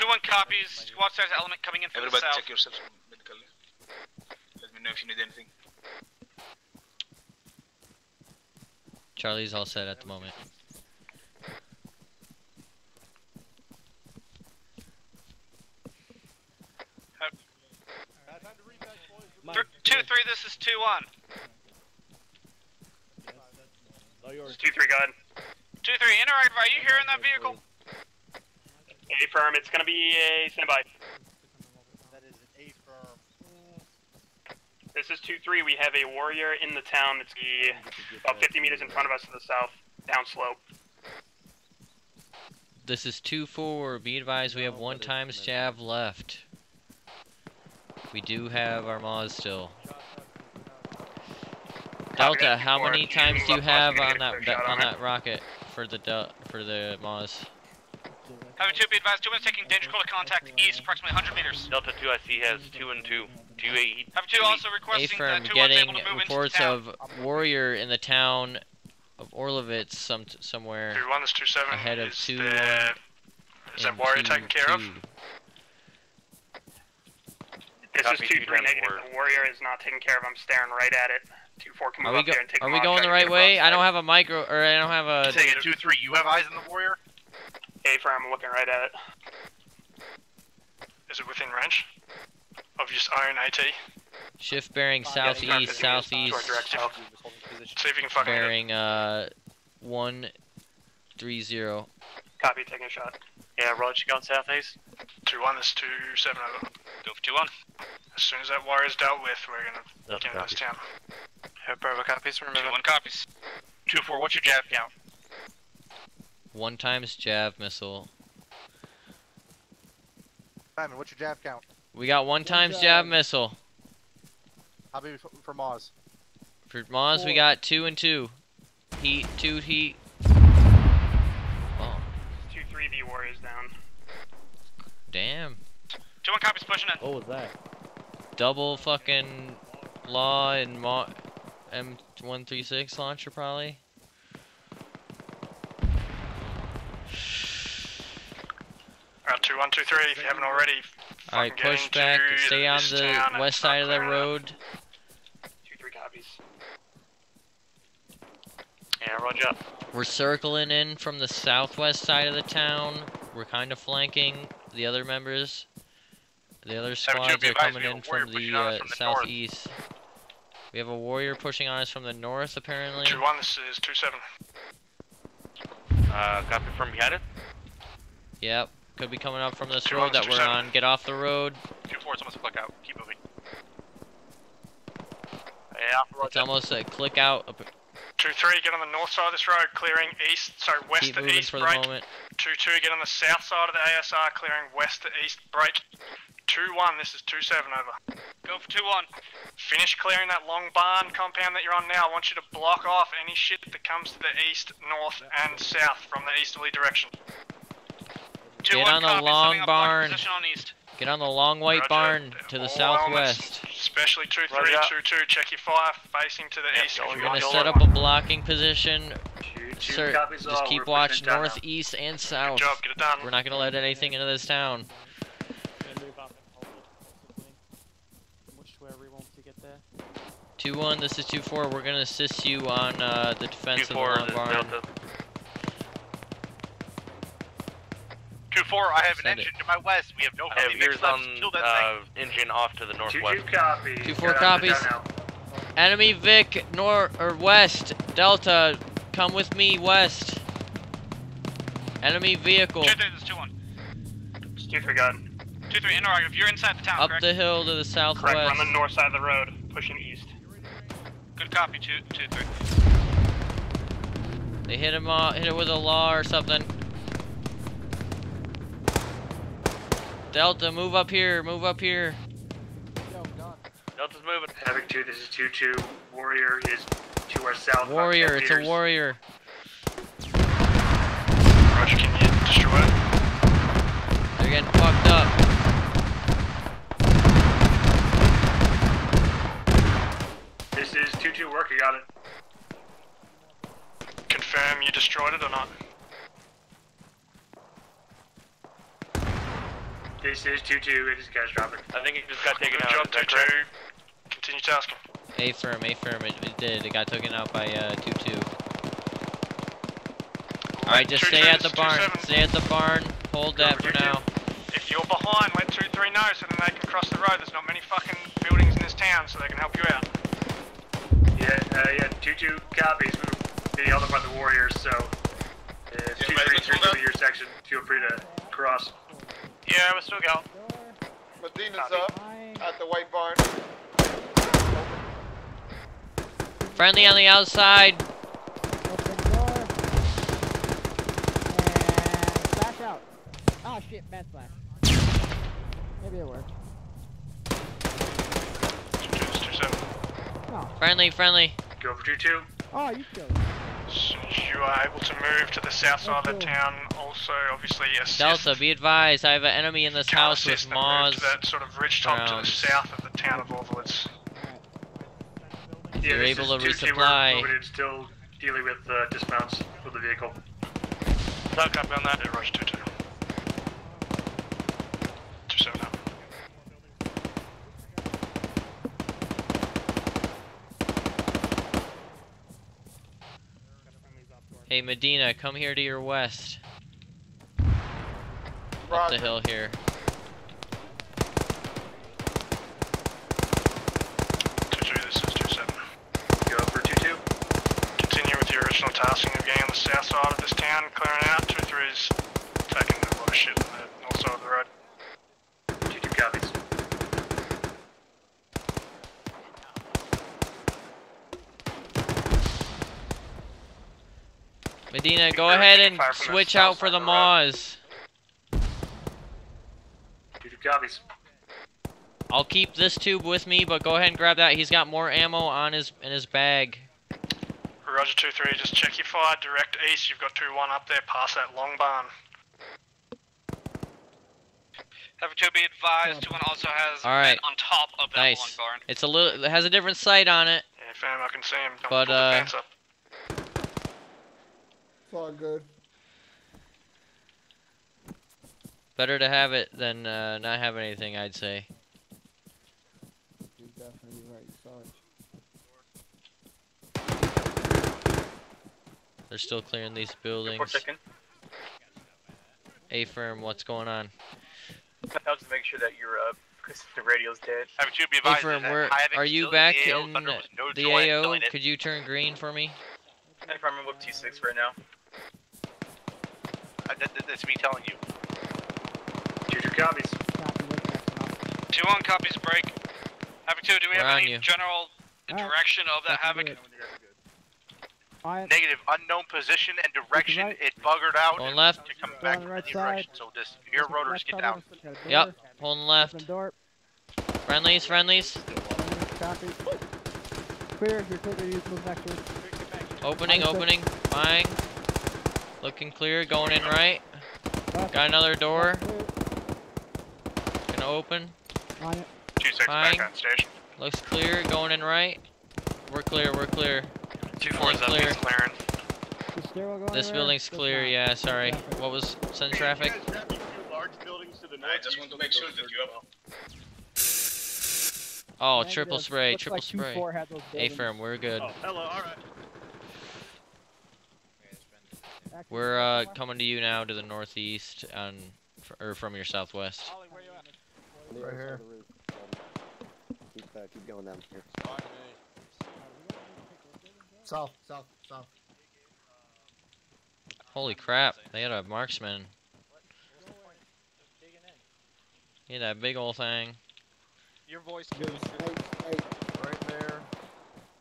Speaker 2: Two one copies. Squad size element coming in from
Speaker 10: everybody
Speaker 2: the south.
Speaker 10: Everybody check yourselves medically. Let me know if you need anything.
Speaker 3: Charlie's all set at the moment.
Speaker 2: Th- two three. This is two one.
Speaker 33: Two three, go ahead.
Speaker 2: Two three. Interact. Are you here in that vehicle?
Speaker 33: A firm, it's gonna be a standby.
Speaker 17: That is an A firm.
Speaker 33: This is two three. We have a warrior in the town. It's the about 50 meters in front of us to the south, down slope.
Speaker 3: This is 2-4. Be advised we have oh, one times jab left. We do have our Maz still. Delta, how many times do you have on that on
Speaker 33: on
Speaker 3: that rocket for the Del for the Maz?
Speaker 2: Having two. Be advised. Two one's taking danger call to contact east, approximately 100 meters.
Speaker 6: Delta 2, I see, has 2 and 2. 2 8.
Speaker 2: Having two also
Speaker 3: A
Speaker 2: requesting
Speaker 3: firm
Speaker 2: that two one's
Speaker 3: getting
Speaker 2: able to move into the
Speaker 3: reports
Speaker 2: town.
Speaker 3: of warrior in the town of Orlovets some somewhere
Speaker 30: Two one, this two seven.
Speaker 3: ahead of
Speaker 30: is
Speaker 3: two
Speaker 30: there-
Speaker 3: one.
Speaker 30: Is that
Speaker 3: and
Speaker 30: warrior
Speaker 3: two,
Speaker 30: taken care of?
Speaker 3: two.
Speaker 33: This
Speaker 30: Copy,
Speaker 33: is two
Speaker 30: two
Speaker 33: three
Speaker 30: times
Speaker 33: negative.
Speaker 30: warrior.
Speaker 33: The warrior is not taken care of. I'm staring right at it. Two four can
Speaker 3: Are
Speaker 33: move
Speaker 3: we
Speaker 33: up
Speaker 3: go
Speaker 33: there and take
Speaker 3: Are
Speaker 33: him
Speaker 3: we
Speaker 33: off,
Speaker 3: going
Speaker 33: try
Speaker 3: the
Speaker 33: to
Speaker 3: right
Speaker 33: get
Speaker 3: way?
Speaker 33: him
Speaker 3: I don't have a micro or I don't have a.
Speaker 17: Take it, 2-3. You have eyes on the warrior?
Speaker 33: A firm, I'm looking right at it.
Speaker 30: Is it within range of just own AT?
Speaker 3: Shift bearing
Speaker 30: Uh, yeah,
Speaker 3: southeast,
Speaker 30: to
Speaker 3: southeast.
Speaker 30: See if you can fucking hit it.
Speaker 3: bearing uh one three zero.
Speaker 33: Copy, taking a shot. Yeah, Roger, going southeast.
Speaker 30: Two one, this two seven over.
Speaker 2: Go for two one.
Speaker 30: As soon as that wire is dealt with, we're gonna get into this town.
Speaker 29: Bravo copies, remember.
Speaker 2: Two one copies.
Speaker 29: Two four, what's your jab count?
Speaker 3: One times jab missile.
Speaker 17: Simon, what's your jab count?
Speaker 3: We got one times
Speaker 17: jab.
Speaker 3: jab missile.
Speaker 17: How many for, for Moz?
Speaker 3: For Moz, we got two and two. Heat, two heat. Oh.
Speaker 33: Two three B warriors down.
Speaker 3: damn.
Speaker 2: Two one copies pushing in.
Speaker 26: What was that?
Speaker 3: Double fucking law and Mo M136 launcher probably.
Speaker 30: Alright, two one two three. If you haven't already,
Speaker 3: Alright, push back. Stay on the west side of the road.
Speaker 33: Two three copies. Yeah, Roger.
Speaker 3: We're circling in from the southwest side of the town. We're kind of flanking the other members. The other squads are coming in from the, uh,
Speaker 9: from the north.
Speaker 3: southeast. We have a warrior pushing on us from the north, apparently.
Speaker 30: Two one, this is two seven.
Speaker 6: Uh, copy from behind it.
Speaker 3: Yep, could be coming up from this
Speaker 30: Two
Speaker 3: road
Speaker 30: ones,
Speaker 3: that we're
Speaker 30: seven.
Speaker 3: on. Get off the road.
Speaker 9: Two four, it's almost a click out. Keep moving.
Speaker 33: Yeah,
Speaker 3: It's almost a click out.
Speaker 30: Two three, get on the north side of this road, clearing east, sorry, west
Speaker 3: Keep
Speaker 30: to
Speaker 3: moving
Speaker 30: east
Speaker 3: for the
Speaker 30: break.
Speaker 3: moment.
Speaker 30: Two two, get on the south side of the ASR, clearing west to east break. Two one, this is two seven over.
Speaker 2: Go for two one.
Speaker 30: Finish clearing that long barn compound that you're on now. I want you to block off any shit that comes to the east, north, and south from the easterly direction.
Speaker 2: Two
Speaker 3: Get
Speaker 2: one
Speaker 3: on the long
Speaker 2: setting up block
Speaker 3: barn.
Speaker 2: On east.
Speaker 3: Get on the long white
Speaker 30: Roger.
Speaker 3: barn to the
Speaker 30: All
Speaker 3: southwest.
Speaker 30: Especially 2 3
Speaker 3: Roger.
Speaker 30: 2 2. Check your fire facing to the east.
Speaker 3: We're gonna set up a blocking position.
Speaker 30: two
Speaker 3: Sir, just keep
Speaker 30: We're
Speaker 3: watch
Speaker 30: pushing down
Speaker 3: northeast and south.
Speaker 30: job, get it done.
Speaker 3: We're not gonna let anything into this town.
Speaker 8: Which way we want to get there?
Speaker 3: Two one, this is two four. We're gonna assist you on uh, the defense of the
Speaker 6: 2-4,
Speaker 3: long
Speaker 6: this
Speaker 3: barn.
Speaker 6: Delta.
Speaker 9: Two four, I have an
Speaker 3: Send it.
Speaker 9: engine to my west. We have no
Speaker 6: I have
Speaker 9: heavy
Speaker 6: ears
Speaker 9: mix left.
Speaker 6: on
Speaker 9: Kill that
Speaker 6: uh, engine off to the northwest.
Speaker 33: Two, two copy.
Speaker 3: Two four copies. Enemy Vic nor or west. Delta, come with me west. Enemy vehicle
Speaker 2: 2 3, this is 2 1. 2 3, gun. 2 3, interrogative. You're inside the town,
Speaker 3: up
Speaker 2: correct?
Speaker 3: the hill to the southwest.
Speaker 33: Correct, we're on the north side of the road, pushing east.
Speaker 2: Good copy, 2 2 3.
Speaker 3: They hit him off, hit it with a law or something. Delta, move up here, move up here.
Speaker 6: Delta's moving.
Speaker 33: Havoc 2, this is 2 2. Warrior is to our south. about
Speaker 3: Warrior,
Speaker 33: 10
Speaker 3: it's a warrior.
Speaker 30: Roger, can you destroy it?
Speaker 3: They're getting fucked up.
Speaker 33: This is 2 2 work, you got it.
Speaker 30: Confirm you destroyed it or not?
Speaker 33: This is 2 2, it is catastrophic.
Speaker 6: I think he just got taken
Speaker 30: Good
Speaker 6: out.
Speaker 30: job,
Speaker 6: is that
Speaker 30: 2 2. Continue tasking.
Speaker 3: A firm, A firm, it, it did. It got taken out by uh, 2 2. Alright, just
Speaker 30: Two
Speaker 3: stay at the barn. Stay at the barn. Hold that for now.
Speaker 30: If you're behind, let 2 3 know so then they can cross the road. There's not many fucking buildings in this town so they can help you out.
Speaker 33: Yeah, uh, yeah, 2 2 copies. We're being held up by the Warriors, so. Uh, 2 3 through your section. Feel free to cross.
Speaker 9: Yeah, we're still going.
Speaker 11: Medina's up at the white barn.
Speaker 3: Friendly on the outside.
Speaker 20: Back out. Oh shit, bad flash. Maybe it worked. Oh.
Speaker 3: Friendly, friendly.
Speaker 33: Go for 2-2.
Speaker 20: Oh, ah, you killed
Speaker 30: you are able to move to the south side of the town. Also, obviously, yes.
Speaker 3: Delta, be advised, I have an enemy in this
Speaker 30: Can
Speaker 3: house with
Speaker 30: Mars. That sort of ridge top to the south of the town of Orlovets.
Speaker 3: If
Speaker 33: yeah,
Speaker 3: you're able to resupply.
Speaker 33: We're still dealing with uh, dismounts for the vehicle.
Speaker 6: Duck up on that.
Speaker 30: Uh, rush 2-2.
Speaker 3: Hey Medina, come here to your west. Up the hill here.
Speaker 30: Two two, this is two. Go for two two. Continue with your original tasking of getting on the south side of this town, clearing out. Two three is taking a lot of shit on the north side of the road. Two two copies.
Speaker 3: Medina, go
Speaker 30: They're
Speaker 3: ahead and
Speaker 30: fire from the
Speaker 3: switch out for the
Speaker 30: of.
Speaker 3: MAAWS.
Speaker 33: Two two copies.
Speaker 3: I'll keep this tube with me, but go ahead and grab that. He's got more ammo on his in his bag.
Speaker 30: Roger two three, just check your fire direct east. You've got two one up there, past that long barn.
Speaker 2: Have to be advised, 2 1 also has
Speaker 3: All right.
Speaker 2: on top of that long barn.
Speaker 3: It's a little. It has a different sight on it.
Speaker 30: Yeah, fam, I can see him. Don't
Speaker 3: But, uh,
Speaker 30: the up.
Speaker 7: It's all good.
Speaker 3: Better to have it than uh, not have anything, I'd say.
Speaker 7: You're definitely right, Sarge.
Speaker 3: They're still clearing these buildings. A firm, what's going on?
Speaker 29: I'll just make sure that your uh, because the radio's dead.
Speaker 9: Have you be
Speaker 3: A
Speaker 9: advised
Speaker 3: firm,
Speaker 9: that
Speaker 3: where are you back
Speaker 9: the
Speaker 3: in
Speaker 9: no
Speaker 3: the AO? Could you turn green for me?
Speaker 29: I if I'm in whip T6 right now.
Speaker 9: Uh, that, that- that's me telling you.
Speaker 33: Two two copies.
Speaker 2: 2 1 copies break. Havoc 2, do we
Speaker 3: We're
Speaker 2: have any
Speaker 3: you.
Speaker 2: general direction of that Havoc?
Speaker 9: Negative, unknown position and direction.
Speaker 20: right.
Speaker 9: It buggered out.
Speaker 3: Going left.
Speaker 9: To come
Speaker 20: Go
Speaker 9: back
Speaker 20: on the
Speaker 9: from
Speaker 20: right side.
Speaker 9: direction. So just your rotors get down.
Speaker 3: Yep, holding left. Friendlies, friendlies.
Speaker 20: Copy. Clear. You're clear. You move next to.
Speaker 3: Opening, opening. Fine. Looking clear, going in right. Got another door. Gonna open.
Speaker 30: Two six
Speaker 3: Fine.
Speaker 30: back on station.
Speaker 3: Looks clear. Going in right. We're clear. We're clear.
Speaker 34: Two
Speaker 3: Building
Speaker 34: fours up,
Speaker 3: clear.
Speaker 34: he's clearing.
Speaker 20: The stairwell going
Speaker 3: This building's clear. Yeah. Sorry. What was send traffic?
Speaker 8: large buildings to the north. I just want to make sure that you have.
Speaker 3: Oh, triple spray. Triple
Speaker 20: like
Speaker 3: spray.
Speaker 20: 2-4 had those
Speaker 3: A
Speaker 20: buildings.
Speaker 3: firm. We're good.
Speaker 8: Oh, hello. All right.
Speaker 3: We're uh, coming to you now to the northeast on, fr- or from your southwest.
Speaker 35: Right here. Keep, uh, keep going down here.
Speaker 18: South, south, south.
Speaker 3: Holy crap! They had a marksman. He had that big old thing.
Speaker 12: Your voice.
Speaker 18: goes Right there.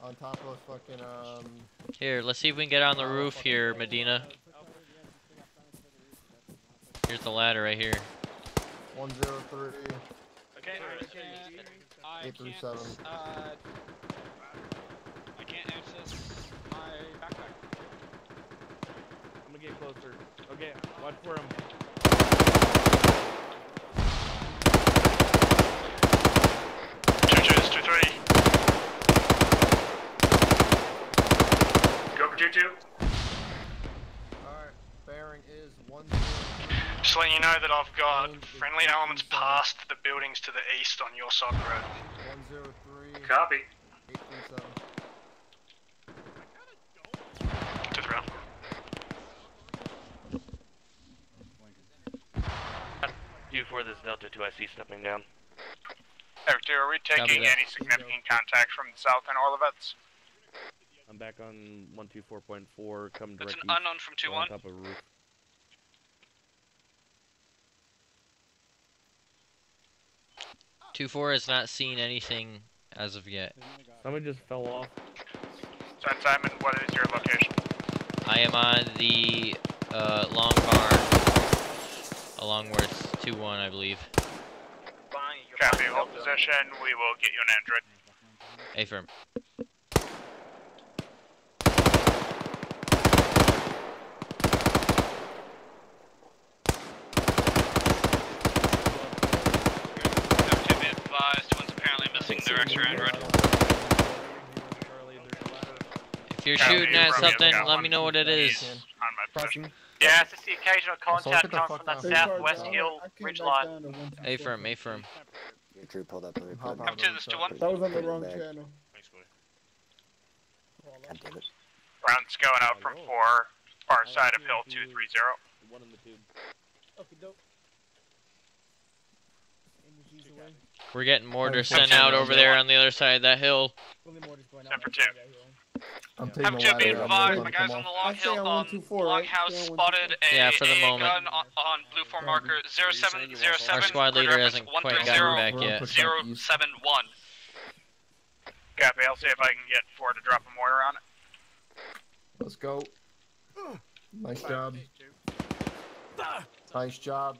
Speaker 18: On top of fucking, um.
Speaker 3: Here, let's see if we can get on the roof here, Medina. Here's the ladder right here.
Speaker 18: 103.
Speaker 12: Okay, I
Speaker 18: Eight through
Speaker 12: can't,
Speaker 18: seven.
Speaker 12: Uh, I can't access my backpack.
Speaker 36: I'm gonna get closer. Okay, watch for him.
Speaker 30: Two twos, two three. Go for two two.
Speaker 18: Alright, bearing is 103.
Speaker 30: Just letting you know that I've got friendly elements past the buildings to the east on your side of the road.
Speaker 18: 103.
Speaker 30: Copy.
Speaker 18: 837.
Speaker 30: To the ground.
Speaker 25: You for this Delta 2, I see stepping down.
Speaker 37: Eric, are we taking any significant contact from the south and Orlovets?
Speaker 25: I'm back on 124.4, come
Speaker 34: That's
Speaker 25: direct
Speaker 34: an unknown from 2-1.
Speaker 25: top of roof.
Speaker 3: Two four has not seen anything as of yet.
Speaker 25: Somebody just fell off.
Speaker 37: Son Simon, what is your location?
Speaker 3: I am on the uh, long barn along where it's two one, I believe.
Speaker 37: Copy, hold position. We will get you an Android.
Speaker 3: A firm.
Speaker 34: To be advised, one's apparently missing their extra android.
Speaker 3: If you're
Speaker 37: Copy,
Speaker 3: shooting at
Speaker 37: Romeo's
Speaker 3: something, let
Speaker 37: one.
Speaker 3: me know what it is.
Speaker 37: On my.
Speaker 21: Yeah, it's just the occasional contact
Speaker 18: at
Speaker 21: coming from that
Speaker 18: off.
Speaker 21: southwest hill ridge line.
Speaker 3: A firm, A firm.
Speaker 35: Your crew pulled up. Let me
Speaker 18: Hop
Speaker 35: put
Speaker 18: out
Speaker 35: it
Speaker 18: of
Speaker 34: this
Speaker 18: the
Speaker 34: to one.
Speaker 35: That was on the
Speaker 18: wrong
Speaker 35: channel. God damn it.
Speaker 37: Rounds going out from oh, four, far side of hill 230.
Speaker 25: One in the tube.
Speaker 3: We're getting mortar
Speaker 18: I'm
Speaker 3: sent out over there on the other side of that hill.
Speaker 37: Ten for two.
Speaker 18: I'm taking
Speaker 34: Have
Speaker 18: the
Speaker 34: be.
Speaker 18: I'm
Speaker 34: advised,
Speaker 18: gonna
Speaker 34: my guys on the long hill
Speaker 18: on
Speaker 34: on
Speaker 18: 124,
Speaker 34: long house
Speaker 18: Stay
Speaker 34: spotted a,
Speaker 3: Yeah, for the
Speaker 34: a
Speaker 3: moment.
Speaker 34: gun on, on blue form marker 0707.
Speaker 3: Our squad leader
Speaker 34: reference
Speaker 3: hasn't quite gotten back yet.
Speaker 18: push up
Speaker 34: 071.
Speaker 37: Copy, I'll see if I can get four to drop a mortar on it.
Speaker 18: Let's go. Nice job. Nice job.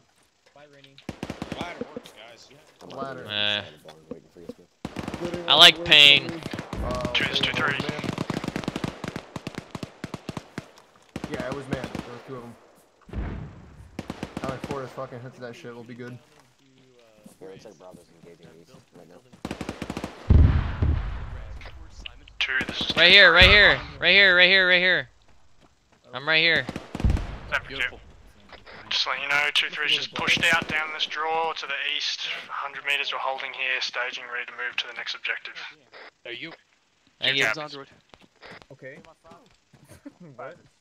Speaker 29: Ladder works, guys.
Speaker 35: I'm on the
Speaker 18: Ladder.
Speaker 35: other
Speaker 3: Eh.
Speaker 35: side of the barn waiting for you, Smith.
Speaker 3: I like pain.
Speaker 18: Uh,
Speaker 30: Twos, two three.
Speaker 18: Yeah, it was man. There were two of them. How many four is fucking hits that shit will be good.
Speaker 35: Here, it's like Bravo's engaging east right now.
Speaker 30: Two, this is
Speaker 3: Right here, right here, right here, right here, right here. I'm right here.
Speaker 37: Ten for two.
Speaker 30: Just letting you know, two three's just pushed out down this draw to the east. 100 meters we're holding here, staging, ready to move to the next objective.
Speaker 12: Are you?
Speaker 3: Thank you.
Speaker 37: Captains.
Speaker 18: Okay.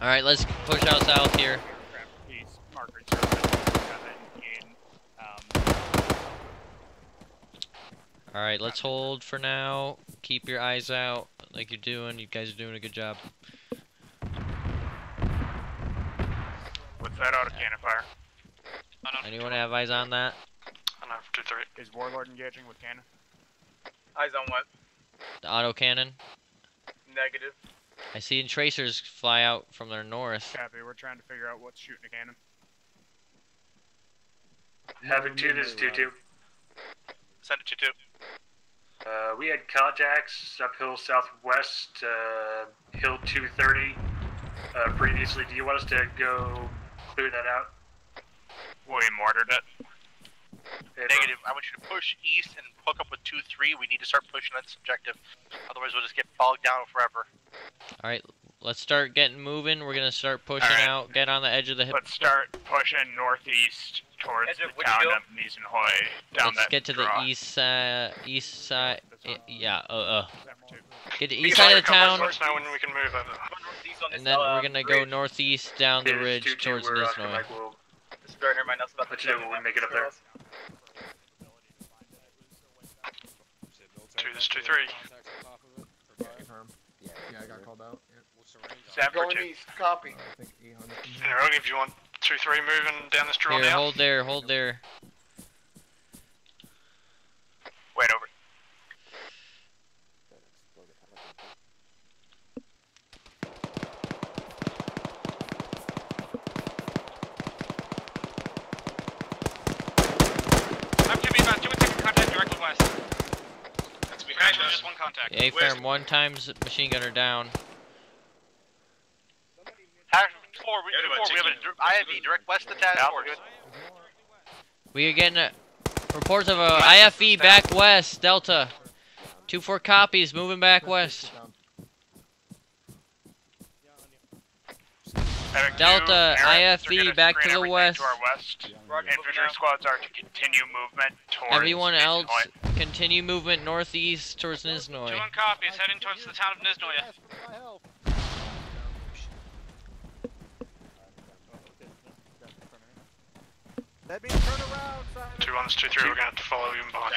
Speaker 3: All right, let's push out south here.
Speaker 38: He's marker in, um,
Speaker 3: All right, let's hold for now. Keep your eyes out, like you're doing. You guys are doing a good job.
Speaker 37: What's that auto cannon fire?
Speaker 3: Anyone have eyes on that?
Speaker 30: I know, two three.
Speaker 38: is Warlord engaging with cannon?
Speaker 21: Eyes on what?
Speaker 3: The auto cannon.
Speaker 21: Negative.
Speaker 3: I see tracers fly out from their north.
Speaker 38: Copy, we're trying to figure out what's shooting a cannon.
Speaker 30: Havoc 2, this is 2 2.
Speaker 34: Send it to 2.
Speaker 30: Uh, we had contacts uphill southwest, uh, hill 230 uh, previously. Do you want us to go clear that out?
Speaker 37: We mortared it.
Speaker 9: Negative. I want you to push east and hook up with 2-3. We need to start pushing that objective. Otherwise, we'll just get bogged down forever.
Speaker 3: All right, let's start getting moving. We're gonna start pushing
Speaker 37: Alright.
Speaker 3: out. Get on the edge of the hip.
Speaker 37: Let's start pushing northeast towards
Speaker 29: Edge
Speaker 37: the town of Nizhnoye. Down
Speaker 3: Let's
Speaker 37: that
Speaker 3: get to
Speaker 37: draw.
Speaker 3: the east side. East side. eh, Yeah. Uh. uh. Get to the east side of the town,
Speaker 37: Let us when we can move over.
Speaker 3: and then we're gonna go northeast down the ridge
Speaker 33: two, two,
Speaker 3: towards
Speaker 33: we're off the
Speaker 3: Nizhnoye.
Speaker 33: mic, we'll
Speaker 29: Sorry, never mind. That's about
Speaker 33: let you know when we make it up there.
Speaker 30: Two, this two, three.
Speaker 18: Yeah, I got called out.
Speaker 30: Sam for
Speaker 11: Going
Speaker 30: two.
Speaker 11: east, copy.
Speaker 18: Uh, I think 800 from
Speaker 30: In a row, if you want two, three moving down this draw
Speaker 3: Here,
Speaker 30: now.
Speaker 3: hold there, hold there.
Speaker 9: Wait over.
Speaker 34: I'm to be about two and second contact directly west.
Speaker 30: That's
Speaker 34: Actually, just one contact.
Speaker 3: A firm one times machine gunner down.
Speaker 9: Task four, we,
Speaker 30: Yeah,
Speaker 9: four, we have a,
Speaker 30: taking-
Speaker 9: IFV direct west of task force.
Speaker 3: We are getting uh, reports of a IFV back west, Delta. Two four copies, moving back west.
Speaker 37: Havoc two,
Speaker 3: Delta,
Speaker 37: Arabs IFV,
Speaker 3: back to the west.
Speaker 37: To our west. Infantry squads are to continue movement towards
Speaker 3: Everyone else,
Speaker 37: Nizhnoye.
Speaker 3: continue movement northeast towards
Speaker 34: Two
Speaker 3: Nizhnoye.
Speaker 34: on copies heading towards the town of Nizhnoye.
Speaker 17: Let me turn around, Simon.
Speaker 30: Two ones, two, three. We're gonna have to follow you behind.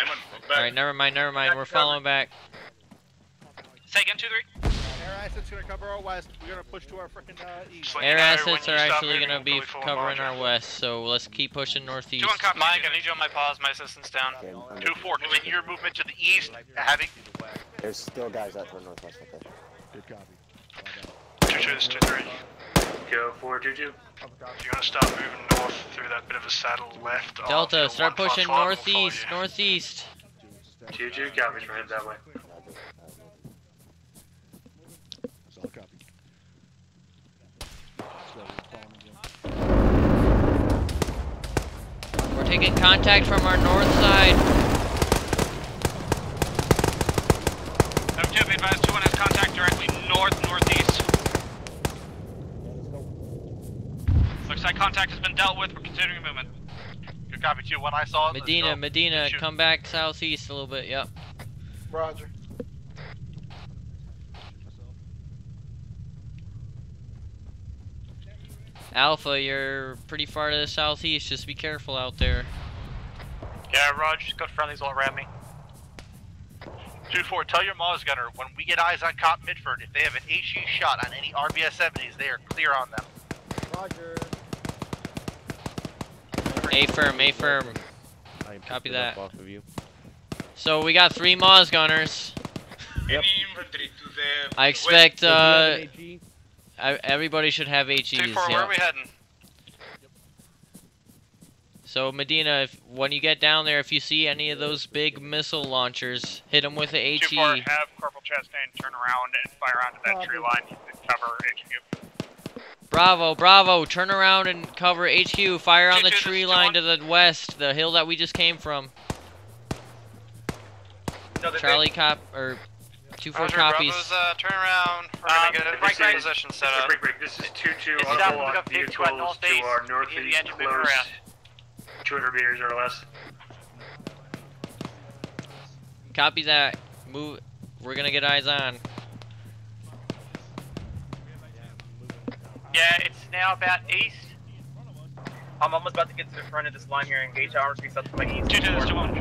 Speaker 3: Alright, never mind, never mind. We're following back.
Speaker 34: Say again, two, three.
Speaker 17: Air assets gonna cover our west. We're gonna push to our freaking uh, east.
Speaker 3: Air assets are actually going to be covering our west, so let's keep pushing northeast.
Speaker 34: Two on copy. Mike, I need you on my pause. My assistant's down.
Speaker 9: Two four, continue your movement to the east, having
Speaker 35: There's still guys out to the northwest up there.
Speaker 23: Good copy.
Speaker 30: Two, two, this two, three.
Speaker 33: Go four two two.
Speaker 30: You're gonna start moving north through that bit of a saddle left.
Speaker 3: Delta, start pushing northeast, northeast.
Speaker 33: Two two copies. We're headed that way.
Speaker 23: Solid copy. Slowly following you.
Speaker 3: We're taking contact from our north side.
Speaker 34: Seven two, be advised, two one has contact directly north northeast. Looks like contact has been dealt with. We're continuing movement.
Speaker 9: Good copy two. When I saw it,
Speaker 3: Medina. Medina, come back southeast a little bit, yep.
Speaker 11: Roger.
Speaker 3: Alpha, you're pretty far to the southeast, just be careful out there.
Speaker 9: Yeah, Roger, just got friendlies all around me. Two four, tell your MAAWS gunner when we get eyes on Cop Mitford, if they have an HE shot on any RBS 70s, they are clear on them.
Speaker 17: Roger.
Speaker 3: A firm, A firm.
Speaker 25: I
Speaker 3: Copy that.
Speaker 25: Off of you.
Speaker 3: So we got three MAAWS gunners.
Speaker 25: Yep.
Speaker 37: infantry to the
Speaker 3: I expect uh,
Speaker 23: Hey, G.
Speaker 3: I, everybody should have HEs.
Speaker 34: Two four, where
Speaker 3: yeah.
Speaker 34: are we heading?
Speaker 3: So Medina, if, when you get down there, if you see any of those big missile launchers, hit them with a
Speaker 37: Two four, have Corporal Chastain turn around and fire onto that tree line to cover HQ.
Speaker 3: Bravo, bravo! Turn around and cover HQ. Fire on the
Speaker 34: Two, two,
Speaker 3: tree line to the west, the hill that we just came from.
Speaker 29: No, they're
Speaker 3: Charlie cop or two four
Speaker 34: Roger,
Speaker 3: copies.
Speaker 34: Bravo's, uh, turn around. We're
Speaker 33: Um,
Speaker 34: gonna get a
Speaker 33: this
Speaker 34: right
Speaker 33: is-
Speaker 34: position set up.
Speaker 33: Break, break. This is two two
Speaker 29: It's
Speaker 33: on
Speaker 29: down,
Speaker 33: the
Speaker 29: we
Speaker 33: block
Speaker 29: got 50
Speaker 33: vehicles to our
Speaker 29: We hear the
Speaker 33: northeast, close, 200 meters or less.
Speaker 3: Copy that. Move. We're gonna get eyes on.
Speaker 29: Yeah, it's now about east. I'm almost about to get to the front of this line here and engage armor piece up to my east.
Speaker 34: Two two, this two one.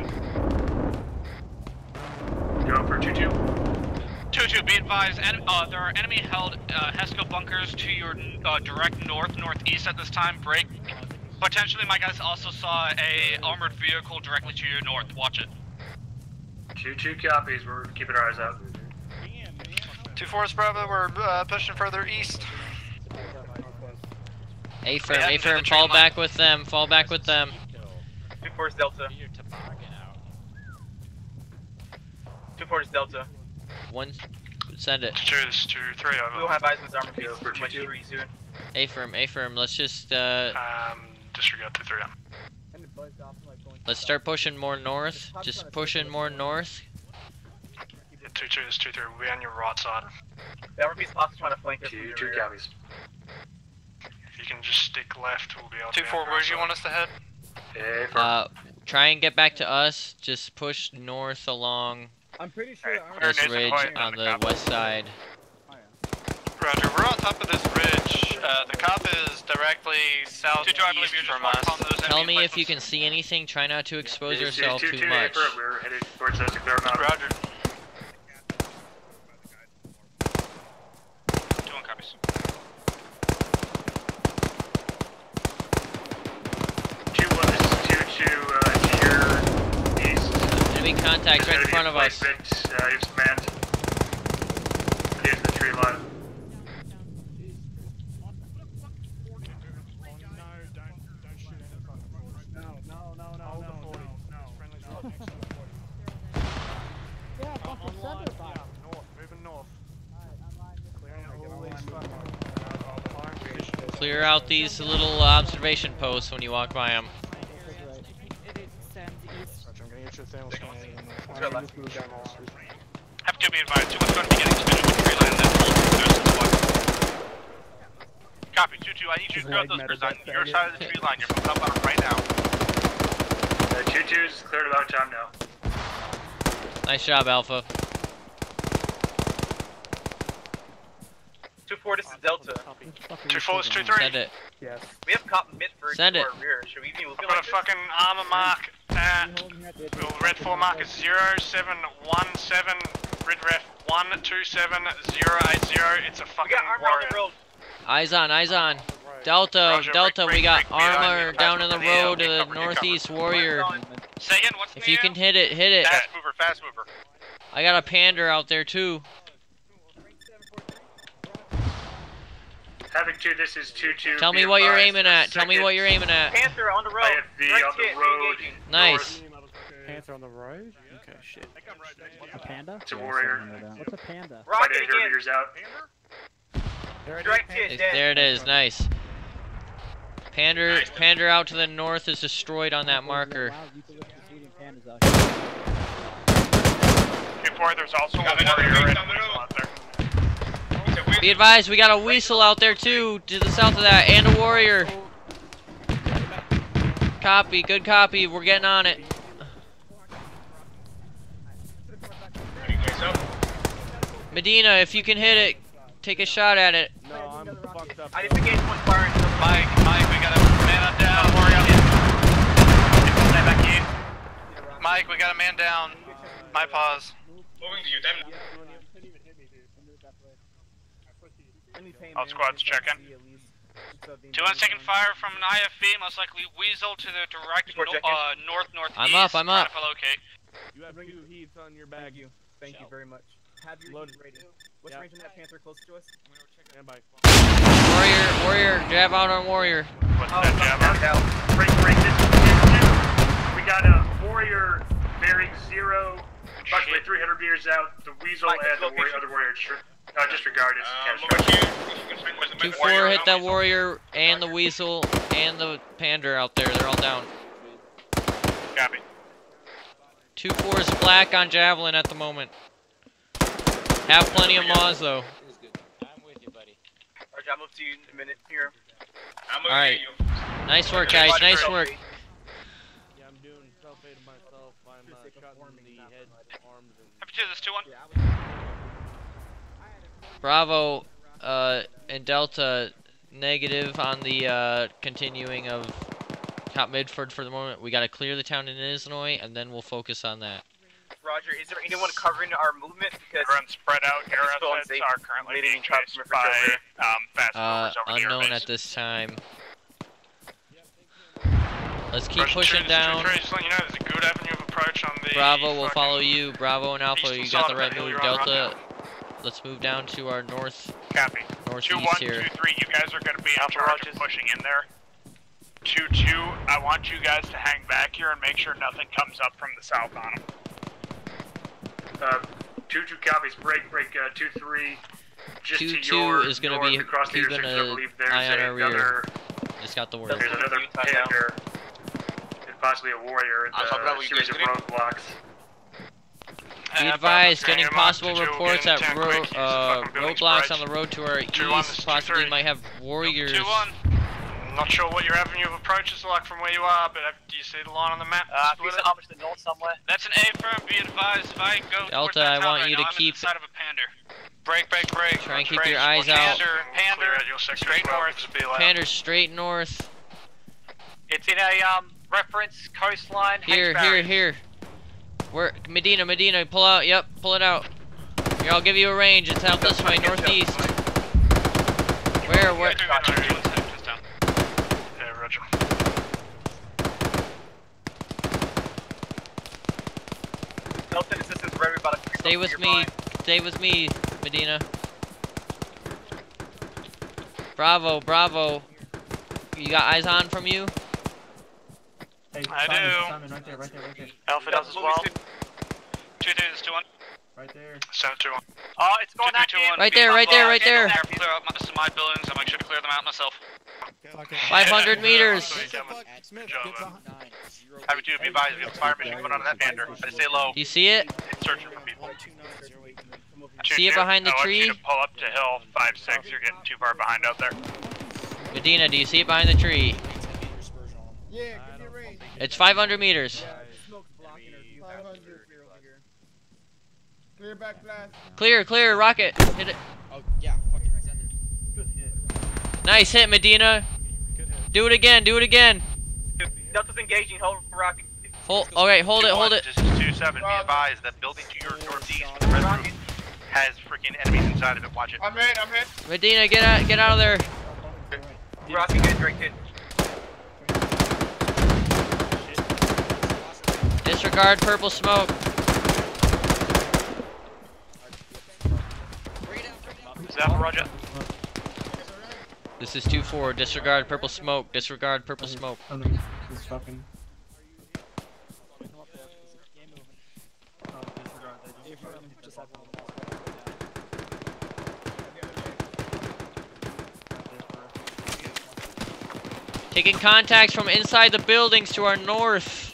Speaker 33: Go for two two.
Speaker 34: Two two, be advised. En- uh, there are enemy held uh, Hesco bunkers to your uh, direct north northeast at this time. Break. Potentially, my guys also saw a armored vehicle directly to your north. Watch it.
Speaker 33: Two two copies. We're keeping our eyes out.
Speaker 34: Two Force Bravo, we're uh, pushing further east.
Speaker 3: A firm,
Speaker 34: Yeah,
Speaker 3: A
Speaker 34: to the
Speaker 3: firm.
Speaker 34: train
Speaker 3: Fall
Speaker 34: line.
Speaker 3: back with them. Fall back with them.
Speaker 29: Two force Delta. Two force Delta.
Speaker 3: One. Send it.
Speaker 30: Two, this two, three
Speaker 29: We will have eyes on this armor piece
Speaker 33: Go for
Speaker 29: much
Speaker 33: two.
Speaker 29: soon.
Speaker 3: A firm, A firm. Let's just uh.
Speaker 30: Um, disregard two, three.
Speaker 3: Let's start pushing more north. Just pushing more north.
Speaker 30: Yeah, 2 2, this 2 3, we'll be on your right side.
Speaker 29: That would be spots trying to flank us.
Speaker 33: Two, two
Speaker 29: rear.
Speaker 33: copies.
Speaker 30: If you can just stick left, we'll be able to.
Speaker 2: 2 4, where do you want us to head?
Speaker 33: Yeah,
Speaker 3: Uh, try and get back to us. Just push north along
Speaker 20: I'm pretty sure the
Speaker 30: Clear
Speaker 3: this
Speaker 30: Nathan
Speaker 3: ridge
Speaker 30: White
Speaker 3: on the west side.
Speaker 2: Roger, we're on top of this ridge. Uh, the cop is directly southeast from us.
Speaker 3: Tell me if you can see anything. Try not to expose
Speaker 33: It's- it's
Speaker 3: yourself
Speaker 33: two,
Speaker 3: too
Speaker 33: two,
Speaker 3: much.
Speaker 33: affirm, We're headed towards us to clear them.
Speaker 2: Roger. Two one copies.
Speaker 33: Two one, this is two two uh, to your east.
Speaker 3: Enemy contact right in front of us.
Speaker 33: Vic, uh, command. Get to the tree line.
Speaker 3: Clear out these little observation posts when you walk by them.
Speaker 2: Have to be advised, 2 one's going to be getting spinning with tree line that holds the Copy, 2 2, I need you to grab those birds on your side of the tree line. You're moving up on them right now.
Speaker 33: Uh, two two's cleared about time now.
Speaker 3: Nice job, Alpha.
Speaker 29: Two four, this is Delta.
Speaker 30: Two four, two three.
Speaker 3: Send it.
Speaker 8: Yes.
Speaker 29: We have cop Mitford
Speaker 3: Send
Speaker 29: to
Speaker 3: it.
Speaker 29: our rear. Should we be
Speaker 30: I've
Speaker 29: looking
Speaker 30: got
Speaker 29: like
Speaker 30: a fucking armor mark at well, red 4 mark is 0717 red ref 12780. It's a fucking warrior.
Speaker 3: Eyes on, eyes on. Delta,
Speaker 30: Roger,
Speaker 3: Delta,
Speaker 30: break,
Speaker 3: we got
Speaker 30: break, break,
Speaker 3: armor
Speaker 30: break,
Speaker 3: down in the
Speaker 30: break, break,
Speaker 3: road to the northeast
Speaker 30: cover.
Speaker 3: warrior.
Speaker 2: Say what's
Speaker 3: If you can hit it, hit it.
Speaker 2: Fast mover, fast mover.
Speaker 3: I got a Panther out there too.
Speaker 33: Havoc 2, this is 2 2.
Speaker 3: Tell me what you're aiming at. Tell me what you're aiming at.
Speaker 29: Panther on the road.
Speaker 33: IFV
Speaker 29: Right
Speaker 33: on the road.
Speaker 3: Nice.
Speaker 8: Panther on the road? Okay, shit.
Speaker 20: A panda?
Speaker 33: It's a warrior.
Speaker 20: What's a panda?
Speaker 29: Rocket
Speaker 33: Fight
Speaker 29: again.
Speaker 33: meters out.
Speaker 29: Strike hit, dead.
Speaker 3: There it is. Nice. Panther, Panther out to the north is destroyed on that marker.
Speaker 20: Wow, eucalyptus eating pandas out here.
Speaker 30: Two four, there's also a warrior in out there.
Speaker 3: Be advised, we got a weasel out there too, to the south of that, and a warrior. Copy, good copy. We're getting on it. Medina, if you can hit it, take a shot at it.
Speaker 1: No, I'm fucked up.
Speaker 29: I didn't engage one fire until
Speaker 2: Mike, Mike, we got a man up down. Warrior on Stand back here. Mike, we got a man down. My pause.
Speaker 30: Moving to you, damn All squads checking.
Speaker 2: Two one's taking fire from an IFV, most likely Weasel to the direct no, uh, north northeast.
Speaker 3: I'm up, I'm up.
Speaker 2: Trying to locate.
Speaker 1: You have two heats on your bag.
Speaker 29: Thank you. Thank you very much. Have your
Speaker 1: Loaded.
Speaker 29: heat rated. What's
Speaker 1: Yeah.
Speaker 29: range on that Panther close to us?
Speaker 1: Stand by.
Speaker 3: Warrior, warrior, Jav out on warrior.
Speaker 30: What's
Speaker 29: Oh,
Speaker 30: that
Speaker 29: knocked
Speaker 30: Jav?
Speaker 29: out.
Speaker 33: Break, break, this is 2 2. We got a warrior bearing zero, approximately 300 meters out. The weasel and the
Speaker 29: location.
Speaker 33: warrior, other warrior tr- uh, disregard is
Speaker 30: Uh.
Speaker 3: Two four hit that warrior and the weasel and the Panther out there. They're all down.
Speaker 30: Copy.
Speaker 3: Two four is black on javelin at the moment. Have plenty of MAAWS though.
Speaker 29: Roger, I'll move to you in a minute here.
Speaker 30: I'm
Speaker 3: All right. Nice work, guys. Nice work.
Speaker 1: Yeah, I'm doing self-aid to myself. I'm uh, shot in the head, arms, and...
Speaker 2: Havoc two, this two one.
Speaker 3: Bravo uh, and Delta negative on the uh, continuing of Top Mitford for the moment. We got to clear the town in Illinois, and then we'll focus on that.
Speaker 29: Roger, is there anyone covering our movement? Because
Speaker 30: Everyone's spread out. Your
Speaker 29: It's still
Speaker 30: assets
Speaker 29: unsafe.
Speaker 30: are currently
Speaker 29: Waiting
Speaker 30: being
Speaker 29: cops
Speaker 30: chased
Speaker 29: for
Speaker 30: by
Speaker 29: Joker.
Speaker 30: um, fast
Speaker 3: Uh,
Speaker 30: movers over
Speaker 3: unknown
Speaker 30: airbase.
Speaker 3: at this time. Let's keep
Speaker 30: Roger,
Speaker 3: pushing
Speaker 30: two,
Speaker 3: down.
Speaker 30: Two, you know, there's a good avenue of approach on the
Speaker 3: Bravo will follow you. Bravo and Alpha, you got the
Speaker 30: of
Speaker 3: right
Speaker 30: that
Speaker 3: move.
Speaker 30: you're on right
Speaker 3: Delta, let's move down to our north
Speaker 30: Copy. Two
Speaker 3: northeast
Speaker 30: one,
Speaker 3: here.
Speaker 30: two three. You guys are going to be in charge of pushing in there. Two two. I want you guys to hang back here and make sure nothing comes up from the south on them.
Speaker 33: Uh, 2 2 copies. Break, break, uh, 2 3. Just
Speaker 3: Two
Speaker 33: to
Speaker 3: two
Speaker 33: your
Speaker 3: is gonna
Speaker 33: north
Speaker 3: be
Speaker 33: across the
Speaker 3: keeping
Speaker 33: intersection, I
Speaker 3: a
Speaker 33: believe there's
Speaker 3: eye on our
Speaker 33: another,
Speaker 3: rear. Just got the word.
Speaker 33: There's another
Speaker 29: Utah now.
Speaker 33: Panther. possibly a warrior in
Speaker 9: I was hoping that
Speaker 33: the
Speaker 9: we
Speaker 33: series of roadblocks.
Speaker 3: Be advised, getting possible reports at ro uh, roadblocks on the road to our east possibly might have warriors.
Speaker 30: Two one. Not sure what your avenue of approach is like from where you are, but uh, do you see the line on the map?
Speaker 29: Uh,
Speaker 30: Split
Speaker 29: piece
Speaker 30: it.
Speaker 29: of homage to the north somewhere.
Speaker 30: That's an A firm. Be advised, if I go towards
Speaker 3: Delta,
Speaker 30: that
Speaker 3: I want
Speaker 30: right
Speaker 3: you to
Speaker 30: now, I'm
Speaker 3: keep-
Speaker 30: inside of a Panther. Break, break, break.
Speaker 3: Try and keep
Speaker 30: Break.
Speaker 3: your eyes out.
Speaker 30: Panther, Panther, straight north.
Speaker 3: Panther's straight north.
Speaker 29: It's in a um reference coastline.
Speaker 3: Here, here, here. Where Medina, Medina, pull out. Yep, pull it out. Here, I'll give you a range. It's out this way, northeast. Where, where?
Speaker 30: Yeah, roger.
Speaker 29: Delta assistance for everybody.
Speaker 3: Stay with me. Stay with me, Medina. Bravo, bravo. You got eyes on from you?
Speaker 30: I do.
Speaker 35: right there, right there, right there.
Speaker 30: Alpha does as well. Two two, this two one.
Speaker 35: Right there.
Speaker 30: Seven two one.
Speaker 29: Oh, it's going
Speaker 30: two, two, one.
Speaker 3: Right there, right there, right there.
Speaker 30: Clear out my, some of my buildings. I'll make sure to clear them out myself.
Speaker 3: 500 meters.
Speaker 9: Happy to be advised, we have a fire mission going on in that Panther. I stay low.
Speaker 3: Do you see it?
Speaker 9: It's searching for people.
Speaker 3: Two, See it behind the
Speaker 30: I want
Speaker 3: tree?
Speaker 30: you to pull up to hill five six. You're getting too far behind out there.
Speaker 3: Medina, do you see it behind the tree?
Speaker 7: Yeah, give me a range.
Speaker 3: It's 500 meters.
Speaker 7: 500. Clear back blast.
Speaker 3: Clear, clear, rocket. Hit it.
Speaker 39: Oh, yeah, fucking send.
Speaker 3: Nice hit, Medina. Do it again, do it again.
Speaker 29: Delta's engaging. Hold rocket.
Speaker 3: Hold, alright, hold it, hold it.
Speaker 9: Just two seven. Be advised that building to your northeast, red roof, has freaking enemies inside of it. Watch it.
Speaker 11: I'm hit, I'm hit.
Speaker 3: Medina, get out, get out of there.
Speaker 29: Rocket good, Drake kid.
Speaker 3: Disregard purple smoke.
Speaker 9: Roger.
Speaker 3: This is 2-4. Disregard purple smoke. Disregard purple smoke. Taking contacts from inside the buildings to our north.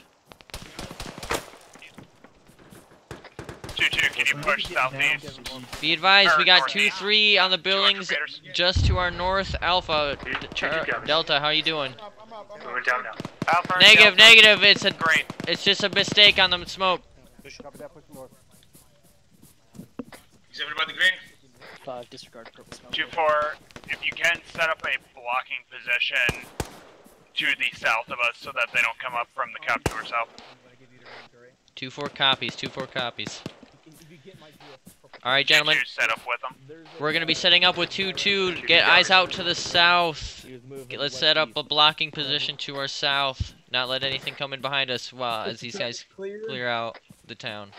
Speaker 30: Two two. Can you push southeast?
Speaker 3: Be advised, we got 2-3 on the buildings just to our north. Alpha, uh, Delta, how you doing?
Speaker 33: Moving down now.
Speaker 30: Alpha.
Speaker 3: Negative,
Speaker 30: Delta.
Speaker 3: negative. It's a
Speaker 30: Green.
Speaker 3: It's just a mistake on the smoke.
Speaker 35: Copy that, push north.
Speaker 9: Is everybody green?
Speaker 39: Five, disregard purple smoke.
Speaker 30: Two four. If you can set up a blocking position to the south of us so that they don't come up from the cap to our south.
Speaker 3: 2-4 copies, 2-4 copies. Alright, gentlemen.
Speaker 30: You set up with them.
Speaker 3: We're gonna be setting up with 2-2. Get eyes out to the south. Get, let's set up a blocking position to our south. Not let anything come in behind us while as these guys clear out the town.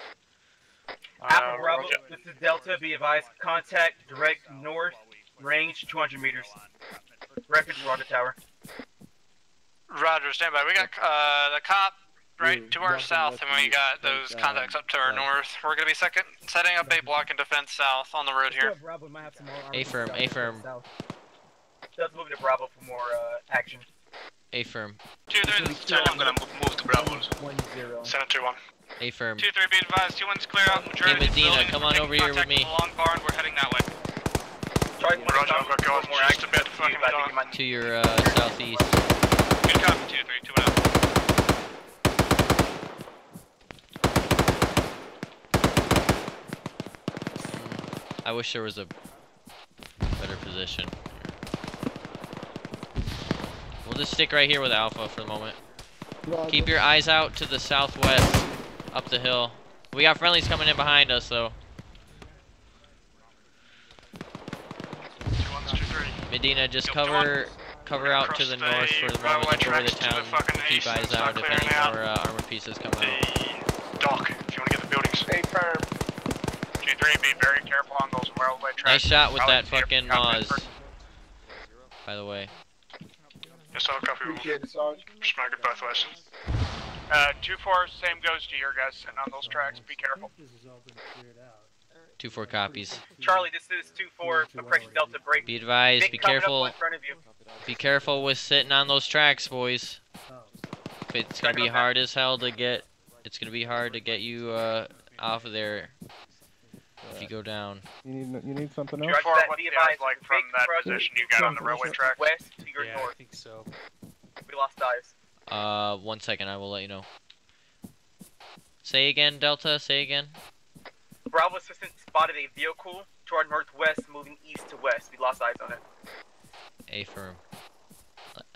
Speaker 29: Apple Bravo, this is Delta. Be advised, contact direct north, range 200 meters. Record Roger Tower.
Speaker 2: Roger, stand by. We got uh, the cop right to our south, and we got those contacts up to our north. We're gonna be second, setting up a block and defense south on the road here.
Speaker 3: A firm, A firm,
Speaker 29: Delta moving to Bravo for more uh, action.
Speaker 3: A firm,
Speaker 2: Two three, this two
Speaker 9: I'm gonna move to Bravo. One zero.
Speaker 30: Seven two one.
Speaker 3: A firm.
Speaker 2: Two three, be advised. Two one's clear out. Majority
Speaker 3: Hey, Medina, come
Speaker 2: We're
Speaker 3: on
Speaker 2: taking
Speaker 3: over here with me.
Speaker 2: the Long barn. We're heading that way.
Speaker 29: Charlie,
Speaker 30: Roger, I'm gonna more just a bit fucking
Speaker 3: to your uh, southeast.
Speaker 2: Good copy. Two three, two one out.
Speaker 3: I wish there was a better position. We'll just stick right here with Alpha for the moment. Keep your eyes out to the southwest, up the hill. We got friendlies coming in behind us, though.
Speaker 30: Two ones, two three.
Speaker 3: Medina, just cover cover out to the north for the moment. Look over the town. Keep eyes out if any more uh, armor pieces come out.
Speaker 30: Dock, if you want to get the buildings.
Speaker 11: Stay firm.
Speaker 30: Two be very careful on those railway tracks.
Speaker 3: Nice shot with that fucking
Speaker 30: cop
Speaker 3: Moz. By the way.
Speaker 30: Yes, I'll copy. We'll
Speaker 11: Appreciate it, Sarge.
Speaker 30: smack it both ways. Uh, two four, same goes to your guys sitting on those tracks. Be careful.
Speaker 3: Two four copies.
Speaker 29: Charlie, this is 2-4, approaching Delta break.
Speaker 3: Be advised.
Speaker 29: Vic
Speaker 3: Be careful.
Speaker 29: in front of you.
Speaker 3: Be careful with sitting on those tracks, boys. It's gonna be hard as hell to get. It's gonna be hard to get you uh, off of there if you go down.
Speaker 39: You need you need something else.
Speaker 37: far what's the eyes like from that position you got on the railway track?
Speaker 29: West to your
Speaker 25: Yeah, I
Speaker 29: north.
Speaker 25: think so.
Speaker 29: We lost eyes.
Speaker 3: Uh, one second. I will let you know. Say again, Delta. Say again.
Speaker 29: Bravo assistant spotted a vehicle to our northwest moving east to west. We lost eyes on it.
Speaker 3: A firm.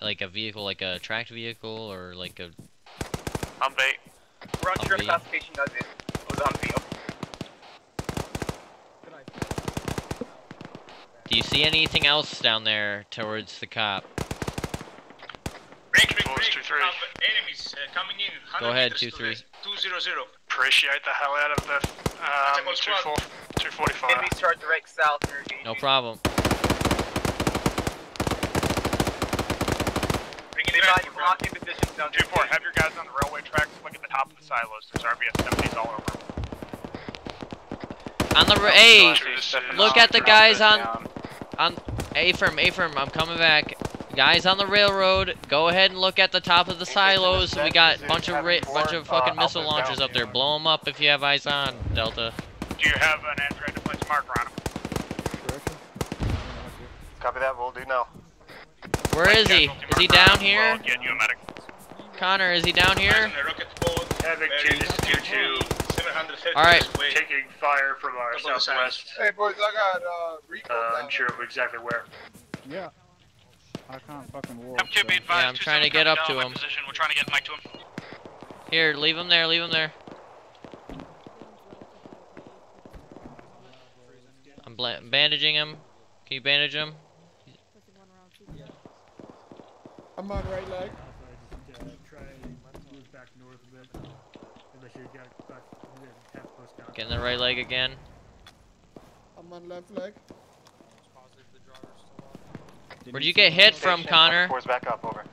Speaker 3: Like a vehicle, like a tracked vehicle, or like a.
Speaker 37: Humvee.
Speaker 29: We're unsure if
Speaker 3: Humvee.
Speaker 29: classification does it. It was a Humvee.
Speaker 3: Do you see anything else down there towards the cop?
Speaker 33: Break, break, break. Have enemies uh, coming in.
Speaker 3: Go ahead,
Speaker 33: meters
Speaker 3: two
Speaker 33: to
Speaker 3: three.
Speaker 33: the 200.
Speaker 30: Appreciate the hell out of the um,
Speaker 33: Tactical squad.
Speaker 30: 24 245.
Speaker 29: Enemies to our direct south.
Speaker 3: No problem.
Speaker 29: They got you blocking
Speaker 37: 2-4, have your guys on the railway tracks look at the top of the silos. There's RBS 70s all over.
Speaker 3: On the r- hey, look at the guys on on A firm, A firm. I'm coming back. Guys on the railroad, go ahead and look at the top of the silos. We got a bunch of ra- bunch of fucking missile launchers up there. Blow them up if you have eyes on, Delta.
Speaker 37: Do you have an Android to place a marker on him?
Speaker 2: Copy that, we'll do now.
Speaker 3: Where is he? Is he down here?
Speaker 37: Get you a medic.
Speaker 3: Connor, is he down here?
Speaker 33: Havoc 2, this is 2 2.
Speaker 3: All right.
Speaker 33: Taking fire from our southwest.
Speaker 11: Hey boys, I got uh Rico
Speaker 33: Uh,
Speaker 11: down
Speaker 33: unsure of exactly where.
Speaker 39: Yeah. I can't fucking walk.
Speaker 34: Come to be
Speaker 39: so-
Speaker 34: advised.
Speaker 3: Yeah, I'm trying to get up to him.
Speaker 34: Position. We're trying to get Mike to him.
Speaker 3: Here, leave him there. Leave him there. I'm bla- bandaging him. Can you bandage him?
Speaker 40: I'm on right leg.
Speaker 8: try and move back north a bit. Unless you got back have close contact.
Speaker 3: Getting the right leg again.
Speaker 40: I'm on left leg.
Speaker 3: Where'd you get hit from, Connor?
Speaker 2: Force back up, over.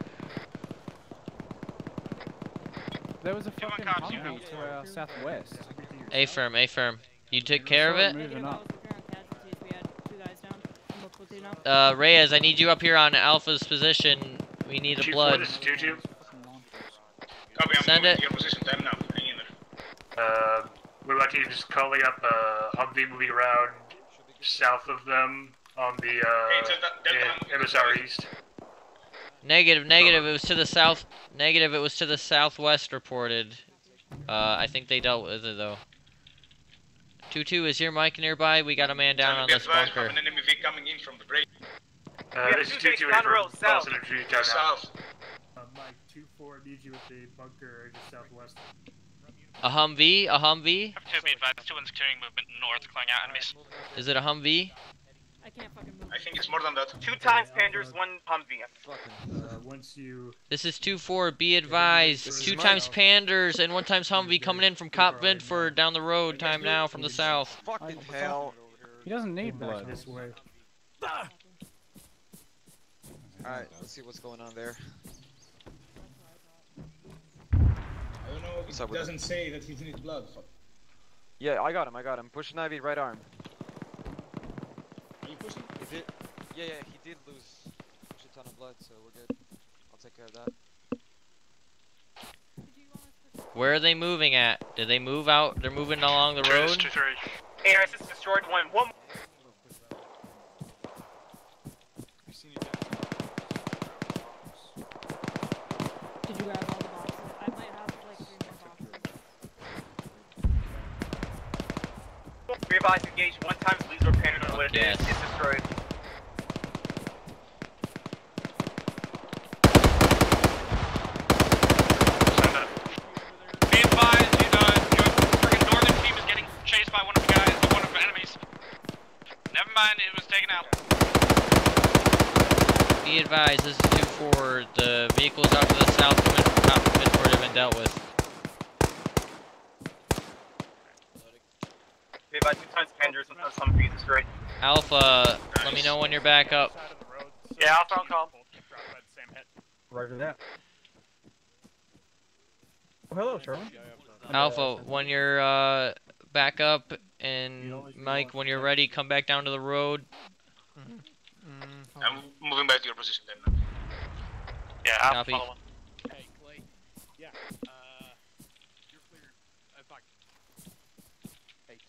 Speaker 41: There was a fucking Humvee to our southwest.
Speaker 3: A firm, A firm. You took care of it? Uh, Reyes, I need you up here on Alpha's position. We need a blood.
Speaker 33: This is 2 2.
Speaker 37: Copy, I'm
Speaker 3: Send it.
Speaker 37: to your position. Time now. Hang in there.
Speaker 33: Uh, we're lucky to just calling up a Humvee moving around south of them on the uh, MSR East.
Speaker 3: Negative, negative. It was to the south. Negative. It was to the southwest reported. Uh, I think they dealt with it though. Two two. Is your mic nearby? We got a man down on this bunker.
Speaker 37: an enemy coming in from the break.
Speaker 33: Uh, this is 2 2
Speaker 29: Conroe,
Speaker 33: from
Speaker 29: south.
Speaker 33: Boston and Town now.
Speaker 37: South.
Speaker 8: Uh, Mike, 2-4 needs you at the bunker just southwest.
Speaker 3: A Humvee. A Humvee.
Speaker 34: Have to be advised. Two one's carrying movement north, clearing out enemies.
Speaker 3: Is it a Humvee?
Speaker 37: I can't fucking move. I think it's more than that.
Speaker 29: Two times Panthers, one Humvee.
Speaker 8: Uh, once you
Speaker 3: This is two four. Be advised. Two times Panthers and one times Humvee coming in from Cop Vintford down the road. Time now from the south.
Speaker 2: Fucking hell.
Speaker 41: He doesn't need
Speaker 8: back
Speaker 41: blood.
Speaker 8: this way.
Speaker 12: Alright, let's see what's going on there.
Speaker 10: I don't know
Speaker 12: What's up
Speaker 10: it
Speaker 12: with
Speaker 10: doesn't say that he's in his blood. Fuck.
Speaker 12: Yeah, I got him, I got him. Pushing Ivy, right arm.
Speaker 10: Are you pushing?
Speaker 12: Is it? yeah, yeah, he did lose a shit ton of blood, so we're good. I'll take care of that.
Speaker 3: Where are they moving at? Did they move out? They're moving along the road.
Speaker 30: 2 3.
Speaker 29: ARS is destroyed one. One. One
Speaker 34: of the guys, one of the enemies. Never mind, it was taken out.
Speaker 3: Be advised, this is 2-4. The vehicles out to the south coming from Cop Vintford have been dealt with.
Speaker 29: Revise two times Panthers, one times Humvee destroyed.
Speaker 3: Alpha, let me know when you're back up.
Speaker 29: Yeah, Alpha, I'll phone call.
Speaker 17: Roger that. Oh, hello, Sherman.
Speaker 3: Alpha, when you're uh, back up, and Mike, when you're ready, come back down to the road.
Speaker 37: I'm moving back to your position then. Yeah, I'm
Speaker 3: Copy.
Speaker 37: following.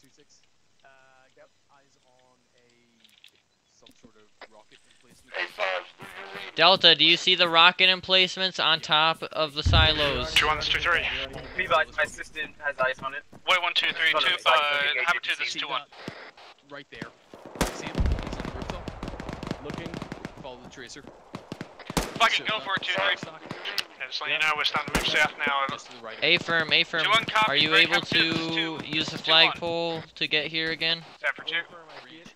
Speaker 8: 776. Uh, got eyes on a some sort of rocket emplacement.
Speaker 3: Delta, do you see the rocket emplacements on top of the silos?
Speaker 34: Two one, this two three.
Speaker 29: Revive, my assistant has eyes on it.
Speaker 34: Wait, one, two, three,
Speaker 29: Hold on,
Speaker 34: two.
Speaker 29: it's like
Speaker 34: Uh,
Speaker 29: looking
Speaker 34: Hammer two, this two one.
Speaker 8: Right there. See him? He's on the rooftop. Looking. Follow the tracer.
Speaker 34: Fucking go for it, two three. Yeah, just letting you know, we're starting to move south now.
Speaker 3: A firm, A firm,
Speaker 34: Two one copy,
Speaker 3: are you able
Speaker 34: have two, this is two.
Speaker 3: to use the flagpole to get here again?
Speaker 34: Seven for two.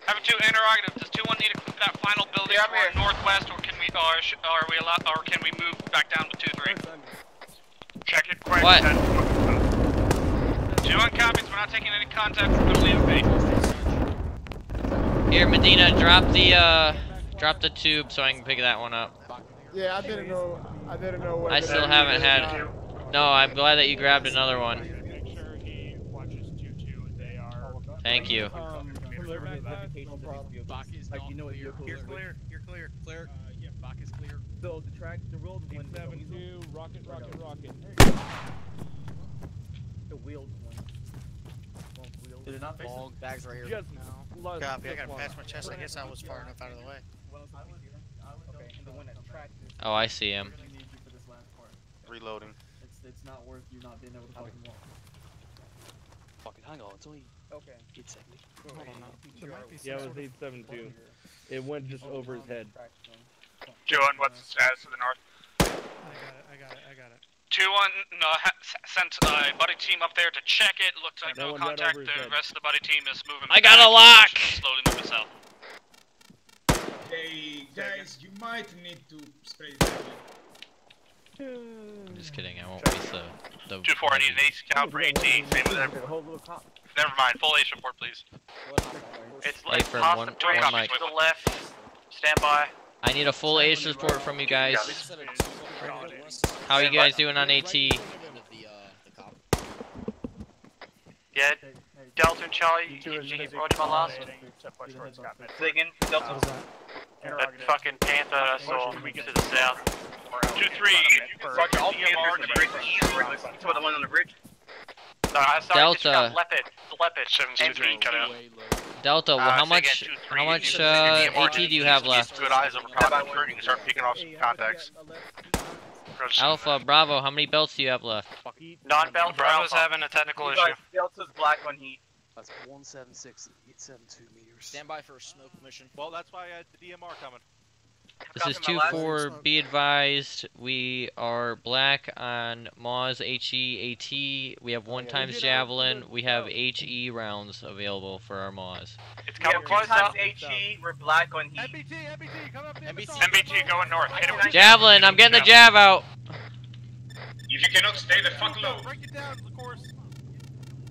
Speaker 34: Hammer two, interrogative. Does two one need to clear that final building or northwest, or can we, or, sh- or are we allowed, or can we move back down to two three? Check it quick.
Speaker 3: What?
Speaker 34: Two one copies. We're not taking any contact from WMP.
Speaker 3: Here, Medina, drop the uh, drop the tube so I can pick that one up.
Speaker 11: Yeah, I didn't know. I didn't know what.
Speaker 3: I still haven't had. No, I'm glad that you grabbed another one. Thank you.
Speaker 8: Bach is
Speaker 1: Like,
Speaker 8: not
Speaker 1: you know what
Speaker 8: clear.
Speaker 1: vehicle
Speaker 8: You're
Speaker 1: is.
Speaker 8: clear. You're clear. Clear. Uh, yeah, Bach is clear.
Speaker 1: So the track, the road one.
Speaker 25: Seven two, rocket, rocket, rocket.
Speaker 1: The wheeled one.
Speaker 17: Did it not face
Speaker 8: Long bags right here.
Speaker 25: Just
Speaker 8: now.
Speaker 17: Copy, I gotta
Speaker 25: one.
Speaker 17: pass my chest. I guess I was far enough out of the way.
Speaker 1: Okay, the one that tracked is.
Speaker 3: Oh, I see him.
Speaker 1: We're gonna need you for this last part.
Speaker 21: Reloading.
Speaker 1: It's it's not worth you not being able to fucking walk.
Speaker 8: Fucking hang on. It's only
Speaker 1: Okay.
Speaker 8: eight seconds.
Speaker 1: Hold on now. There might be
Speaker 25: Yeah, it was
Speaker 1: sort of
Speaker 25: eight seven two. It went just oh, over his head.
Speaker 34: Two one, what's the status of the north?
Speaker 17: I got it. I got it. I got it.
Speaker 34: Two one, no, ha- s- sent a buddy team up there to check it. Looks like
Speaker 25: That
Speaker 34: no
Speaker 25: one right
Speaker 34: contact.
Speaker 25: over his
Speaker 34: The
Speaker 25: head.
Speaker 34: rest of the buddy team is moving.
Speaker 3: I got
Speaker 34: back.
Speaker 3: a lock!
Speaker 34: Slowly moving south.
Speaker 10: Hey guys, you might need to spray.
Speaker 3: I'm just kidding. I won't waste the. the
Speaker 34: Two four, I need an ace count for AT. Same with every. Never mind. Full ace report, please.
Speaker 21: It's
Speaker 3: Hey,
Speaker 21: it's
Speaker 3: from
Speaker 21: toss
Speaker 3: one-
Speaker 21: them three
Speaker 3: one
Speaker 21: copies
Speaker 3: mic.
Speaker 21: to the left. Stand by.
Speaker 3: I need a full ace report from you guys. How are you guys doing on AT?
Speaker 21: Yeah, Delta and Charlie, you, you, you roger my last?
Speaker 29: Say again, Delta.
Speaker 21: That fucking panther I saw to the south.
Speaker 34: Two three.
Speaker 29: Roger, all Panthers on the bridge. You saw the one on the bridge?
Speaker 21: No, I saw
Speaker 3: Delta.
Speaker 21: Just got leopard. Leopard.
Speaker 34: Seven two three. Cut out.
Speaker 3: Delta, well,
Speaker 21: Uh,
Speaker 3: how
Speaker 21: say again,
Speaker 3: much
Speaker 21: two, three.
Speaker 3: how much
Speaker 21: said
Speaker 3: uh,
Speaker 21: you
Speaker 3: AT do you have left?
Speaker 21: Good eyes over combat recruiting and start picking off some contacts.
Speaker 3: Alpha, Bravo, how many belts do you have left?
Speaker 21: Non-belt
Speaker 34: Bravo's
Speaker 21: Alpha.
Speaker 34: having a technical issue.
Speaker 29: Guys, Delta's black on heat.
Speaker 8: That's 176, 872 meters.
Speaker 17: Stand by for a smoke mission. Well, that's why I had the DMR coming.
Speaker 3: This is
Speaker 29: Copy my last
Speaker 3: 2-4, be advised, we are black on MAAWS HE AT, we have one times Javelin, we have HE rounds available for our MAAWS.
Speaker 21: It's
Speaker 29: We
Speaker 21: coming
Speaker 29: have
Speaker 21: close
Speaker 29: times
Speaker 21: up.
Speaker 29: HE, we're black on heat.
Speaker 17: MBT, MBT, come up
Speaker 34: MBT going north. Hit him.
Speaker 3: Javelin, I'm getting the jav out!
Speaker 10: If you cannot stay the fuck low,
Speaker 17: Break it down, of course.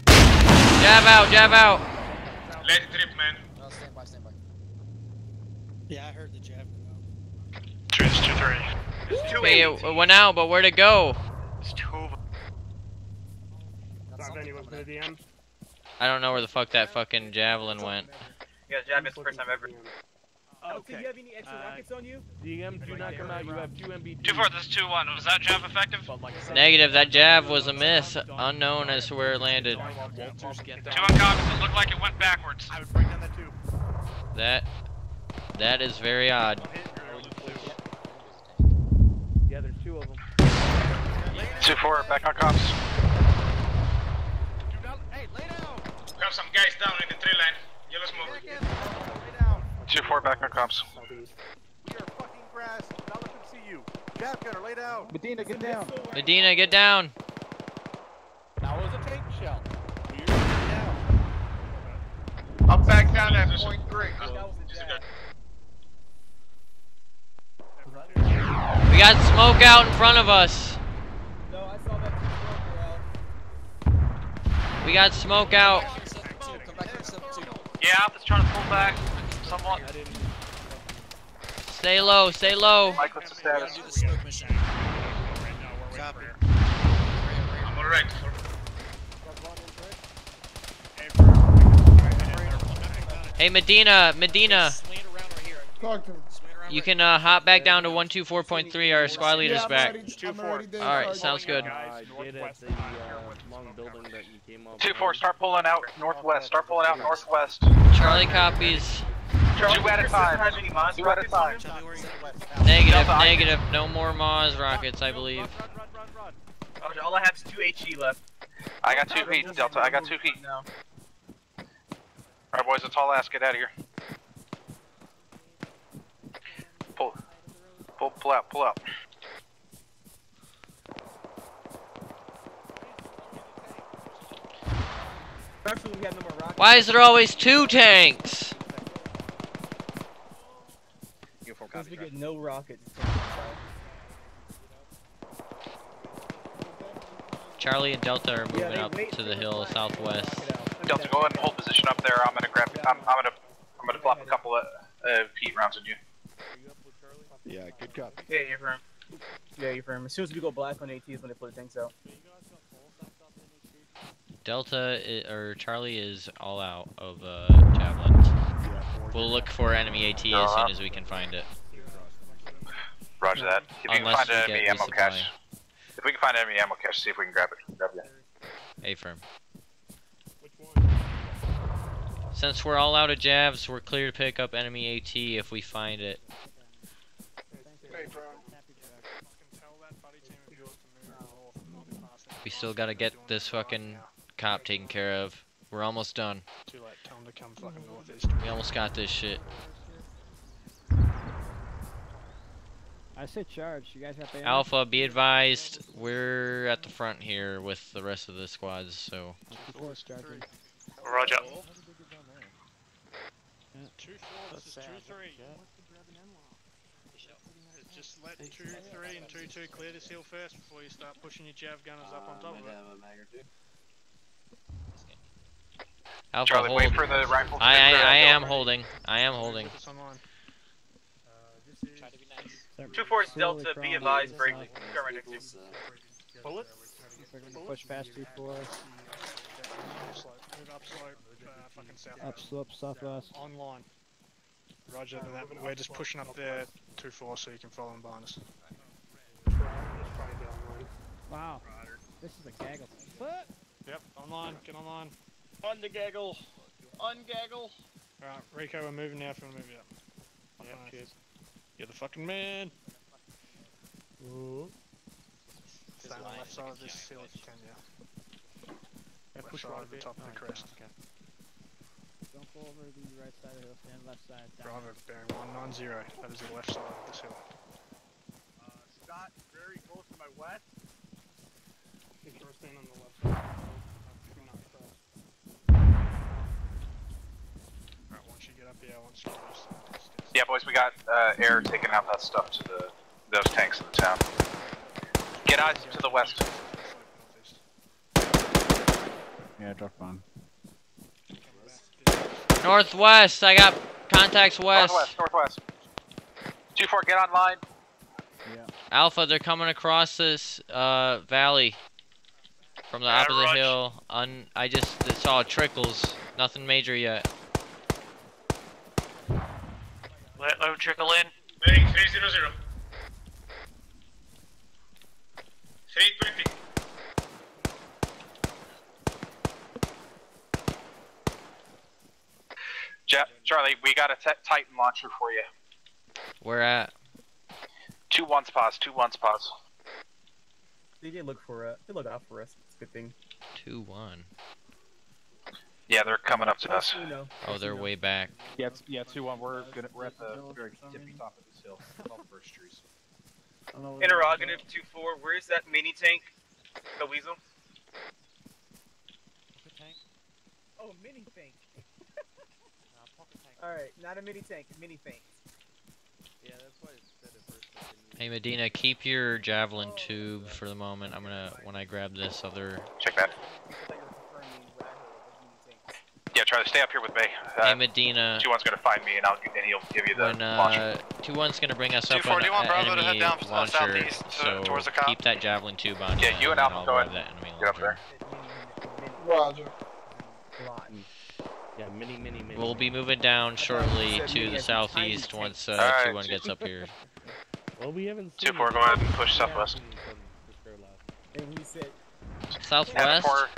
Speaker 3: Jav out, jav out!
Speaker 10: let it rip, man.
Speaker 17: No, stand by, stand by. Yeah, I heard the jav.
Speaker 34: Two two three.
Speaker 29: Two
Speaker 3: Hey,
Speaker 29: AT.
Speaker 3: it went out, but where'd it go?
Speaker 21: It's two of them.
Speaker 3: I don't know where the fuck that fucking Javelin went.
Speaker 29: Yeah, jav is the first time ever.
Speaker 1: Oh, okay. Do you have any extra uh, rockets on you?
Speaker 25: DM, do not come out. You have two MBT.
Speaker 34: Two four. This is two one. Was that jav effective?
Speaker 3: Negative, that jav was a miss, unknown as to where it landed.
Speaker 34: Two
Speaker 8: down.
Speaker 34: copies. It looked like it went backwards.
Speaker 17: I would break down that tube.
Speaker 3: That, that is very odd.
Speaker 13: 2-4, back on
Speaker 17: cops. Hey, lay down.
Speaker 10: Some guys down in the tree line.
Speaker 13: 2-4, back on
Speaker 17: cops. You're fucking grass. Now let them see you. Lay down.
Speaker 42: Medina, get down.
Speaker 3: Medina, get down.
Speaker 17: Was a tank shell. Down.
Speaker 43: I'm back down at point three.
Speaker 3: We got smoke out in front of us. We got smoke out!
Speaker 8: Come back here, 72.
Speaker 21: Yeah, Alpha's trying to pull back somewhat.
Speaker 3: Stay low, stay low!
Speaker 21: Mike, what's the status?
Speaker 8: Do the smoke mission.
Speaker 17: Copy.
Speaker 10: I'm alright.
Speaker 3: Hey Medina, Medina!
Speaker 8: Slant around right here.
Speaker 11: Talk to him.
Speaker 8: Slant around
Speaker 3: You can uh, hop back down to 124.3, our squad leader's back.
Speaker 11: already, I'm already there.
Speaker 3: Alright, sounds good.
Speaker 25: Get at the
Speaker 30: long building that you came up.
Speaker 13: Two four, start pulling out northwest. Start pulling out northwest.
Speaker 3: Charlie copies.
Speaker 13: Two at a time. Two at a time.
Speaker 3: Negative,
Speaker 13: Delta, I-
Speaker 3: negative. No more MAAWS rockets, I believe.
Speaker 29: Oh, Roger, all I have is two HE left.
Speaker 13: I got two heat, Delta. I got two heat.
Speaker 29: now.
Speaker 13: Alright, boys, that's all I ask. Get out of here. Pull. Pull, pull out, pull out.
Speaker 29: Especially we have no more rockets.
Speaker 3: Why is there always two tanks?
Speaker 29: Because we get no rockets.
Speaker 3: Charlie and Delta are moving
Speaker 29: they
Speaker 3: up to the
Speaker 29: the
Speaker 3: hill
Speaker 29: rocket
Speaker 3: southwest.
Speaker 13: Delta, go ahead and hold position up there. I'm gonna grab. I'm, I'm gonna. I'm gonna flop a couple of uh, heat rounds on you.
Speaker 8: Yeah, good copy.
Speaker 29: Yeah, you're firm. Yeah, you're firm. As soon as we go black on AT is when they put the tanks out.
Speaker 3: Delta i- or Charlie is all out of uh, javelins. We'll look for enemy AT as soon as we can find it.
Speaker 13: Roger that. If you can find
Speaker 3: we
Speaker 13: enemy ammo
Speaker 3: resupply.
Speaker 13: cache. If we can find enemy ammo cache, see if we can grab it. Grab it.
Speaker 3: A firm. Since we're all out of javs, we're clear to pick up enemy AT if we find it. We still gotta get this fucking cop taken care of. We're almost done.
Speaker 21: Too late, tell him to come fucking mm. northeast.
Speaker 3: We almost got this shit.
Speaker 20: I say charge. You guys have to.
Speaker 3: Alpha, be advised, we're at the front here with the rest of the squads, so.
Speaker 21: Roger.
Speaker 30: Two four, this two three. Just let two three and two two clear this hill first before you start pushing your jav gunners up on top of it.
Speaker 3: Alpha,
Speaker 13: Charlie,
Speaker 3: hold.
Speaker 13: wait for the rifle to
Speaker 3: I. I, I am holding. I am holding.
Speaker 30: Focus.
Speaker 29: Two four Delta, be advised, break.
Speaker 20: south.
Speaker 29: Right next to you.
Speaker 30: Bullet.
Speaker 20: We're gonna push past two four.
Speaker 30: Up slope. Uh, fucking south.
Speaker 20: Up slope southwest.
Speaker 30: Online. Roger that. We're just pushing up there two four so you can follow them behind us.
Speaker 20: Wow. This is a gaggle. What?
Speaker 30: Yep. Online. Get online.
Speaker 29: On the gaggle. Ungaggle.
Speaker 30: Alright, Rico, we're moving now if you want to move you up. Yeah, cheers. You're the fucking man. Ooh. Stay on the left side of this hill if you can, yeah. Yeah, push right over the top of the crest.
Speaker 20: Don't go over the right side of the hill. Stand left side. down.
Speaker 30: Bravo, bearing 190. That is the left side of this hill.
Speaker 8: Uh, Scott, very close to my west.
Speaker 30: I think we're staying on the left side. Alright, once you get up here, once you get this.
Speaker 13: Yeah, boys, we got uh, air taking out that stuff to the those tanks in the town. Get eyes to the west.
Speaker 5: Yeah, drop bomb.
Speaker 3: Northwest, I got contacts west.
Speaker 13: Northwest, northwest. Two four, get online. Yeah.
Speaker 3: Alpha, they're coming across this uh, valley from the opposite
Speaker 21: roger.
Speaker 3: hill. Un I just saw trickles. Nothing major yet.
Speaker 21: Let load trickle in.
Speaker 10: Heading 300. 320.
Speaker 13: Jeff, Charlie, we got a t- Titan launcher for you.
Speaker 3: Where at?
Speaker 13: Two one spots, two one spots.
Speaker 29: They did look for uh, they look out for us. It's a good thing.
Speaker 3: Two one.
Speaker 13: Yeah, they're coming up to us.
Speaker 3: Oh, they're way back.
Speaker 5: Yeah, it's, yeah, two one. We're gonna we're at the very tippy top of this hill, above the first trees.
Speaker 29: Interrogative two four. Where's that mini tank? The weasel. Tank? Oh, mini tank. All right, not a mini tank, a mini tank.
Speaker 30: Yeah, that's why it's said at first.
Speaker 3: Hey Medina, keep your javelin tube for the moment. I'm gonna when I grab this other.
Speaker 13: Check that. Yeah, try to stay up here with me. Uh,
Speaker 3: Hey Medina.
Speaker 13: Two one's gonna find me, and I'll and he'll give you the
Speaker 3: When
Speaker 13: launcher.
Speaker 3: uh, two one's gonna bring us up
Speaker 13: 2-4,
Speaker 3: on
Speaker 13: do you want
Speaker 3: an
Speaker 13: Bravo to head
Speaker 3: enemy
Speaker 13: down, uh,
Speaker 3: launcher,
Speaker 13: southeast to-
Speaker 3: so
Speaker 13: towards the cop?
Speaker 3: keep that javelin tube on
Speaker 13: Yeah, you and
Speaker 3: then
Speaker 13: Alpha
Speaker 3: I'll
Speaker 13: go
Speaker 3: grab
Speaker 13: ahead.
Speaker 3: that enemy
Speaker 13: Get up
Speaker 3: launcher.
Speaker 13: there.
Speaker 11: Roger.
Speaker 30: Yeah, mini, mini, mini.
Speaker 3: We'll be moving down shortly to the
Speaker 30: as in tiny
Speaker 3: southeast once uh,
Speaker 13: Alright,
Speaker 3: two one
Speaker 13: two-
Speaker 3: gets up here.
Speaker 30: Well, we haven't
Speaker 13: Two
Speaker 30: seen
Speaker 13: four, go ahead and push southwest.
Speaker 29: And he said,
Speaker 13: Havoc
Speaker 3: Southwest.
Speaker 13: 4,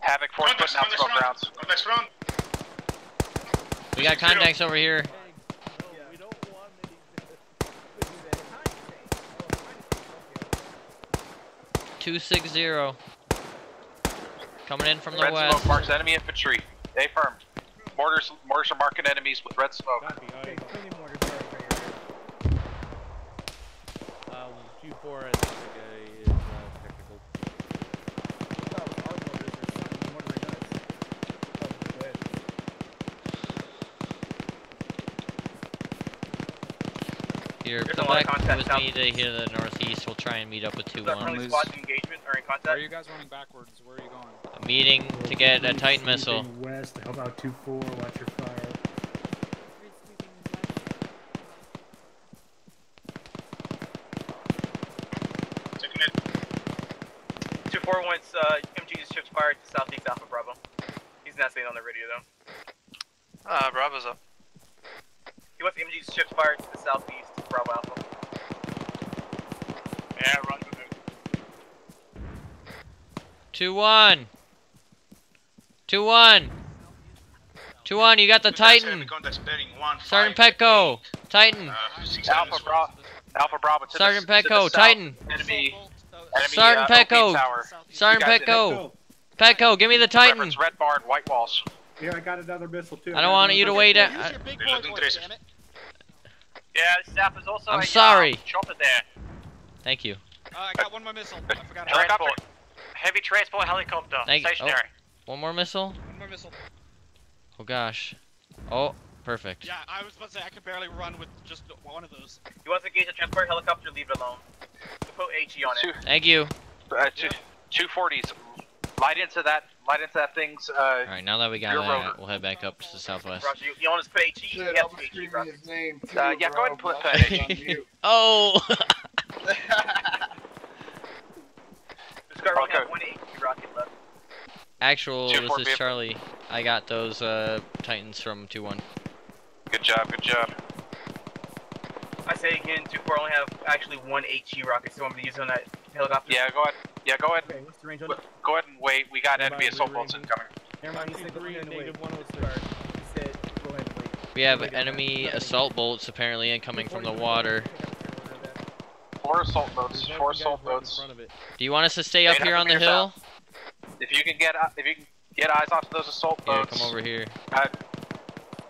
Speaker 13: Havoc 4 putting out smoke rounds.
Speaker 10: Context front.
Speaker 3: We got contacts over here. Two six zero. Coming in from the
Speaker 13: Red
Speaker 3: west.
Speaker 13: smoke marks enemy infantry. Stay firm. Mortars, mortars are marking enemies with red smoke.
Speaker 34: Uh, Q4 I think uh, is technical.
Speaker 3: Here,
Speaker 29: There's
Speaker 3: come
Speaker 29: a lot of
Speaker 3: back
Speaker 29: contact
Speaker 3: with
Speaker 29: south.
Speaker 3: me to here to the northeast. We'll try and meet up with two
Speaker 29: Is
Speaker 3: one.
Speaker 29: squad engagement or in
Speaker 8: Where are you guys running backwards? Where are you going?
Speaker 3: A meeting to get a Titan missile.
Speaker 44: West, help out 2-4, watch your fire.
Speaker 29: Two four wants uh, MG's ships fired to southeast Alpha Bravo. He's not saying on the radio though.
Speaker 2: Uh, Bravo's up.
Speaker 29: He wants the MG's ships fired to the southeast Bravo Alpha.
Speaker 2: Yeah, run with
Speaker 3: Two one. Two one. Two one. You got the Titan.
Speaker 10: Context bearing one.
Speaker 3: Sergeant Petco. Titan.
Speaker 13: Alpha Bravo. Alpha Bravo to
Speaker 3: Sergeant
Speaker 13: the, to the
Speaker 3: Petco. Titan.
Speaker 13: Enemy. enemy
Speaker 3: Sergeant
Speaker 13: uh,
Speaker 3: Petco. Sergeant
Speaker 13: You
Speaker 3: Petco. Petco, give me the Titan.
Speaker 13: Reference red barn, white walls.
Speaker 44: Here, I got another missile too.
Speaker 3: I don't want you to wait.
Speaker 44: Use
Speaker 3: I-
Speaker 29: Yeah, the staff is also
Speaker 3: I'm
Speaker 29: a,
Speaker 3: sorry.
Speaker 29: Uh, chopper there.
Speaker 3: Thank you.
Speaker 8: Uh, I got one more missile. I forgot. about
Speaker 2: Transport. Heavy transport helicopter.
Speaker 3: Thank you.
Speaker 2: Stationary.
Speaker 3: Oh, one more missile.
Speaker 8: One more missile.
Speaker 3: Oh gosh. Oh, perfect.
Speaker 8: Yeah, I was about to say I could barely run with just one of those.
Speaker 29: You want to engage the transport helicopter, leave it alone. To put HE on it.
Speaker 3: Thank you.
Speaker 13: Uh, two, two forties. Light into that. Light into that thing's. Uh,
Speaker 3: All right, now that we got
Speaker 13: Your
Speaker 3: that,
Speaker 13: rotor.
Speaker 3: we'll head back up to the southwest.
Speaker 29: Roger, you, you want us to put HE?
Speaker 7: Shit,
Speaker 29: You
Speaker 7: I
Speaker 29: have HE,
Speaker 7: screaming his name too,
Speaker 13: Uh, yeah, go ahead and put
Speaker 7: but
Speaker 13: that
Speaker 7: I was on
Speaker 13: in.
Speaker 7: mute.
Speaker 3: Oh.
Speaker 29: This guy only
Speaker 13: Okay.
Speaker 29: has one HE rocket left.
Speaker 3: Actual,
Speaker 13: Two,
Speaker 3: this is
Speaker 13: vehicle.
Speaker 3: Charlie. I got those uh, Titans from 2-1.
Speaker 13: good job. Good job.
Speaker 29: I say again, 2-4 only have actually one HE rocket, so I'm going to use it on that helicopter.
Speaker 13: Yeah, go ahead. Yeah, go ahead.
Speaker 35: Okay, what's the range on
Speaker 13: Go go ahead and wait. We got enemy assault boats incoming.
Speaker 35: Never mind, he said go and. He said go ahead and wait.
Speaker 3: We have enemy assault bolts apparently incoming from the water.
Speaker 13: Four assault boats. Four assault boats.
Speaker 3: Do you want us to stay up here on the hill?
Speaker 13: meters If you can get uh, if you can get eyes onto those assault boats.
Speaker 3: Yeah,
Speaker 13: boats.
Speaker 3: come over here.
Speaker 13: Uh,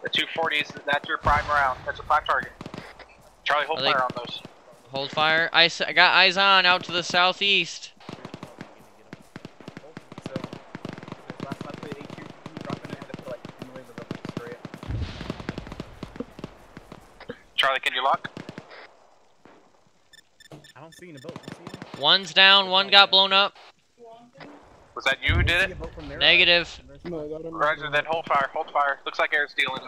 Speaker 13: the 240s. That's your prime round. That's a prime target. Charlie, hold
Speaker 3: Are they-
Speaker 13: fire on those.
Speaker 3: Hold fire. I, s- I got eyes on out to the southeast.
Speaker 35: Last time I played HE rocket, I had to put like noise of them destroy it.
Speaker 13: Charlie, can you lock?
Speaker 35: I don't see any boat. See?
Speaker 3: One's down. One got blown up.
Speaker 13: Was that you who did it?
Speaker 3: Negative.
Speaker 13: Roger. Then hold fire. Hold fire. Looks like air's dealing.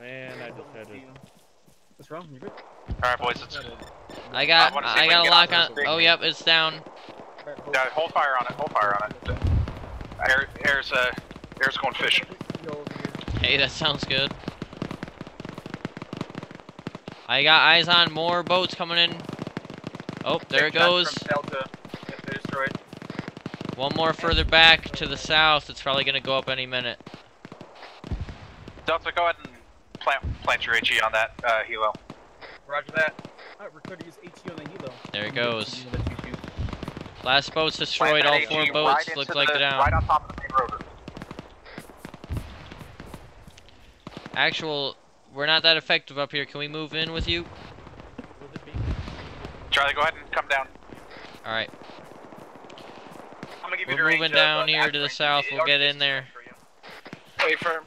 Speaker 34: Man, I just had to.
Speaker 35: What's wrong? You good?
Speaker 13: All right, boys. It's.
Speaker 3: I got
Speaker 13: I
Speaker 3: I got a lock
Speaker 13: get
Speaker 3: on. Oh yep, it's down.
Speaker 13: Yeah, hold fire on it. Hold fire on it. Air, air's uh, air's going fishing.
Speaker 3: Hey, that sounds good. I got eyes on more boats coming in. Oh, there it goes.
Speaker 29: Delta, if they're destroyed.
Speaker 3: One more further back to the south. It's probably gonna go up any minute.
Speaker 13: Delta, go ahead and plant plant your HE on that uh, helo.
Speaker 29: Roger that.
Speaker 35: Alright, we're clear to use HE on the helo.
Speaker 3: There it goes.
Speaker 35: let you shoot.
Speaker 3: Last boat's destroyed. All four
Speaker 13: HE
Speaker 3: boats
Speaker 13: right
Speaker 3: look like
Speaker 13: the,
Speaker 3: down.
Speaker 13: Right on top of the main rotor.
Speaker 3: Actual, we're not that effective up here. Can we move in with you?
Speaker 13: Charlie, go ahead and come down.
Speaker 3: All right.
Speaker 29: I'm gonna give
Speaker 3: We're
Speaker 29: the
Speaker 3: moving
Speaker 29: range
Speaker 3: down
Speaker 29: of, uh,
Speaker 3: here to the south. We'll get in there.
Speaker 11: Wait firm.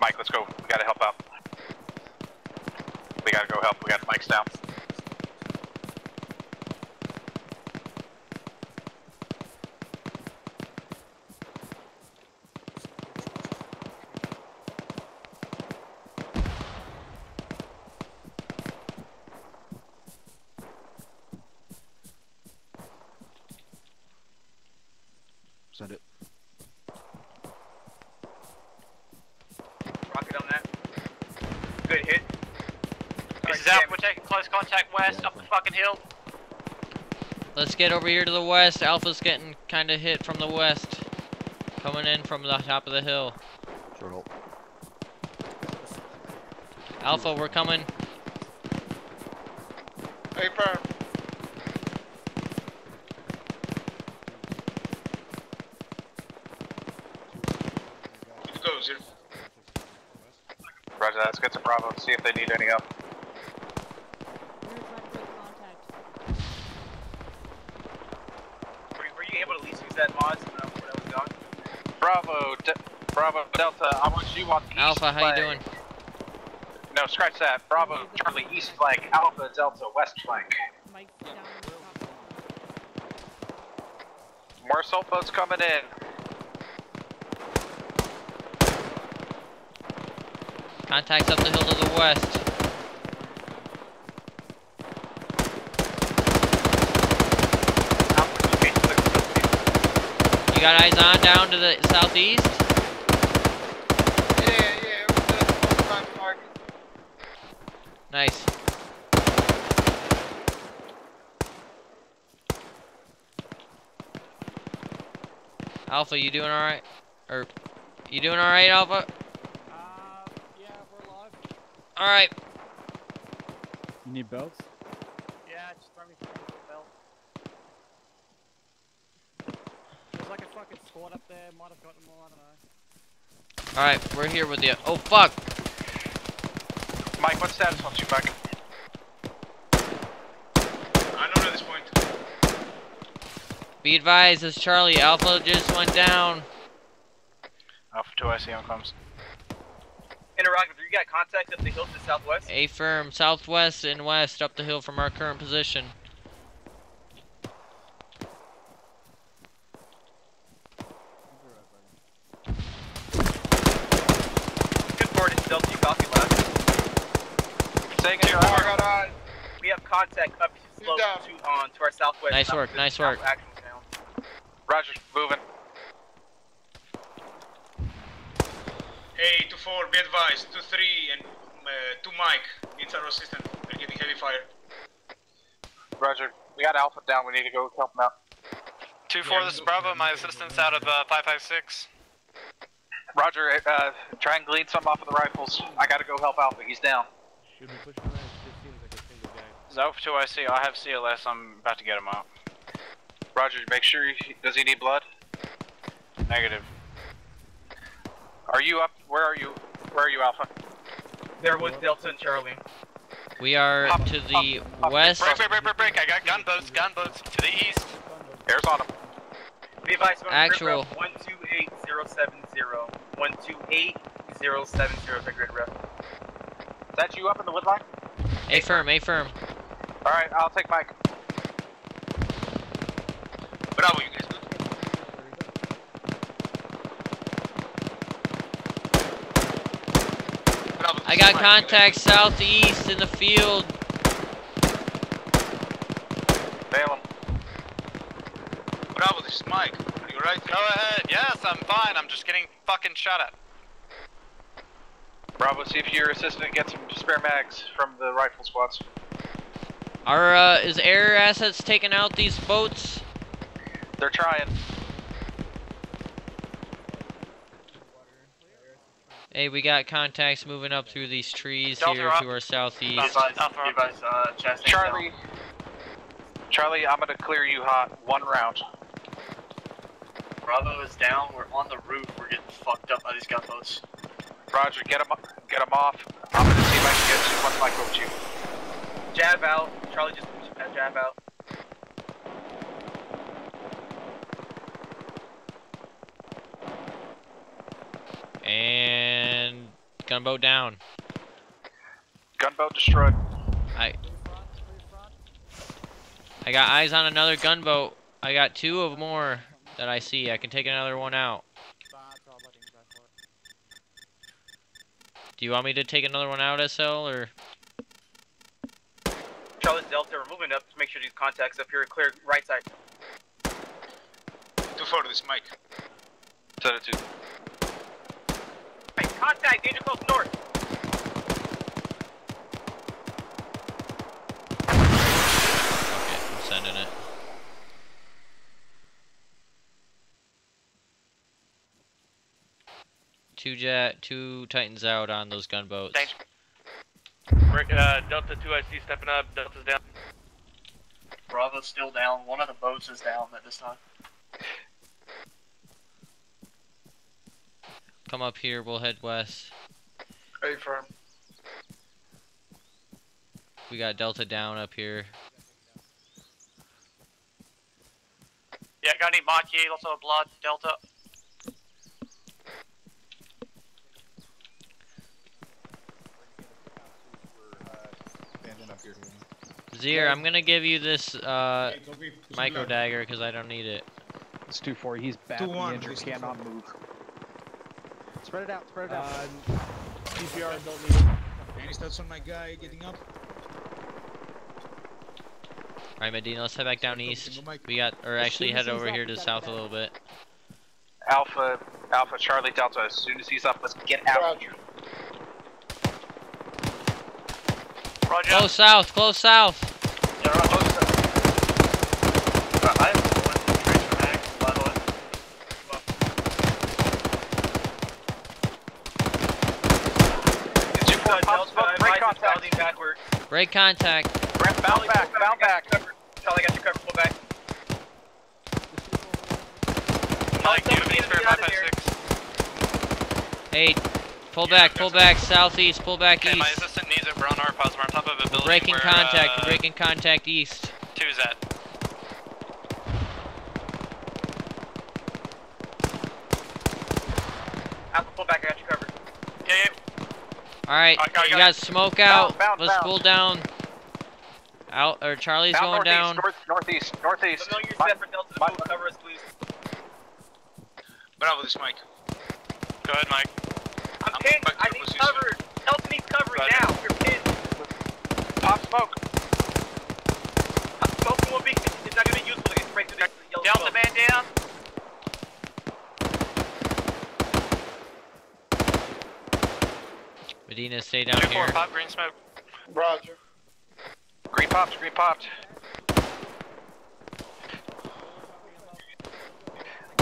Speaker 13: Mike, let's go. We gotta help out. Gotta go help. We got the mics down.
Speaker 41: Send it.
Speaker 2: is Alpha. We're taking close contact west up the fucking hill.
Speaker 3: Let's get over here to the west. Alpha's getting kind of hit from the west. Coming in from the top of the hill.
Speaker 35: Short hold.
Speaker 3: Alpha, we're coming.
Speaker 11: Hey, firm.
Speaker 9: It goes here.
Speaker 13: Roger that. Let's get to Bravo and see if they need any help.
Speaker 29: Were, were you able to at least use that mod uh, when I was gone?
Speaker 13: Bravo, De Bravo Delta. I want you on the
Speaker 3: Alpha, how you doing?
Speaker 13: No, scratch that. Bravo, Charlie, east flank. Alpha, Delta, west flank. More assault boats coming in.
Speaker 3: Contacts up the hill to the west. You got eyes on down to the southeast?
Speaker 11: Yeah, yeah, it was the time mark.
Speaker 3: Nice. Alpha, you doing alright? Or, you doing alright, Alpha?
Speaker 8: Uh, yeah, we're alive.
Speaker 3: Alright.
Speaker 26: You need belts?
Speaker 8: Yeah, just throw me through the belt. There's like a fucking squad up there, might have gotten them all, I don't know.
Speaker 3: Alright, we're here with you. Oh, fuck!
Speaker 13: Mike, what status on you, Mike?
Speaker 9: I know at this point.
Speaker 3: Be advised, it's Charlie. Alpha just went down.
Speaker 13: Alpha 2, I see him comes.
Speaker 29: Interrogative, you got contact up the hill to the southwest?
Speaker 3: A firm, southwest and west up the hill from our current position.
Speaker 29: Good forward is Delta, you copy left.
Speaker 13: Saying
Speaker 29: it, I got eyes. We have contact up to slope to, on, to our southwest.
Speaker 3: Nice
Speaker 29: South-
Speaker 3: work, nice work.
Speaker 29: Action sound.
Speaker 13: Roger, moving.
Speaker 9: Hey, 2-4, be advised. 2-3 and uh, 2 Mike. Needs our assistant. They're getting heavy fire.
Speaker 13: Roger, we got Alpha down. We need to go help him out.
Speaker 2: 2-4, this is Bravo. My assistant's out of uh, 556.
Speaker 13: Roger, uh, try and glean some off of the rifles. I gotta go help Alpha. He's down.
Speaker 25: Should be pushing around. This seems like a single guy.
Speaker 2: This is Alpha 2, I see. I have CLS. I'm about to get him out.
Speaker 13: Roger, make sure. He, does he need blood?
Speaker 2: Negative.
Speaker 13: Are you up? Where are you? Where are you, Alpha?
Speaker 29: There was Delta and Charlie.
Speaker 3: We are up, to the west.
Speaker 2: Break, break, break, break, break. I got gunboats, gunboats to the east.
Speaker 13: There's on him.
Speaker 29: Be advised, on
Speaker 3: Actual.
Speaker 29: One two eight zero seven zero. One two eight zero seven zero. The grid rep.
Speaker 13: Is that you up in the wood line?
Speaker 3: A firm, A firm.
Speaker 13: Alright, I'll take Mike.
Speaker 9: Bravo, you guys good? Bravo,
Speaker 3: I got
Speaker 9: Mike.
Speaker 3: contact southeast in the field.
Speaker 13: Bail him.
Speaker 9: Bravo, this is Mike. Are you right?
Speaker 2: Go ahead. Yes, I'm fine. I'm just getting fucking shot at.
Speaker 13: Bravo, see if your assistant gets some spare mags from the rifle squads.
Speaker 3: Are uh, is air assets taking out these boats?
Speaker 13: They're trying.
Speaker 3: Hey, we got contacts moving up through these trees
Speaker 13: Delta
Speaker 3: here
Speaker 13: up.
Speaker 3: to our southeast.
Speaker 29: uh,
Speaker 13: Charlie. Charlie, I'm gonna clear you hot. One round.
Speaker 21: Bravo is down. We're on the roof. We're getting fucked up by these gunboats.
Speaker 13: Roger, get him, get him off. I'm gonna see if I can get two one micro with you.
Speaker 29: Jav out. Charlie just jav out.
Speaker 3: And gunboat down.
Speaker 13: Gunboat destroyed.
Speaker 3: I I got eyes on another gunboat. I got two of more that I see. I can take another one out. Do you want me to take another one out, SL, or?
Speaker 29: Charlie Delta, we're moving up. to make sure these contacts up here clear right side.
Speaker 9: Too far to this mic.
Speaker 13: Set it to.
Speaker 29: Right, contact, danger close north. Okay, I'm sending it.
Speaker 3: Two jet, two Titans out on those gunboats.
Speaker 2: Thanks.
Speaker 25: Rick, uh, Delta 2 I see stepping up. Delta's down.
Speaker 21: Bravo's still down. One of the boats is down at this time.
Speaker 3: Come up here, we'll head west.
Speaker 11: Ready firm.
Speaker 3: We got Delta down up here.
Speaker 21: Yeah, got any Mach-E, lots of blood, Delta.
Speaker 17: Standing up here.
Speaker 3: Zier, I'm gonna give you this uh,
Speaker 10: Okay, copy. Push
Speaker 3: micro
Speaker 10: back.
Speaker 3: dagger because I don't need it.
Speaker 41: It's 2-4. He's badly
Speaker 10: one,
Speaker 41: injured.
Speaker 10: please, two
Speaker 41: Cannot
Speaker 10: four.
Speaker 41: move.
Speaker 8: Spread it out, spread it out.
Speaker 25: Uh, CPR, don't need it.
Speaker 10: Any stats on my guy getting up?
Speaker 3: Alright, Medina, let's head back down east. We got, or actually head over here to the south a little bit.
Speaker 13: Alpha, Alpha, Charlie, Delta. As soon as he's up, let's get out of here.
Speaker 21: Roger.
Speaker 3: Close south, close south.
Speaker 21: Yeah, Roger. Uh, I have one tracer mag, by the way.
Speaker 13: It's two four, pop smoke, break contact.
Speaker 29: backwards.
Speaker 3: Break contact.
Speaker 13: Bound
Speaker 21: Charlie,
Speaker 13: back,
Speaker 21: pull
Speaker 13: bound back.
Speaker 21: you covered. Charlie, I got you covered. Pull back.
Speaker 2: Mike,
Speaker 29: Somebody
Speaker 2: unity
Speaker 29: get
Speaker 2: spare
Speaker 29: out
Speaker 2: 556.
Speaker 3: Hey, pull back, pull back, southeast, pull back
Speaker 2: Okay, my assistant needs it. We're on our pause. We're on top of a
Speaker 3: We're
Speaker 2: building.
Speaker 3: breaking
Speaker 2: where,
Speaker 3: contact,
Speaker 2: uh,
Speaker 3: breaking contact east.
Speaker 2: Two's at.
Speaker 29: Alpha, pull back. I got you covered.
Speaker 2: Yeah, yeah.
Speaker 3: Alright,
Speaker 2: I got-
Speaker 3: you
Speaker 2: got
Speaker 3: got smoke out.
Speaker 13: bound,
Speaker 3: Let's
Speaker 13: bound.
Speaker 3: pull down. Out, or Charlie's
Speaker 13: Bound
Speaker 3: going
Speaker 13: northeast,
Speaker 3: down.
Speaker 13: north, northeast, northeast.
Speaker 29: Familiar
Speaker 13: Mi-
Speaker 29: set for Delta to. Cover us, please.
Speaker 9: Bravo, this Mike.
Speaker 2: Go ahead, Mike.
Speaker 29: I'm
Speaker 9: I'm
Speaker 29: pinned. I need
Speaker 9: position.
Speaker 29: cover. Delta needs covering
Speaker 9: Roger.
Speaker 29: now. You're pinned.
Speaker 13: Pop smoke.
Speaker 29: Pop smoke will be. It's not gonna be useful to get right through the yellow
Speaker 21: Delta
Speaker 29: smoke.
Speaker 21: man down.
Speaker 3: Medina, stay down
Speaker 2: Two
Speaker 3: here.
Speaker 2: four, pop green smoke.
Speaker 11: Roger.
Speaker 13: Green popped, green popped.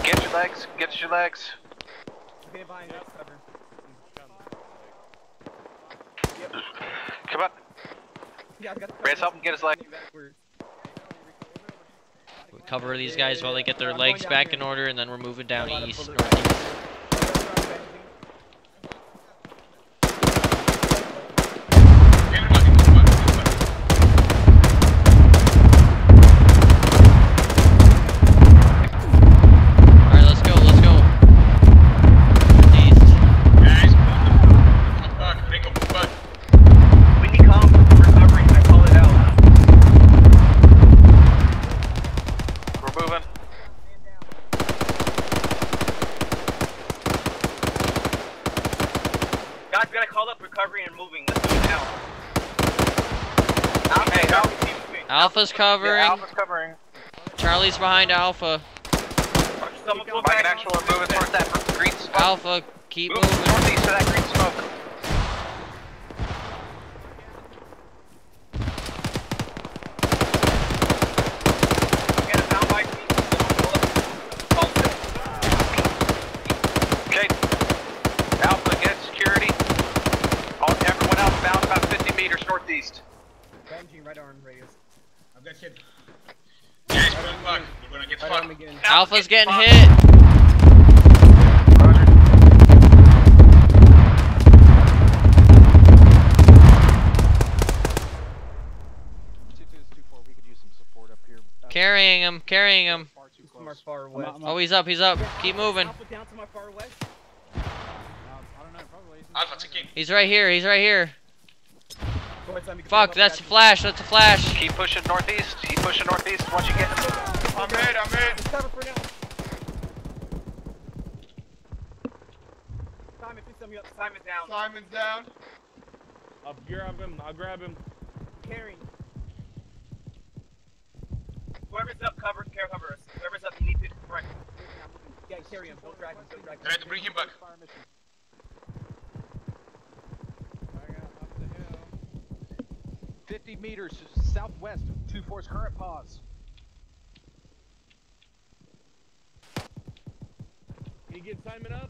Speaker 13: Get your legs, get your legs.
Speaker 29: Okay, behind us, cover.
Speaker 13: Come on.
Speaker 29: I
Speaker 13: help him get his leg.
Speaker 3: Cover these guys while they get their legs back in order, and then we're moving down east, northeast. Alright, let's go, let's go. East.
Speaker 10: Guys, move back, Rico, move back.
Speaker 29: We need calm recovery. I call it out.
Speaker 13: We're moving.
Speaker 29: Guys, we gotta call up recovery and moving. Let's do it now.
Speaker 13: Hey,
Speaker 29: Alpha,
Speaker 13: Alpha,
Speaker 29: keep moving.
Speaker 3: Alpha's covering.
Speaker 13: yeah, Alpha's covering.
Speaker 3: Charlie's behind Alpha.
Speaker 29: Someone pull
Speaker 13: Mike
Speaker 29: back.
Speaker 13: and Actual moving towards that green smoke.
Speaker 3: Alpha, keep
Speaker 13: Move
Speaker 3: moving.
Speaker 13: northeast to that green smoke.
Speaker 29: Get a sound bite. Someone pull up.
Speaker 13: Okay. Alpha, get security. All, everyone else bound about 50 meters northeast.
Speaker 29: Benji, right arm radius.
Speaker 10: I've got hit. Guys, move back. We're gonna get
Speaker 8: Right arm
Speaker 10: fucked.
Speaker 8: again.
Speaker 3: Alpha's getting
Speaker 2: fucked.
Speaker 3: hit.
Speaker 13: Roger.
Speaker 8: Two two is two four. We could use some support up here.
Speaker 3: Carrying him, carrying him.
Speaker 8: Far too
Speaker 29: From our
Speaker 41: I'm I'm
Speaker 3: Oh, he's up, he's up. Keep moving.
Speaker 29: Alpha down to my far west.
Speaker 41: I don't know, probably.
Speaker 10: Alpha, check in.
Speaker 3: He's right here, he's right here.
Speaker 29: Go
Speaker 3: Fuck, that's a flash, that's a flash.
Speaker 13: Keep pushing northeast. Keep pushing northeast. Once you get
Speaker 11: I'm hit, I'm hit.
Speaker 29: Just cover for now. Simon, please send me up. Simon's down.
Speaker 11: Simon's down.
Speaker 25: I'll grab him. I'll grab him.
Speaker 29: Carrying. Whoever's up, cover, care, cover us. Whoever's up, you need to. Right. Yeah, carry him. Don't drag him. Don't drag him.
Speaker 10: Try to bring him back.
Speaker 8: Fire mission. I got up the hill. 50 meters southwest of 2-4's current pause.
Speaker 25: Can you get Simon up?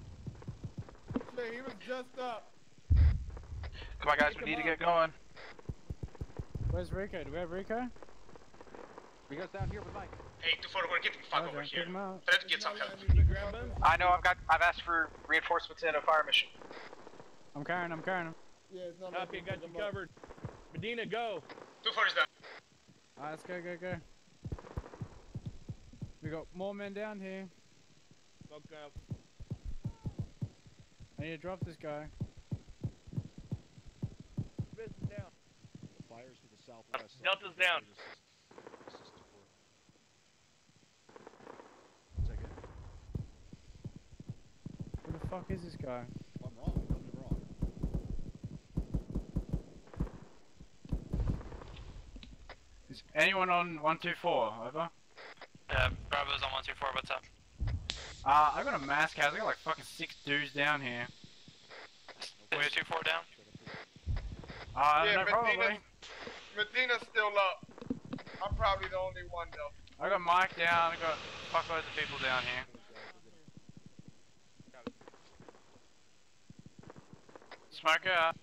Speaker 11: me. He was just up.
Speaker 13: Come on, guys, we need to get going.
Speaker 41: Where's Rico? Do we have Rico?
Speaker 8: Rico's down here with Mike.
Speaker 10: Hey, two four, we're gonna get the fuck
Speaker 41: Okay,
Speaker 10: over here.
Speaker 41: him out.
Speaker 10: Try to get some help.
Speaker 13: I know. I've got. I've asked for reinforcements in a fire mission.
Speaker 41: I'm carrying. I'm carrying him.
Speaker 11: Yeah, it's not
Speaker 25: Copy, got you covered. Medina, go.
Speaker 10: Two four is down.
Speaker 41: Alright, let's go, go, go. We got more men down here.
Speaker 25: Go, go.
Speaker 41: I need to drop this guy.
Speaker 25: Business down.
Speaker 8: Fires to the southwest.
Speaker 25: Uh, Delta's down.
Speaker 41: Who the fuck is this guy?
Speaker 8: I'm wrong. Tell me wrong.
Speaker 41: Is anyone on 124? Over.
Speaker 2: Uh, Bravo's on 124, what's up?
Speaker 41: Uh, I've got a mask house. I got like fucking six dudes down here.
Speaker 2: Where 24 down?
Speaker 41: Uh,
Speaker 11: yeah,
Speaker 41: no, probably.
Speaker 11: Medina's, Medina's still up. I'm probably the only one though.
Speaker 41: I got Mike down. I got fuckloads of people down here. Smoke out.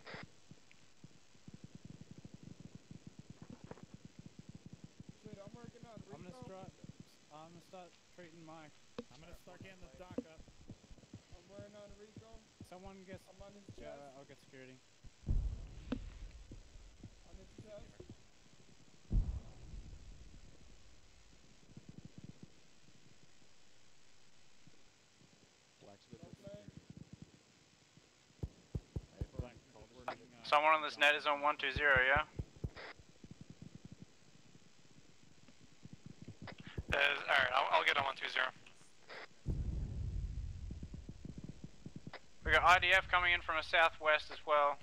Speaker 41: I'm gonna start. I'm gonna start treating Mike.
Speaker 8: I'm gonna start getting this dock up.
Speaker 11: I'm wearing on Rico.
Speaker 41: Someone gets.
Speaker 11: I'm on his
Speaker 41: Yeah. I'll get security.
Speaker 11: On his chest.
Speaker 41: Uh, Someone on this net is on 120, yeah?
Speaker 2: Uh, Alright, I'll, I'll get on 120.
Speaker 41: We got IDF coming in from the southwest as well.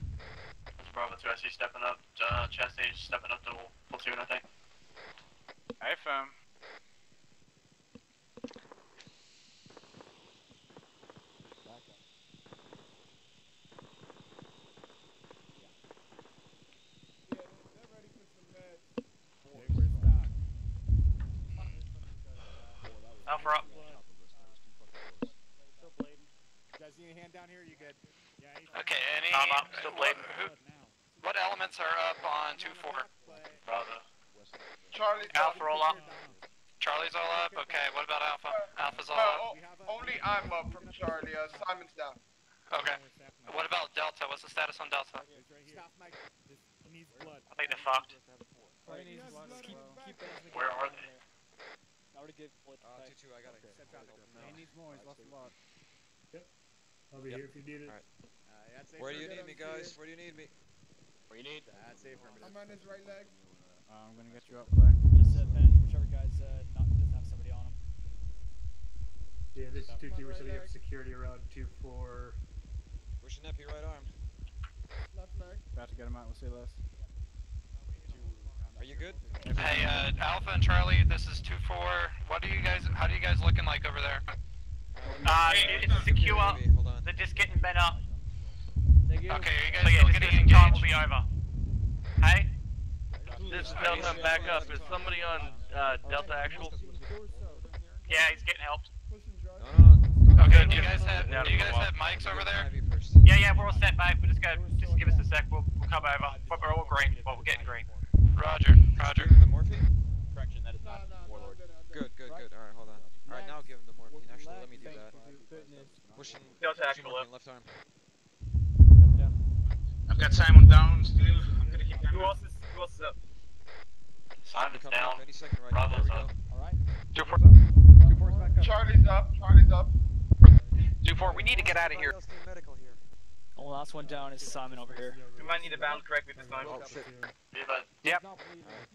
Speaker 21: Bravo 2, I see stepping up. Uh, Chastain stepping up to platoon, I think.
Speaker 41: Hey, firm.
Speaker 21: Alpha up.
Speaker 22: You guys need a hand down here? You good? Yeah.
Speaker 2: Okay, any.
Speaker 21: I'm up, still bleeding.
Speaker 2: Who, what elements are up on 2-4?
Speaker 21: Bravo.
Speaker 11: Charlie.
Speaker 21: Alpha roll up.
Speaker 2: Charlie's all up? Okay, what about Alpha? Alpha's all
Speaker 11: Uh,
Speaker 2: up?
Speaker 11: o- only I'm up from Charlie. Uh, Simon's down.
Speaker 2: Okay. What about Delta? What's the status on Delta?
Speaker 8: He needs blood.
Speaker 21: I think they're fucked.
Speaker 8: Keep, keep
Speaker 21: Where are they?
Speaker 8: I already gave blood.
Speaker 12: Uh, 2-2, I gotta
Speaker 41: He needs more, he's lost a lot.
Speaker 29: I'll be here if you need it.
Speaker 12: Where do you need me, guys? Where do you need me?
Speaker 22: Where you need? That's safe for
Speaker 11: I'm on his right leg.
Speaker 41: Uh, I'm gonna get you up, Clay.
Speaker 8: Just uh, bench whichever guy's uh, not doesn't have somebody on him.
Speaker 29: Yeah, this is 2 2. We're setting up security around 2 4.
Speaker 12: We Pushing up your right arm.
Speaker 11: Left leg.
Speaker 41: About to get him out, we'll see less.
Speaker 12: Are you good?
Speaker 2: Hey, uh, Alpha and Charlie, this is 2-4. What are you guys, how do you guys looking like over there?
Speaker 21: Uh, it's secure. They're just getting bent up.
Speaker 2: Okay, are you guys
Speaker 21: So yeah,
Speaker 2: still
Speaker 21: this
Speaker 2: getting
Speaker 21: mission time will be over. Hey?
Speaker 25: This is Delta, I'm back up. Is somebody on uh, Delta Actual?
Speaker 21: Yeah, he's getting helped.
Speaker 2: Okay, do you guys have, do you guys have mics over there?
Speaker 21: Yeah, yeah, we're all set back. We just got just give us a sec. We'll, we'll come over. But we're all green. Well, we're getting green.
Speaker 2: Roger, Roger.
Speaker 12: The morphine?
Speaker 22: Correction, that is not Warlord.
Speaker 12: Good, good, good. Alright, hold on. Alright, now give him the morphine. Actually, let me do that. Pushing.
Speaker 21: Delta
Speaker 12: pushing
Speaker 21: actual
Speaker 12: left arm.
Speaker 45: I've got Simon down still. I'm gonna
Speaker 21: Who else is Who else is up? Simon's
Speaker 12: Coming
Speaker 21: down.
Speaker 12: any second right now.
Speaker 21: Bravo's
Speaker 12: go.
Speaker 21: up.
Speaker 8: Alright.
Speaker 13: Two four.
Speaker 11: Charlie's up. Charlie's up.
Speaker 13: Two four. We need to get out of here.
Speaker 12: medical here.
Speaker 8: Only last one down is Simon over here.
Speaker 21: We might need to bound correctly this time.
Speaker 12: Oh, shit.
Speaker 13: Yep.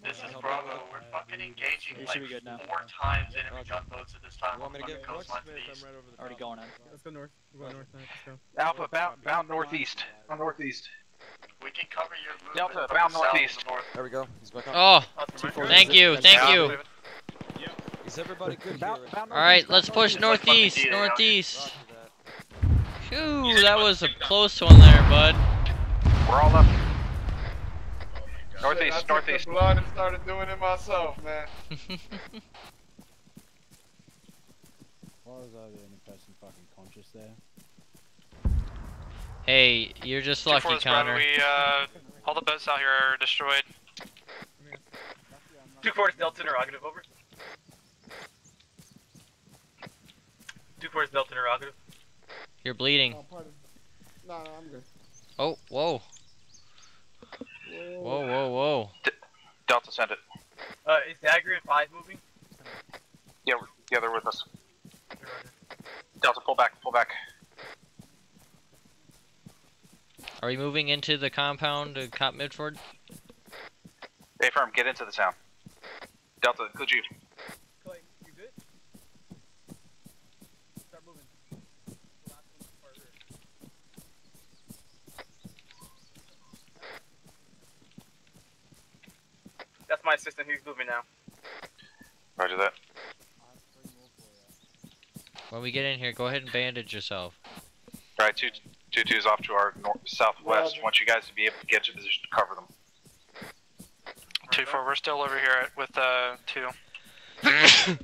Speaker 21: this is Bravo. We're fucking engaging
Speaker 8: You
Speaker 21: like
Speaker 8: should be good now.
Speaker 21: four times enemy gunboats at this time.
Speaker 12: You want me to
Speaker 21: on the
Speaker 12: get
Speaker 21: coastline to the.
Speaker 8: Already going in.
Speaker 29: Let's go north. We're going north now. Let's go.
Speaker 13: Alpha, bound, bound northeast. On northeast.
Speaker 21: We can cover your movement
Speaker 13: Delta, bound
Speaker 21: the south to
Speaker 13: northeast.
Speaker 21: north.
Speaker 12: There we go. He's back up.
Speaker 3: Oh, thank you, thank you.
Speaker 12: Is everybody good here?
Speaker 3: All right, let's push
Speaker 21: It's like fucking
Speaker 3: northeast,
Speaker 21: D-Day out here.
Speaker 3: northeast. Phew, that was a close one there, bud.
Speaker 13: We're all up.
Speaker 11: Shit,
Speaker 13: Northeast,
Speaker 11: I took
Speaker 13: northeast.
Speaker 11: The blood and started doing it myself, man.
Speaker 46: Why was I the only person fucking conscious there?
Speaker 3: Hey, you're just
Speaker 2: Two
Speaker 3: lucky,
Speaker 2: four, this
Speaker 3: Connor.
Speaker 2: we, uh, all the boats out here are destroyed.
Speaker 29: Two fours Delta interrogative, over. Two fours Delta interrogative.
Speaker 3: You're bleeding.
Speaker 7: Oh, pardon. No, no, I'm good.
Speaker 3: Oh, whoa. Whoa, whoa, whoa.
Speaker 13: Delta, send it.
Speaker 29: Uh, is Dagger and 5 moving?
Speaker 13: Yeah, we're- yeah, they're with us. Delta, pull back, pull back.
Speaker 3: Are we moving into the compound to Cop Mitford?
Speaker 13: Stay firm, get into the town. Delta, include you.
Speaker 29: Clay, you good? Start moving. That's my assistant, he's moving now.
Speaker 13: Roger that.
Speaker 3: When we get in here, go ahead and bandage yourself.
Speaker 13: Alright, two, two two's off to our north, southwest. Want you guys to be able to get to position to cover them.
Speaker 2: Two four, we're still over here at- with, uh, two.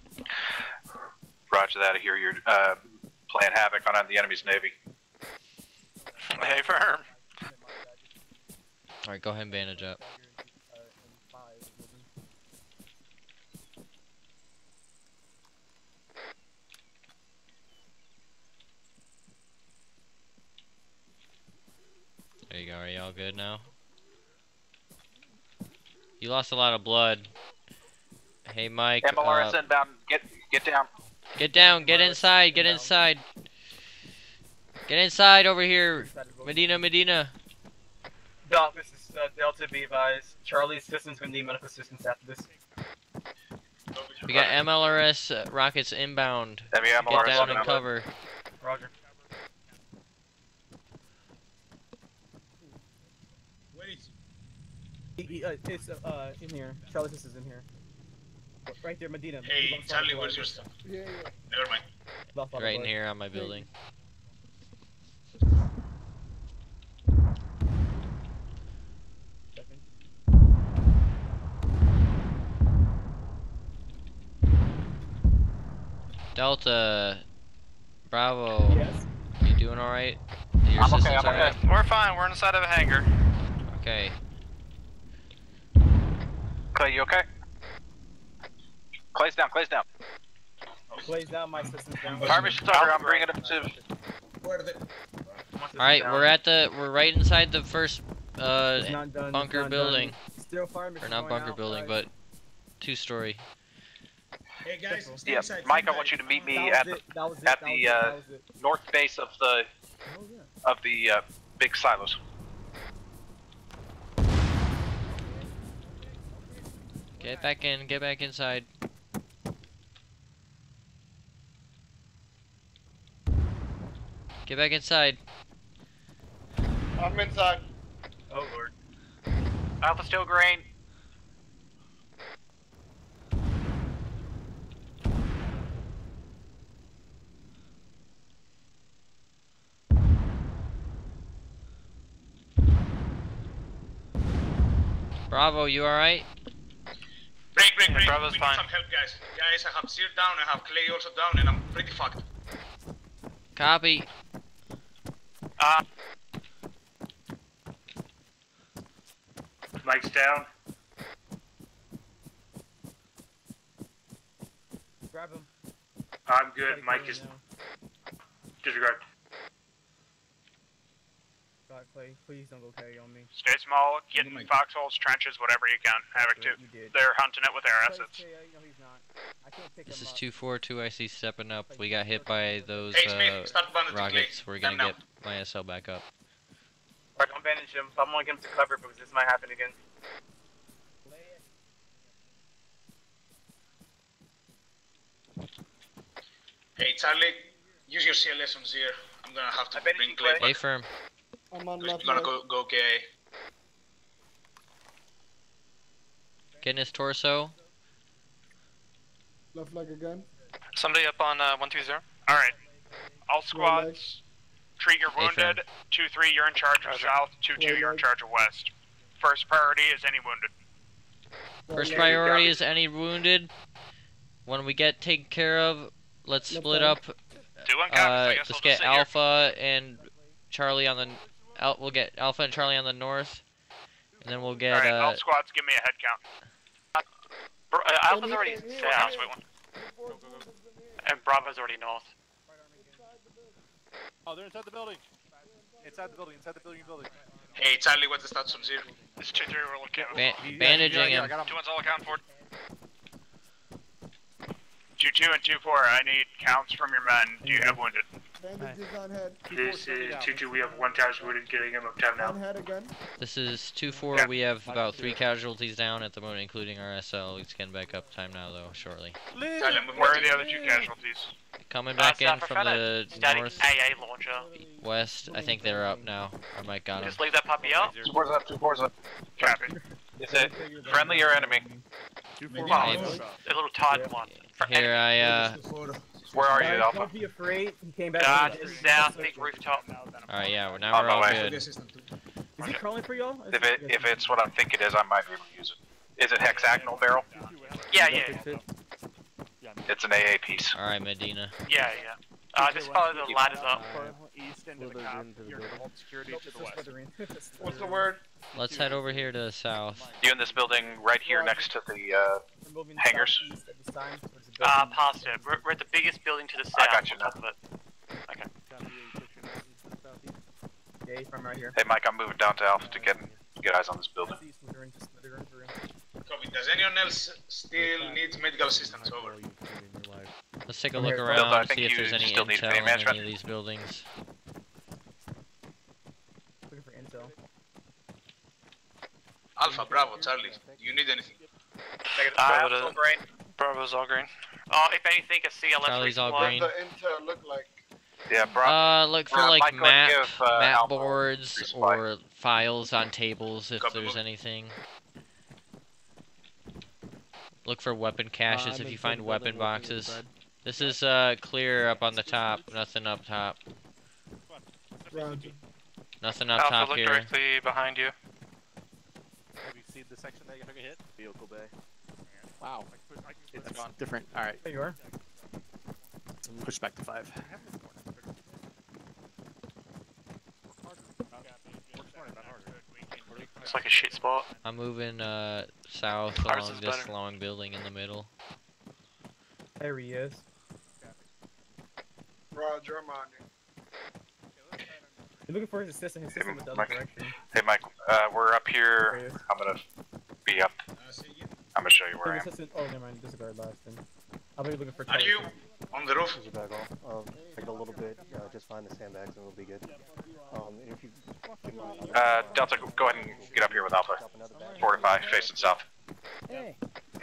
Speaker 13: Roger that, I hear you're, uh, playing havoc on the enemy's navy.
Speaker 2: Hey, firm.
Speaker 3: Alright, go ahead and bandage up. There you go, are you all good now? You lost a lot of blood. Hey Mike,
Speaker 13: MLRS
Speaker 3: uh,
Speaker 13: inbound, get, get down.
Speaker 3: get down, get inside, get inside. Get inside over here. Medina, Medina.
Speaker 29: Doc, this is uh, Delta be advised. Charlie's assistance gonna need medical assistance after this.
Speaker 3: We got MLRS uh, rockets inbound. Get down and cover.
Speaker 29: Roger.
Speaker 47: He- uh, it's uh, in here. Charlie's is in here. Right there, Medina.
Speaker 10: Hey, Charlie, where's your stuff?
Speaker 7: Yeah, yeah.
Speaker 10: Never mind.
Speaker 47: Left side
Speaker 3: Right in here on my building. Delta, Bravo.
Speaker 47: Yes.
Speaker 3: You doing all right? Your
Speaker 2: I'm okay, I'm
Speaker 3: all right?
Speaker 2: okay. We're fine, we're inside of a hangar.
Speaker 3: Okay.
Speaker 13: Clay, you okay? Clay's down, Clay's down.
Speaker 47: Clay's down, my assistant's down.
Speaker 13: Harvest Tucker, I'm bringing him to.
Speaker 10: Where are they?
Speaker 3: All right, we're at the we're right inside the first uh
Speaker 47: done,
Speaker 3: bunker building.
Speaker 47: Still fire
Speaker 3: Or not bunker
Speaker 47: out,
Speaker 3: building,
Speaker 47: guys.
Speaker 3: but two story.
Speaker 10: Hey guys,
Speaker 13: Yeah,
Speaker 10: inside.
Speaker 13: Mike, I want you to meet me at the
Speaker 47: it, that
Speaker 13: at the uh,
Speaker 47: that was it.
Speaker 13: north base of the of the uh, big silos.
Speaker 3: Get back in, get back inside. Get back inside.
Speaker 11: I'm inside.
Speaker 29: Oh lord.
Speaker 2: Alpha still green.
Speaker 3: Bravo, you alright?
Speaker 10: Break, break, break.
Speaker 2: Bravo's
Speaker 10: we
Speaker 2: fine.
Speaker 10: need some help, guys. Guys, I have Sear down, I have Clay also down, and I'm pretty fucked.
Speaker 3: Copy.
Speaker 2: Uh,
Speaker 33: Mike's down.
Speaker 47: Grab him.
Speaker 33: I'm good. Mike is disregard.
Speaker 47: God, Clay, please don't go carry on me.
Speaker 37: Stay small, get in foxholes, trenches, whatever you can. Havoc too. They're hunting it with air
Speaker 47: Clay's
Speaker 37: assets.
Speaker 47: KO, no, he's not. I can't pick
Speaker 3: This is 242 I see stepping up. We got hit by those uh,
Speaker 10: start
Speaker 3: rockets. We're gonna get my SL back up.
Speaker 29: Alright, don't bandage him. I'm gonna get him to cover because this might happen again.
Speaker 10: Hey, Charlie, use your CLS on Sear. I'm gonna have to bring Clay
Speaker 3: Hey, firm.
Speaker 7: I'm on
Speaker 10: We're
Speaker 7: left
Speaker 10: gonna
Speaker 7: leg.
Speaker 10: go, go KA.
Speaker 3: Getting his torso.
Speaker 7: Left leg again.
Speaker 2: somebody up on uh, 130.
Speaker 37: Alright. All squads, treat your wounded. 2-3, you're in charge of south. 2-2, you're in charge of west. First priority is any wounded.
Speaker 3: First
Speaker 7: leg.
Speaker 3: priority is any wounded. When we get taken care of, let's
Speaker 7: Left
Speaker 3: split
Speaker 7: leg.
Speaker 3: up.
Speaker 37: Two
Speaker 3: Uh, let's get
Speaker 37: sit here.
Speaker 3: Alpha and Charlie on the. Al, we'll get Alpha and Charlie on the north, and then we'll get.
Speaker 37: Alright,
Speaker 3: uh,
Speaker 37: all squads, give me a head count.
Speaker 21: Bro, uh, Alpha's already south. Wait one. And Bravo's already north.
Speaker 17: Oh, they're inside the building. Inside the building, inside the building, building.
Speaker 13: Hey, Charlie, what's the status on zero?
Speaker 37: It's 2 3, we're looking
Speaker 3: Ba- bandaging him.
Speaker 37: Two one's all account for. 2 2 and 2 4, I need counts from your men. Do you have wounded?
Speaker 11: Bandages on head.
Speaker 33: This is 2-2, we have one tower's wounded, getting him up time now.
Speaker 11: On head again.
Speaker 3: This is 2-4, we have about three casualties down at the moment, including our SL. It's getting back up time now, though, shortly.
Speaker 37: Where are the other two casualties?
Speaker 3: Coming
Speaker 21: Uh,
Speaker 3: back in from the north,
Speaker 21: AA launcher.
Speaker 3: west. I think they're up now. Or Mike got them.
Speaker 21: Just leave that puppy up.
Speaker 13: Two fours up, two fours up.
Speaker 37: Copy.
Speaker 13: Is it friendly or enemy?
Speaker 21: Wow, a little Todd one.
Speaker 3: Here, I, uh...
Speaker 13: Where are you,
Speaker 29: Guys,
Speaker 13: Alpha?
Speaker 29: Don't be afraid. He came back.
Speaker 21: Uh,
Speaker 29: from
Speaker 21: to
Speaker 29: the-
Speaker 21: the south, big rooftop.
Speaker 3: Alright, yeah, we're now
Speaker 13: On
Speaker 3: we're all
Speaker 13: way.
Speaker 3: good.
Speaker 29: Is he crawling for y'all?
Speaker 13: If it if it's what I think it is, I might be able to use it. Is it hexagonal barrel?
Speaker 21: Yeah, yeah.
Speaker 13: It's an AA piece.
Speaker 3: Alright, Medina.
Speaker 21: Yeah, yeah. Uh, just follow the ladders up.
Speaker 17: East end of the cop. You're gonna hold security to the west.
Speaker 13: What's the word?
Speaker 3: Let's head over here to the south.
Speaker 13: You in this building right here next to the uh, hangars?
Speaker 21: Uh, past it. We're, we're at the biggest building to the south.
Speaker 13: I got you
Speaker 21: on of it. Okay.
Speaker 29: Yeah, he's from right here.
Speaker 13: Hey Mike, I'm moving down to Alpha to get get eyes on this building.
Speaker 10: Copy. Does anyone else still need medical assistance? Over.
Speaker 3: Let's take a
Speaker 13: I'm
Speaker 3: look around,
Speaker 13: Delta, I
Speaker 3: see if there's any
Speaker 13: still need
Speaker 3: intel in any of these buildings.
Speaker 29: Looking for intel.
Speaker 10: Alpha, Bravo, Charlie. Do you need anything?
Speaker 21: Uh, all green. Bravo's all green. Uh, if anything, a CLS
Speaker 3: Charlie's all
Speaker 21: resupply.
Speaker 3: green.
Speaker 11: The intel look like.
Speaker 13: Yeah, bro.
Speaker 3: Uh, look for
Speaker 13: Uh,
Speaker 3: like
Speaker 13: Mike,
Speaker 3: map,
Speaker 13: give, uh,
Speaker 3: map
Speaker 13: Alpha
Speaker 3: boards
Speaker 13: resupply.
Speaker 3: or files on tables if
Speaker 13: Copy,
Speaker 3: there's
Speaker 13: move.
Speaker 3: anything. Look for weapon caches
Speaker 8: I'm
Speaker 3: if you find weapon boxes. This is uh clear up on the top, nothing up top.
Speaker 11: Roger.
Speaker 3: Nothing up
Speaker 21: Alpha,
Speaker 3: top
Speaker 21: look
Speaker 3: here.
Speaker 21: directly behind you.
Speaker 17: Have the section that you took a hit?
Speaker 8: Vehicle bay.
Speaker 17: Wow. It's gone. Different. All right.
Speaker 29: There you are.
Speaker 17: Push back to five.
Speaker 21: It's like a shit spot.
Speaker 3: I'm moving uh south
Speaker 21: Ours
Speaker 3: along this
Speaker 21: better.
Speaker 3: long building in the middle.
Speaker 29: There he is.
Speaker 11: Roger, I'm on you.
Speaker 29: You're looking for his assistant. His assistant went the other
Speaker 13: Mike.
Speaker 29: direction.
Speaker 13: Hey Mike, uh, we're up here.
Speaker 29: he.
Speaker 13: I'm gonna be up. I'm gonna show you where I
Speaker 29: His
Speaker 13: am.
Speaker 29: assistant. Oh, never mind. Disregard last then. I'll be looking for.
Speaker 10: Are
Speaker 29: Charlie.
Speaker 10: you on the roof?
Speaker 24: There's a bag off. Um, take a little bit. Uh, just find the sandbags and we'll be good. Um, if you.
Speaker 13: Uh, Delta, go- go ahead and get up here with Alpha. Fortify, facing south.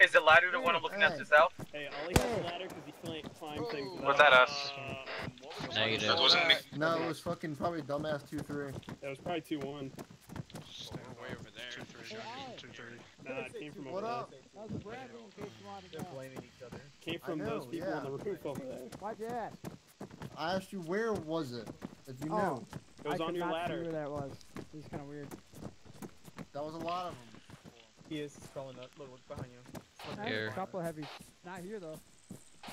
Speaker 18: Is the ladder the one looking us to south?
Speaker 8: Hey, Ollie has a ladder because he can't climb things.
Speaker 13: Was that us?
Speaker 3: Um, Negative.
Speaker 10: That wasn't me.
Speaker 11: No, it was fucking probably dumbass two three.
Speaker 8: That was probably 2 1.
Speaker 37: way over there.
Speaker 8: Nah, it came from
Speaker 11: What
Speaker 8: over
Speaker 11: up?
Speaker 8: there.
Speaker 29: They're blaming each other.
Speaker 8: Came from
Speaker 11: know,
Speaker 8: those people
Speaker 11: yeah.
Speaker 8: on the roof over there.
Speaker 20: Why'd you ask?
Speaker 11: I asked you where was it? If you
Speaker 20: Oh.
Speaker 11: knew.
Speaker 8: It was
Speaker 20: I
Speaker 8: on
Speaker 20: could
Speaker 8: your
Speaker 20: not see
Speaker 8: ladder.
Speaker 20: where that was. It was kind of weird.
Speaker 11: That was a lot of them.
Speaker 29: He is scrolling up. Look, look behind you.
Speaker 20: There's
Speaker 3: Here.
Speaker 20: a couple heavy. Not here though.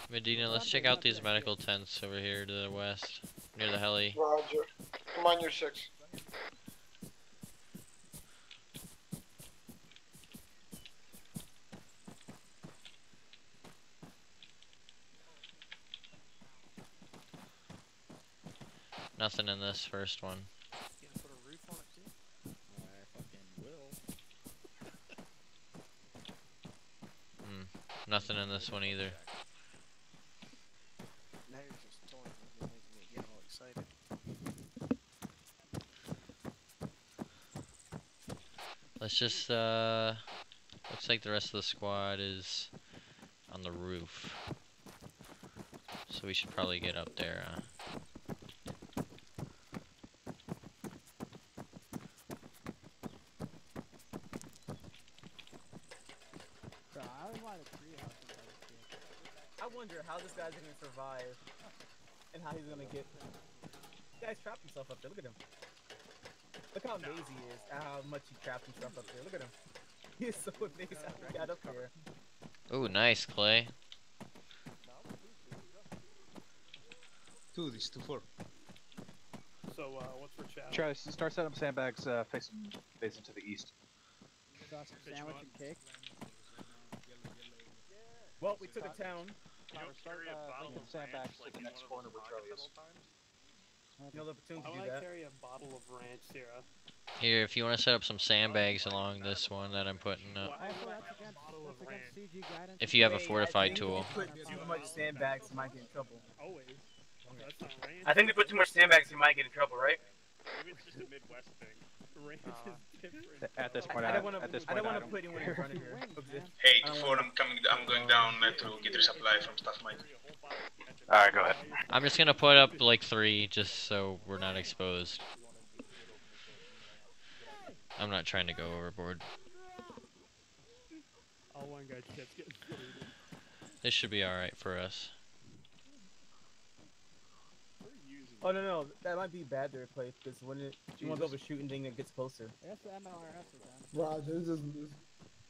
Speaker 3: Medina, let's check out these medical tents over here to the west, near the heli.
Speaker 11: Roger. Come on, your six.
Speaker 3: Nothing in this first one. Hmm. Nothing in this one either. Let's just, uh, looks like the rest of the squad is on the roof. So we should probably get up there, uh.
Speaker 20: Bro, I was wanted a tree house. if I was a kid.
Speaker 29: I wonder how this guy's gonna survive, and how he's gonna get. This guy's trapped himself up there. Look at him. Look how amazed he is. at How much he trapped himself up there. Look at him. He is so amazed how he got up there.
Speaker 3: Ooh, nice, Clay.
Speaker 10: Two, this, two, four.
Speaker 8: So, uh, what's for chat?
Speaker 5: Try to start setting up sandbags uh, facing facing to the east.
Speaker 20: Sausage sandwich and cake.
Speaker 29: Well, we took a town.
Speaker 5: Connor, start uh, making sandbags to the next corner where Charlie is.
Speaker 29: You know the platoon
Speaker 8: I
Speaker 29: can do that.
Speaker 8: carry a bottle of ranch syrup.
Speaker 3: Here, if you want to set up some sandbags along this one that I'm putting up.
Speaker 20: Also, that's against, that's against CG guidance.
Speaker 3: If you have a
Speaker 29: Wait, I
Speaker 3: fortified
Speaker 29: think
Speaker 3: tool.
Speaker 29: If you put too much sandbags, you might get in trouble.
Speaker 8: Always. That's not ranch.
Speaker 48: I think they put too much sandbags, you might get in trouble, right?
Speaker 8: Maybe it's just a Midwest thing. Ranch
Speaker 5: Uh. At this
Speaker 29: I
Speaker 5: point,
Speaker 29: don't
Speaker 5: I,
Speaker 29: wanna-
Speaker 5: at this
Speaker 29: I
Speaker 5: point,
Speaker 29: don't
Speaker 5: I
Speaker 29: wanna put anyone in front of here.
Speaker 10: Hey, before I'm coming, I'm going down to get resupply from staff Mike.
Speaker 13: Alright, go ahead.
Speaker 3: I'm just gonna put up like three, just so we're not exposed. I'm not trying to go overboard.
Speaker 8: All one guy's just getting food.
Speaker 3: This should be alright for us.
Speaker 29: Oh no no, that might be bad to replace because when it one's
Speaker 11: Jesus.
Speaker 29: overshooting, then it gets closer.
Speaker 20: That's the MLRS again.
Speaker 11: Roger, this is. This,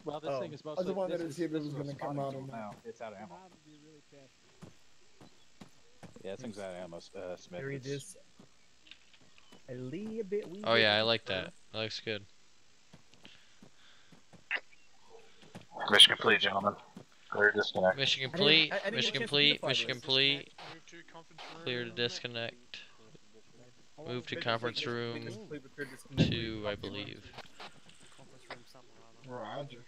Speaker 5: Well, this
Speaker 29: Oh.
Speaker 5: thing is
Speaker 11: I
Speaker 5: mostly.
Speaker 11: just wanted
Speaker 5: this
Speaker 11: to
Speaker 5: is-
Speaker 11: see if it
Speaker 5: this
Speaker 11: was
Speaker 5: is
Speaker 11: gonna come
Speaker 5: spawning
Speaker 11: out or
Speaker 5: tool
Speaker 11: not.
Speaker 5: now. It's out of
Speaker 20: Come
Speaker 5: ammo.
Speaker 20: out and be really.
Speaker 5: Yeah, this thing's out of ammo. Uh, Smith.
Speaker 29: Carry
Speaker 5: It's-
Speaker 29: this a little bit. wee
Speaker 3: Oh yeah, I like that. That looks good.
Speaker 13: Mission complete, gentlemen. Clear disconnect.
Speaker 3: Mission complete.
Speaker 29: I didn't, I didn't
Speaker 3: mission complete. Mission complete. Clear to disconnect. Move to conference room two, I believe. Roger.